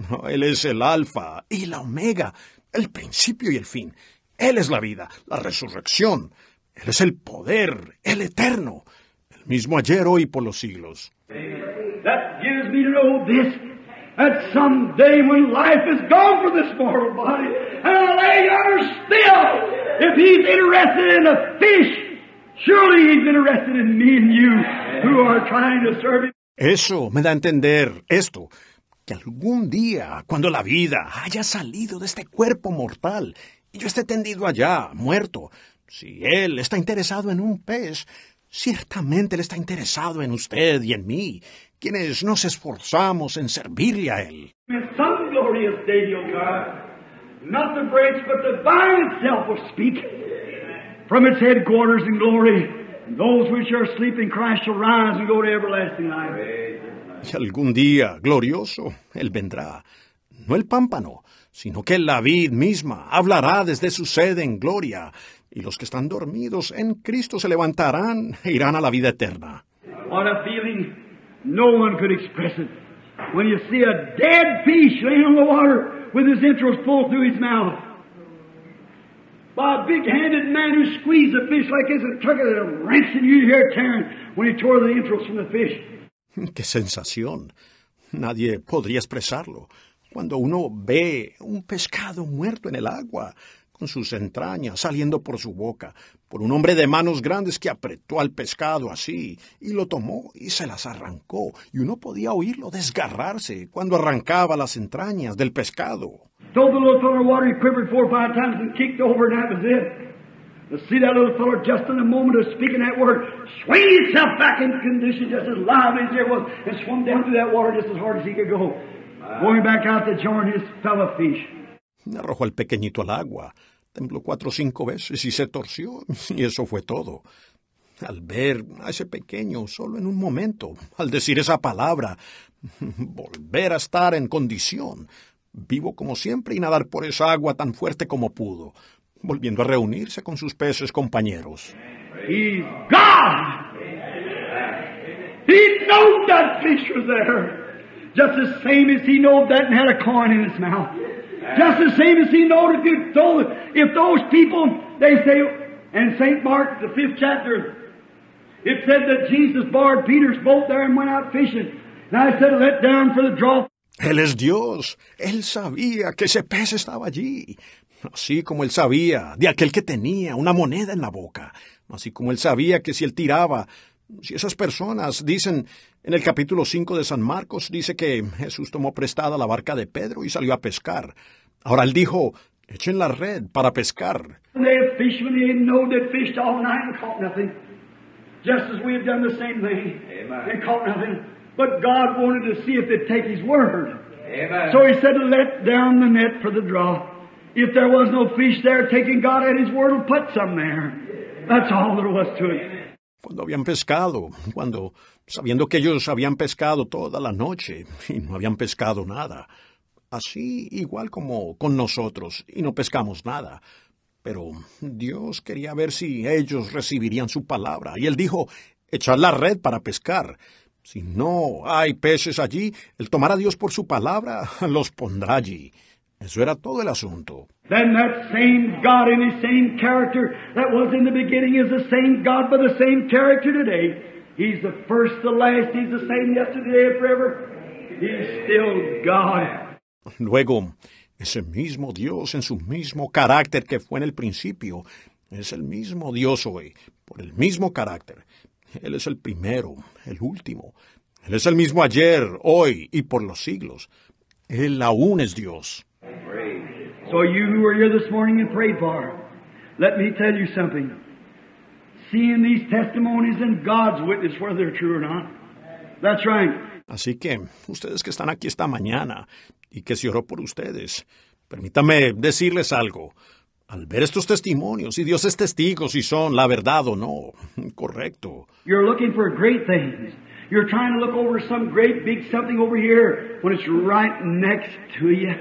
No, Él es el alfa y la omega, el principio y el fin. Él es la vida, la resurrección. Él es el poder, el eterno, el mismo ayer, hoy y por los siglos. That gives me to know this. That someday when life is gone from this mortal body, and I lay yonder still, if he's interested in a fish, surely he's interested in me and you who are trying to serve him. Eso me da a entender esto, que algún día, cuando la vida haya salido de este cuerpo mortal yo esté tendido allá, muerto, si Él está interesado en un pez, Ciertamente Él está interesado en usted y en mí, quienes nos esforzamos en servirle a Él. Not the branch, but the vine itself will speak from its headquarters in glory. And those which are asleep in Christ shall rise and go to everlasting life. Y algún día glorioso Él vendrá, no el pámpano, sino que la vid misma hablará desde su sede en gloria, y los que están dormidos en Cristo se levantarán e irán a la vida eterna. What a feeling no one could express it. When you see a dead fish laying on the water with his entrails full through his mouth. By a big-handed man who squeezed the fish like this and took it and wrenched and you hear it tearing when he tore the entrails from the fish. ¡Qué sensación! Nadie podría expresarlo. Cuando uno ve un pescado muerto en el agua, con sus entrañas saliendo por su boca, por un hombre de manos grandes que apretó al pescado así, y lo tomó y se las arrancó, y uno podía oírlo desgarrarse cuando arrancaba las entrañas del pescado. He. To see little fellow just in the moment of speaking that word, swing himself back into condition just as lively as there was, and swum down through that water just as hard as he could go, going back out to join his fellow fish. Arrojó al pequeñito al agua, tembló cuatro o cinco veces y se torció, y eso fue todo. Al ver a ese pequeño solo en un momento, al decir esa palabra, volver a estar en condición, vivo como siempre y nadar por esa agua tan fuerte como pudo, volviendo a reunirse con sus peces compañeros. He's God! He knowed that fish was there. Just the same as he knowed that and had a coin in his mouth. Just the same as he knowed if you told if those people they say in St. Mark the fifth chapter it said that Jesus borrowed Peter's boat there and went out fishing. And I said let down for the draw. Él es Dios. Él sabía que ese pez estaba allí. Así como él sabía de aquel que tenía una moneda en la boca. Así como él sabía que si él tiraba, si esas personas dicen, en el capítulo 5 de San Marcos dice que Jesús tomó prestada la barca de Pedro y salió a pescar. Ahora él dijo, echen la red para pescar. They had fished when they didn't know they'd fished all night and caught nothing. Just as we have done the same thing Amen. and caught nothing. But God wanted to see if they'd take His word. Amen. So He said, let down the net for the draw. If there was no fish there, taking God at His word will put some there. That's all there was to it. Cuando habían pescado, cuando, sabiendo que ellos habían pescado toda la noche y no habían pescado nada. Así igual como con nosotros y no pescamos nada. Pero Dios quería ver si ellos recibirían su palabra. Y él dijo, echad la red para pescar. Si no hay peces allí, él tomará a Dios por su palabra, los pondrá allí. Eso era todo el asunto. Then that same God in His same character that was in the beginning is the same God by the same character today. He's the first, the last. He's the same yesterday and forever. He's still God. Luego, ese mismo Dios en su mismo carácter que fue en el principio, es el mismo Dios hoy, por el mismo carácter. Él es el primero, el último. Él es el mismo ayer, hoy y por los siglos. Él aún es Dios. So you who are here this morning and prayed for, let me tell you something. Seeing these testimonies and God's witness, whether they're true or not. That's right. Así que, ustedes que están aquí esta mañana y que se oró por ustedes, permítame decirles algo. Al ver estos testimonios, y Dios es testigo si son la verdad o no, correcto. You're looking for great things. You're trying to look over some great big something over here when it's right next to you.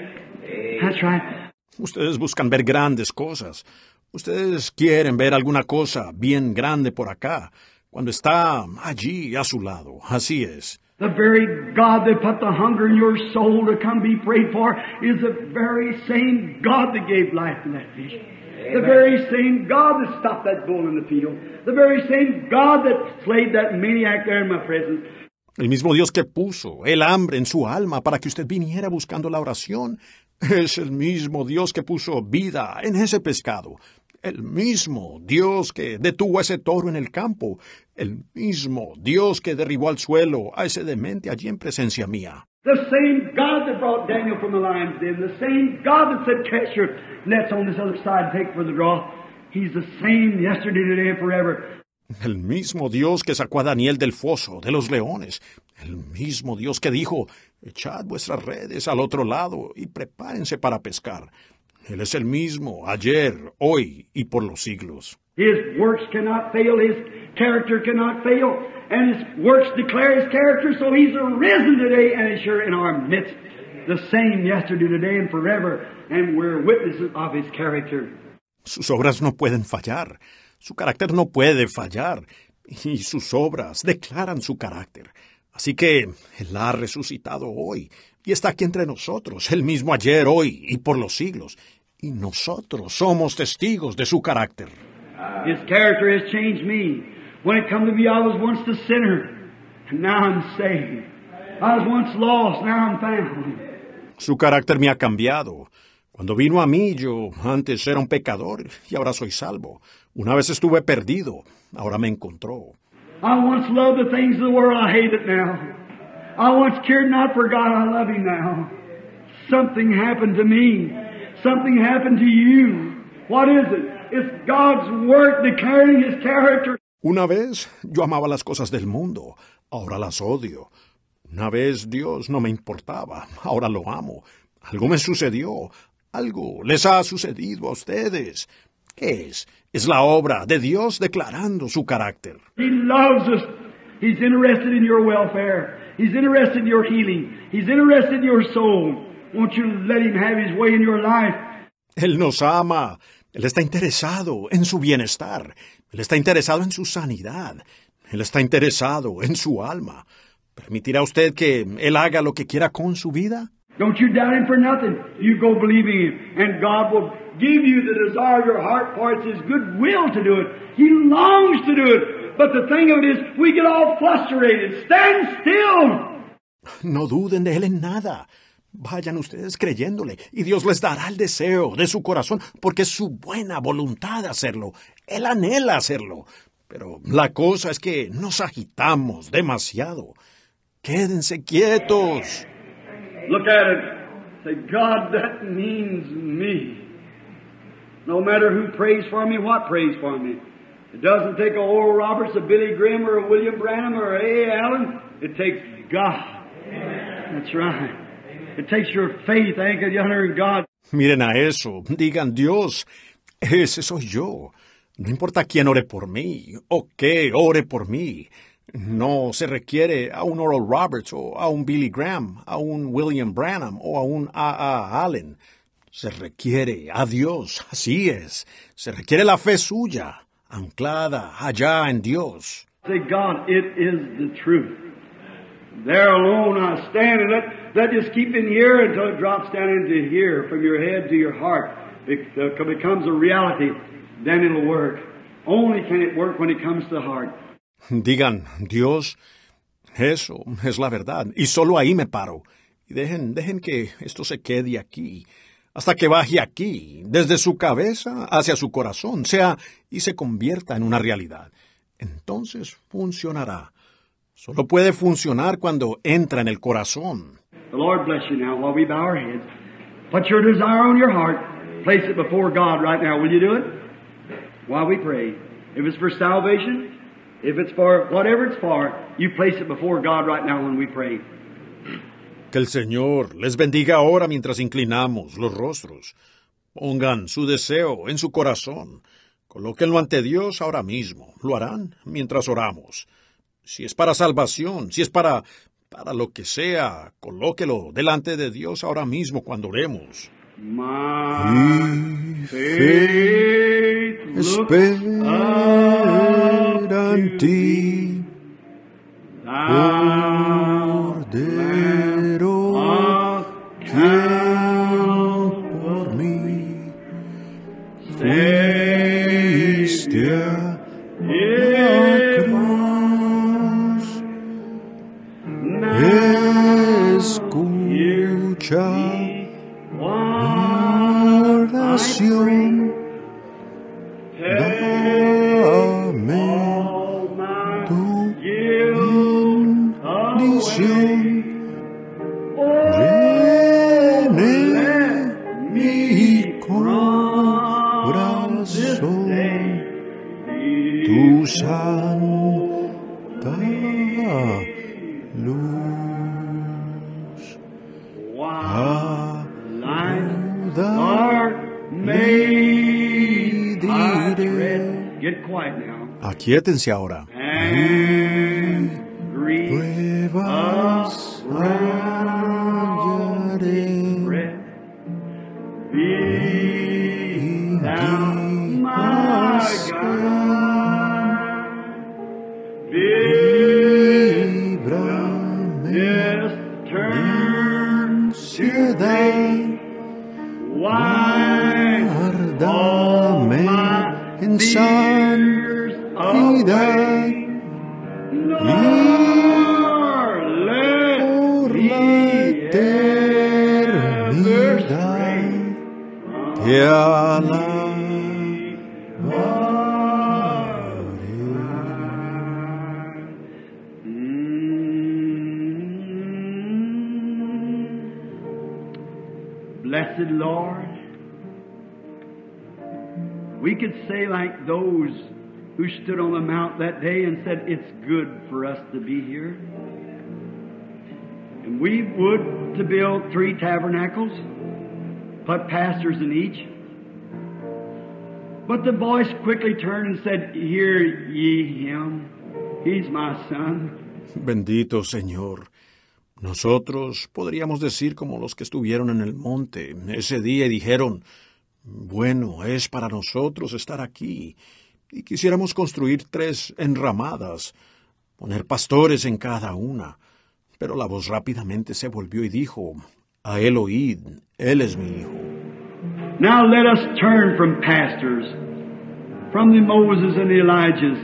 That's right. Ustedes buscan ver grandes cosas. Ustedes quieren ver alguna cosa bien grande por acá, cuando está allí a su lado. Así es. The very God that put the hunger in your soul to come be prayed for is the very same God that gave life to that fish. The very same God that stopped that bull in the field. The very same God that slayed that maniac there in my presence. El mismo Dios que puso el hambre en su alma para que usted viniera buscando la oración es el mismo Dios que puso vida en ese pescado. El mismo Dios que detuvo a ese toro en el campo. El mismo Dios que derribó al suelo a ese demente allí en presencia mía. The same God that brought Daniel from the lion's den. The same God that said, cast your nets on this other side and take for the draw. He's the same yesterday, today, and forever. El mismo Dios que sacó a Daniel del foso de los leones. El mismo Dios que dijo, echad vuestras redes al otro lado y prepárense para pescar. Él es el mismo, ayer, hoy y por los siglos. His works cannot fail, His character cannot fail, and His works declare His character, so He's arisen today and is sure in our midst. The same yesterday, today, and forever, and we're witnesses of His character. Sus obras no pueden fallar, su carácter no puede fallar, y sus obras declaran su carácter. Así que Él ha resucitado hoy y está aquí entre nosotros, el mismo ayer, hoy y por los siglos. Y nosotros somos testigos de su carácter. His character has changed me. When it come to me, I was once a sinner, and now I'm saved. I was once lost, now I'm found. Su carácter me ha cambiado. Cuando vino a mí, yo antes era un pecador y ahora soy salvo. Una vez estuve perdido, ahora me encontró. I once loved the things of the world, I hate it now. I once cared not for God, I love Him now. Something happened to me. Something happened to you. What is it? It's God's work declaring His character. Una vez yo amaba las cosas del mundo, ahora las odio. Una vez Dios no me importaba, ahora lo amo. Algo me sucedió, algo les ha sucedido a ustedes. ¿Qué es? Es la obra de Dios declarando su carácter. He loves us. He's interested in your welfare. He's interested in your healing. He's interested in your soul. Won't you let Him have His way in your life? Él nos ama. Él está interesado en su bienestar. Él está interesado en su sanidad. Él está interesado en su alma. ¿Permitirá usted que Él haga lo que quiera con su vida? Don't you doubt Him for nothing. You go believing Him, and God will give you the desire of your heart, for it's His good will to do it. He longs to do it. But the thing of it is, we get all frustrated. Stand still. No duden de Él en nada. Vayan ustedes creyéndole, y Dios les dará el deseo de su corazón, porque es su buena voluntad hacerlo. Él anhela hacerlo. Pero la cosa es que nos agitamos demasiado. Quédense quietos. Look at it. Say, God, that means me. No matter who prays for me, what prays for me. It doesn't take a Oral Roberts, a Billy Graham, or a William Branham, or a. Allen. It takes God. That's right. It takes your faith anchored yonder in God. Miren a eso, digan Dios, ese soy yo. No importa quién ore por mí o qué ore por mí. No se requiere a un Oral Roberts o a un Billy Graham, a un William Branham o a un A. A. Allen. Se requiere a Dios, así es. Se requiere la fe suya, anclada allá en Dios. Say, God, it is the truth. There alone I stand, and let, let this keep in here until it drops down into here, from your head to your heart. It uh, becomes a reality. Then it'll work. Only can it work when it comes to the heart. Digan, Dios, eso es la verdad. Y solo ahí me paro. Y dejen, dejen que esto se quede aquí. Hasta que baje aquí, desde su cabeza hacia su corazón, sea y se convierta en una realidad. Entonces funcionará. Solo puede funcionar cuando entra en el corazón. The Lord bless you now while we bow our heads. Put your desire on your heart. Place it before God right now. Will you do it? While we pray. If it's for salvation, if it's for whatever it's for, you place it before God right now when we pray. Que el Señor les bendiga ahora mientras inclinamos los rostros. Pongan su deseo en su corazón. Colóquenlo ante Dios ahora mismo. Lo harán mientras oramos. Si es para salvación, si es para para lo que sea, colóquelo delante de Dios ahora mismo cuando oremos. My faith looks Espera en ti, thou Aquietense ahora. Stood on the mount that day and said, It's good for us to be here. And we would to build three tabernacles, put pastors in each. But the voice quickly turned and said, Hear ye him. He's my son. Bendito Señor. Nosotros podríamos decir como los que estuvieron en el monte ese día y dijeron, bueno, es para nosotros estar aquí, y quisiéramos construir tres enramadas, poner pastores en cada una. Pero la voz rápidamente se volvió y dijo, a él oíd, él es mi hijo. Now let us turn from pastors, from the Moses and the Elijahs,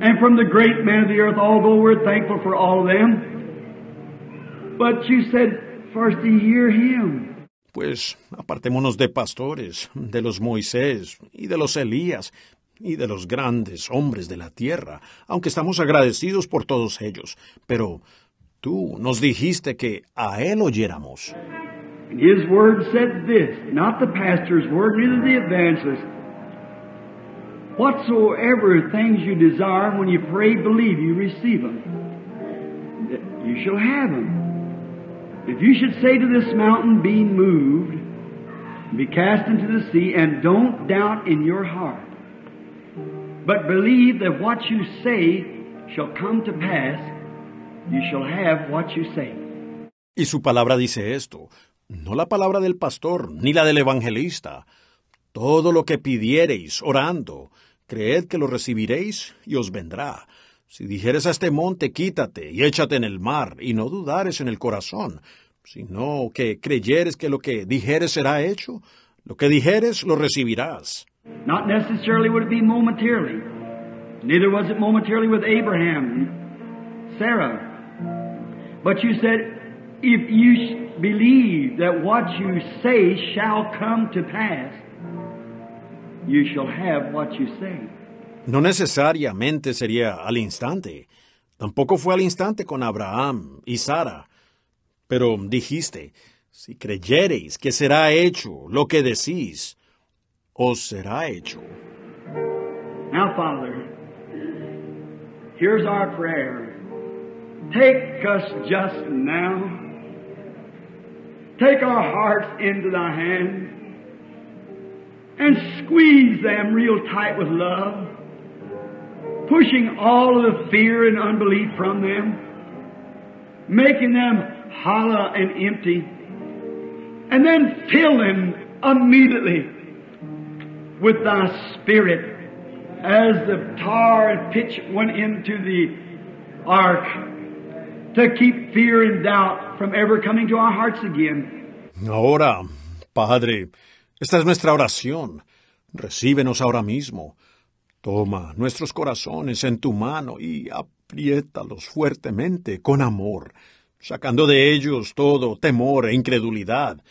and from the great men of the earth, although we're thankful for all of them. But you said first to hear him. Pues apartémonos de pastores, de los Moisés y de los Elías y de los grandes hombres de la tierra, aunque estamos agradecidos por todos ellos. Pero tú nos dijiste que a él oyéramos. His word said this, not the pastor's word, neither the evangelist. Whatsoever things you desire, when you pray, believe you receive them. You shall have them. If you should say to this mountain, be moved, be cast into the sea, and don't doubt in your heart, but believe that what you say shall come to pass, you shall have what you say. Y su palabra dice esto, no la palabra del pastor, ni la del evangelista. Todo lo que pidiereis orando, creed que lo recibiréis y os vendrá. Si dijeres a este monte, quítate y échate en el mar, y no dudares en el corazón, sino que creyeres que lo que dijeres será hecho, lo que dijeres lo recibirás. Not necessarily would it be momentarily. Neither was it momentarily with Abraham, Sarah. But you said, if you believe that what you say shall come to pass, you shall have what you say. No necesariamente sería al instante. Tampoco fue al instante con Abraham y Sara. Pero dijiste, si creyereis que será hecho lo que decís, os será hecho. Now, Father, here's our prayer. Take us just now. Take our hearts into thy hand and squeeze them real tight with love, pushing all of the fear and unbelief from them, making them hollow and empty, and then fill them immediately with thy spirit as the tar and pitch went into the ark to keep fear and doubt from ever coming to our hearts again. Ahora, Padre, esta es nuestra oración. Recíbenos ahora mismo. Toma nuestros corazones en tu mano y apriétalos fuertemente con amor, sacando de ellos todo temor e incredulidad,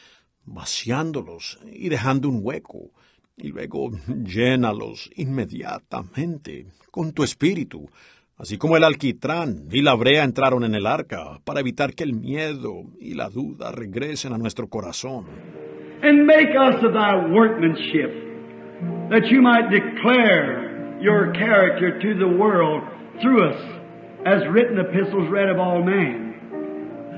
vaciándolos y dejando un hueco, y luego llénalos inmediatamente con tu espíritu, así como el alquitrán y la brea entraron en el arca para evitar que el miedo y la duda regresen a nuestro corazón. And make us of thy workmanship, that you might declare your character to the world through us, as written epistles read of all men.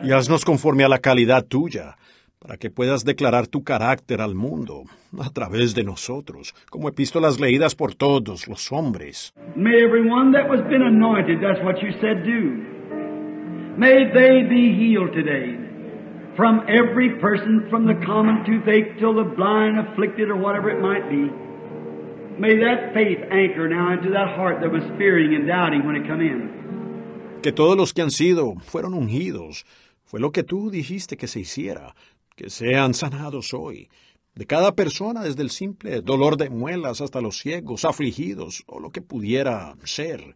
y haznos conforme a la calidad tuya, para que puedas declarar tu carácter al mundo a través de nosotros, como epístolas leídas por todos los hombres. May everyone that was been anointed, that's what you said do. May they be healed today. From every person, from the common toothache till the blind, afflicted, or whatever it might be. May that faith anchor now into that heart that was fearing and doubting when it come in. Que todos los que han sido fueron ungidos. Fue lo que tú dijiste que se hiciera. Que sean sanados hoy. De cada persona, desde el simple dolor de muelas hasta los ciegos, afligidos, o lo que pudiera ser.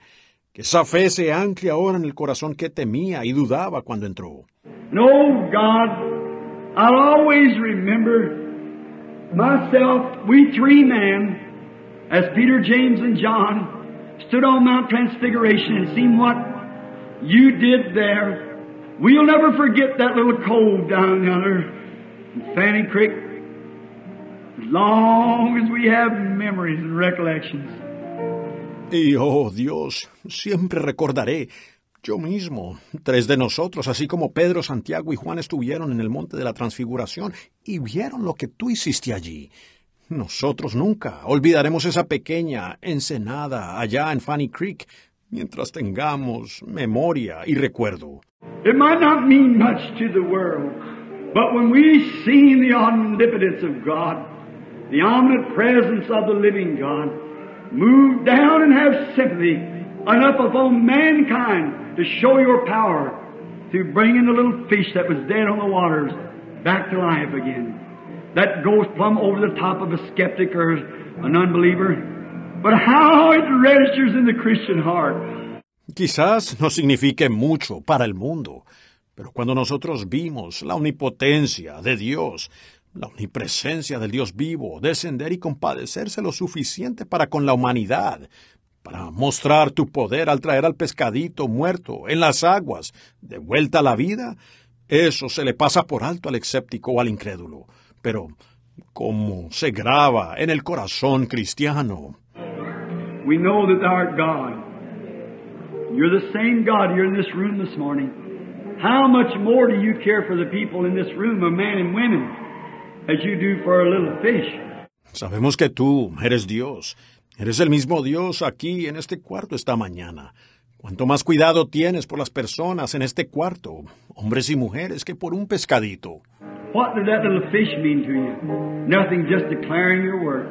Que esa fe se ancle ahora en el corazón que temía y dudaba cuando entró. No, God, I'll always remember myself, we three men, as Peter, James, and John stood on Mount Transfiguration and seen what you did there. We'll never forget that little cove down yonder Fanning Creek as long as we have memories and recollections. Y oh Dios, siempre recordaré, yo mismo, tres de nosotros, así como Pedro, Santiago y Juan estuvieron en el monte de la transfiguración y vieron lo que tú hiciste allí. Nosotros nunca olvidaremos esa pequeña ensenada allá en Fanny Creek mientras tengamos memoria y recuerdo. It might not mean much to the world, but when we see the omnipotence of God, the omnipresence of the living God, move down and have sympathy enough upon mankind to show your power to bring in the little fish that was dead on the waters back to life again. That goes plumb over the top of a skeptic or an unbeliever. But how it registers in the Christian heart. Quizás no signifique mucho para el mundo, pero cuando nosotros vimos la omnipotencia de Dios, la omnipresencia del Dios vivo, descender y compadecerse lo suficiente para con la humanidad, para mostrar tu poder al traer al pescadito muerto en las aguas de vuelta a la vida, eso se le pasa por alto al escéptico o al incrédulo. Pero, ¿cómo se graba en el corazón cristiano? We know that thou art God. You're the same God here in this room this morning. How much more do you care for the people in this room, of men and women, as you do for a little fish? Sabemos que tú eres Dios. Eres el mismo Dios aquí en este cuarto esta mañana. Cuanto más cuidado tienes por las personas en este cuarto, hombres y mujeres, que por un pescadito. What did that little fish mean to you? Nothing, just declaring your work.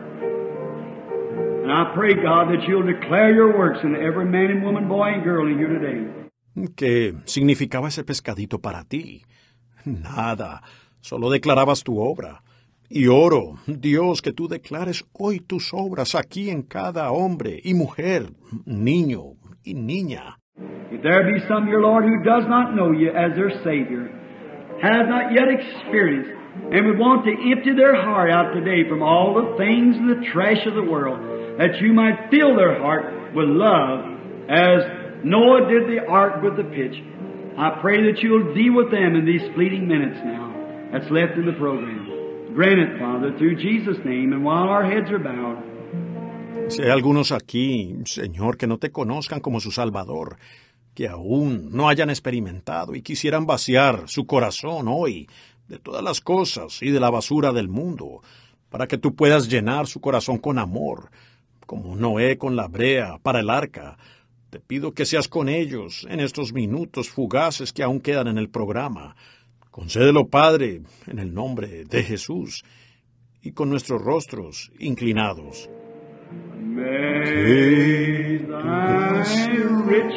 And I pray, God, that you'll declare your works in every man and woman, boy and girl in here today. ¿Qué significaba ese pescadito para ti? Nada, solo declarabas tu obra. Y oro, Dios, que tú declares hoy tus obras aquí en cada hombre y mujer, niño y niña. If there be some, your Lord, who does not know you as their Savior, has not yet experienced, and would want to empty their heart out today from all the things and the trash of the world, that you might fill their heart with love, as Noah did the ark with the pitch. I pray that you'll deal with them in these fleeting minutes now that's left in the program. Grant it, Father, through Jesus' name, and while our heads are bowed. Si hay algunos aquí, Señor, que no te conozcan como su Salvador, que aún no hayan experimentado y quisieran vaciar su corazón hoy de todas las cosas y de la basura del mundo, para que tú puedas llenar su corazón con amor, como Noé con la brea para el arca. Te pido que seas con ellos en estos minutos fugaces que aún quedan en el programa. Concédelo, Padre, en el nombre de Jesús, y con nuestros rostros inclinados. May thy rich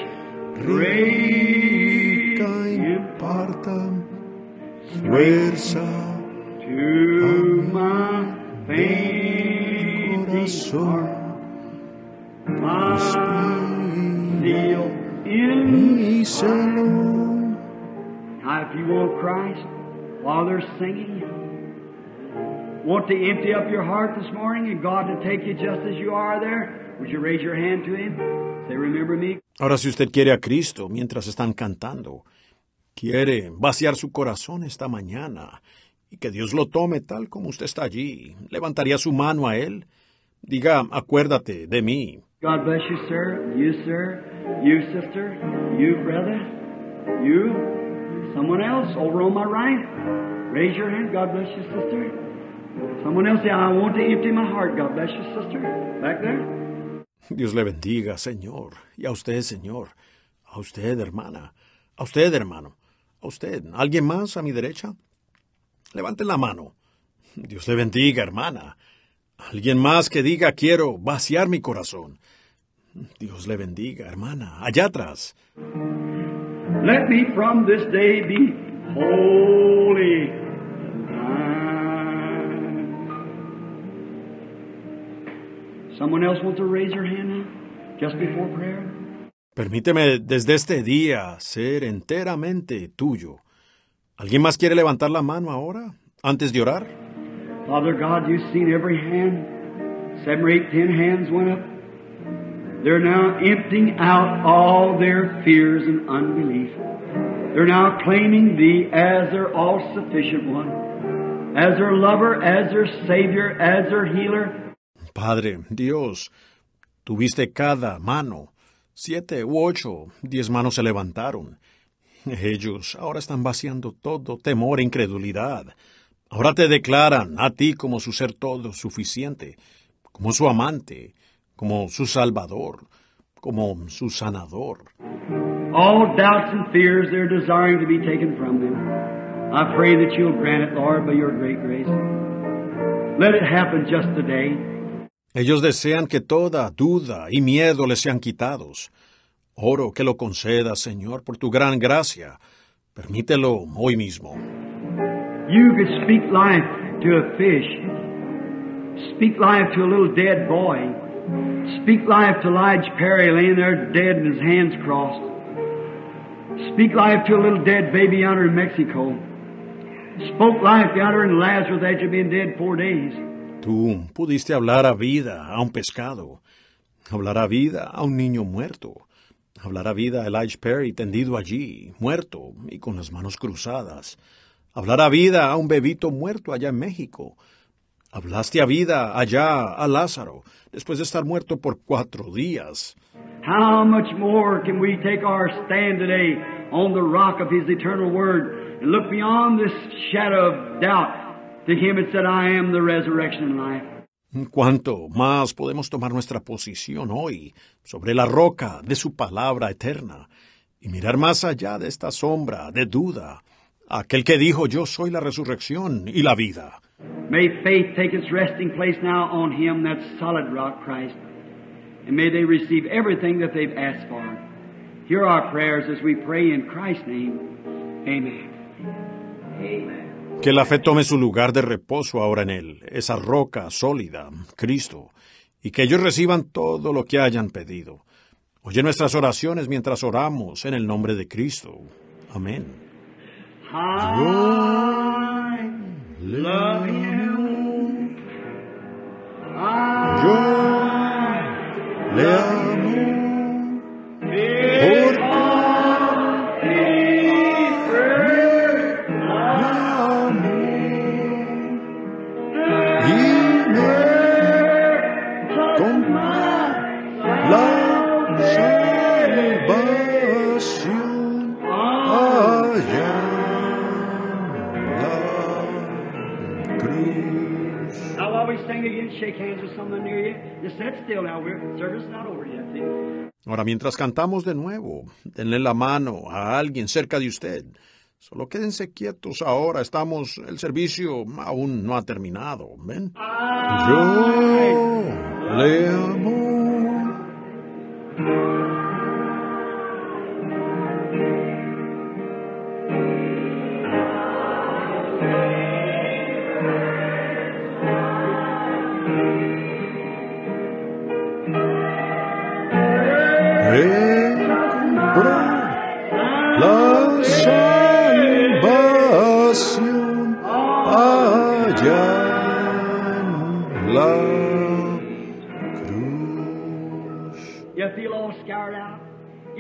grace imparta fuerza to my fainting corazón, zeal in celo. Now, if you want Christ while they're singing, want to empty up your heart this morning and God to take you just as you are there, would you raise your hand to Him? Say, Remember me? Ahora, si usted quiere a Cristo mientras están cantando, quiere vaciar su corazón esta mañana y que Dios lo tome tal como usted está allí, levantaría su mano a Él. Diga, acuérdate de mí. God bless you, sir. You, sir. You, sister. You, brother. You. Someone else over on my right. Raise your hand. God bless you, sister. Someone else say, I want to empty my heart. God bless you, sister. Back there. Dios le bendiga, Señor. Y a usted, Señor. A usted, hermana. A usted, hermano. A usted. ¿Alguien más a mi derecha? Levanten la mano. Dios le bendiga, hermana. Alguien más que diga quiero vaciar mi corazón. Dios le bendiga, hermana. Allá atrás. Let me from this day be holy. Someone else wants to raise their hand? Just before prayer? Permíteme desde este día ser enteramente tuyo. ¿Alguien más quiere levantar la mano ahora, antes de orar? Father God, you've seen every hand. Seven or eight, ten hands went up. They're now emptying out all their fears and unbelief. They're now claiming Thee as their all-sufficient one, as their lover, as their Savior, as their healer. Padre, Dios, tuviste cada mano. Siete u ocho, diez manos se levantaron. Ellos ahora están vaciando todo temor e incredulidad. Ahora te declaran a ti como su ser todo suficiente, como su amante, como su salvador, como su sanador. All doubts and fears they're desiring to be taken from them. I pray that you'll grant it, Lord, by your great grace. Let it happen just today. Ellos desean que toda duda y miedo les sean quitados. Oro que lo concedas, Señor, por tu gran gracia. Permítelo hoy mismo. You could speak life to a fish. Speak life to a little dead boy. Speak life to Lige Perry laying there dead and his hands crossed. Speak life to a little dead baby yonder in Mexico. Spoke life yonder in Lazarus after being dead four days. Tú pudiste hablar a vida a un pescado, hablar a vida a un niño muerto, hablar a vida a Elijah Perry tendido allí, muerto y con las manos cruzadas, hablar a vida a un bebito muerto allá en México. Hablaste a vida allá a Lázaro, después de estar muerto por cuatro días. How much more can we take our stand today on the rock of His eternal Word and look beyond this shadow of doubt to Him that said, I am the resurrection and life. ¿Cuánto más podemos tomar nuestra posición hoy sobre la roca de su palabra eterna y mirar más allá de esta sombra de duda? Aquel que dijo yo soy la resurrección y la vida. May faith take its resting place now on Him, that solid rock, Christ. And may they receive everything that they've asked for. Hear our prayers as we pray in Christ's name. Amen. Amen. Que la fe tome su lugar de reposo ahora en él, esa roca sólida, Cristo, y que ellos reciban todo lo que hayan pedido. Oye nuestras oraciones mientras oramos en el nombre de Cristo. Amén. I love you. I Yo shake hands with someone near you. Just sit still now. We're service is not over yet. See? Ahora, mientras cantamos de nuevo, denle la mano a alguien cerca de usted. Solo quédense quietos ahora, estamos, el servicio aún no ha terminado, ¿ven? Yo le amo.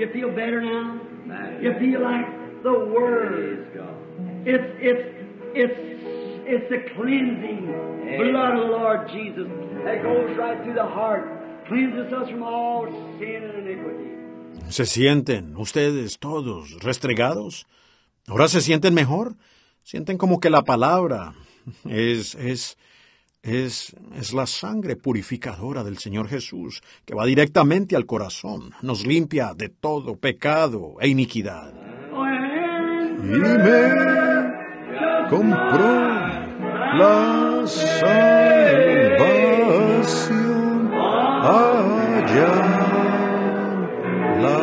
You feel better now? You feel like the Word. It's, it's, it's, it's the cleansing blood of the Lord Jesus that goes right through the heart, cleanses us from all sin and iniquity. ¿Se sienten ustedes todos restregados? ¿Ahora se sienten mejor? Sienten como que la palabra es, es, es, es la sangre purificadora del Señor Jesús, que va directamente al corazón, nos limpia de todo pecado e iniquidad. Y me compró la salvación allá la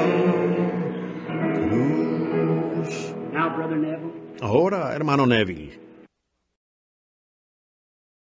cruz. Ahora, hermano Neville,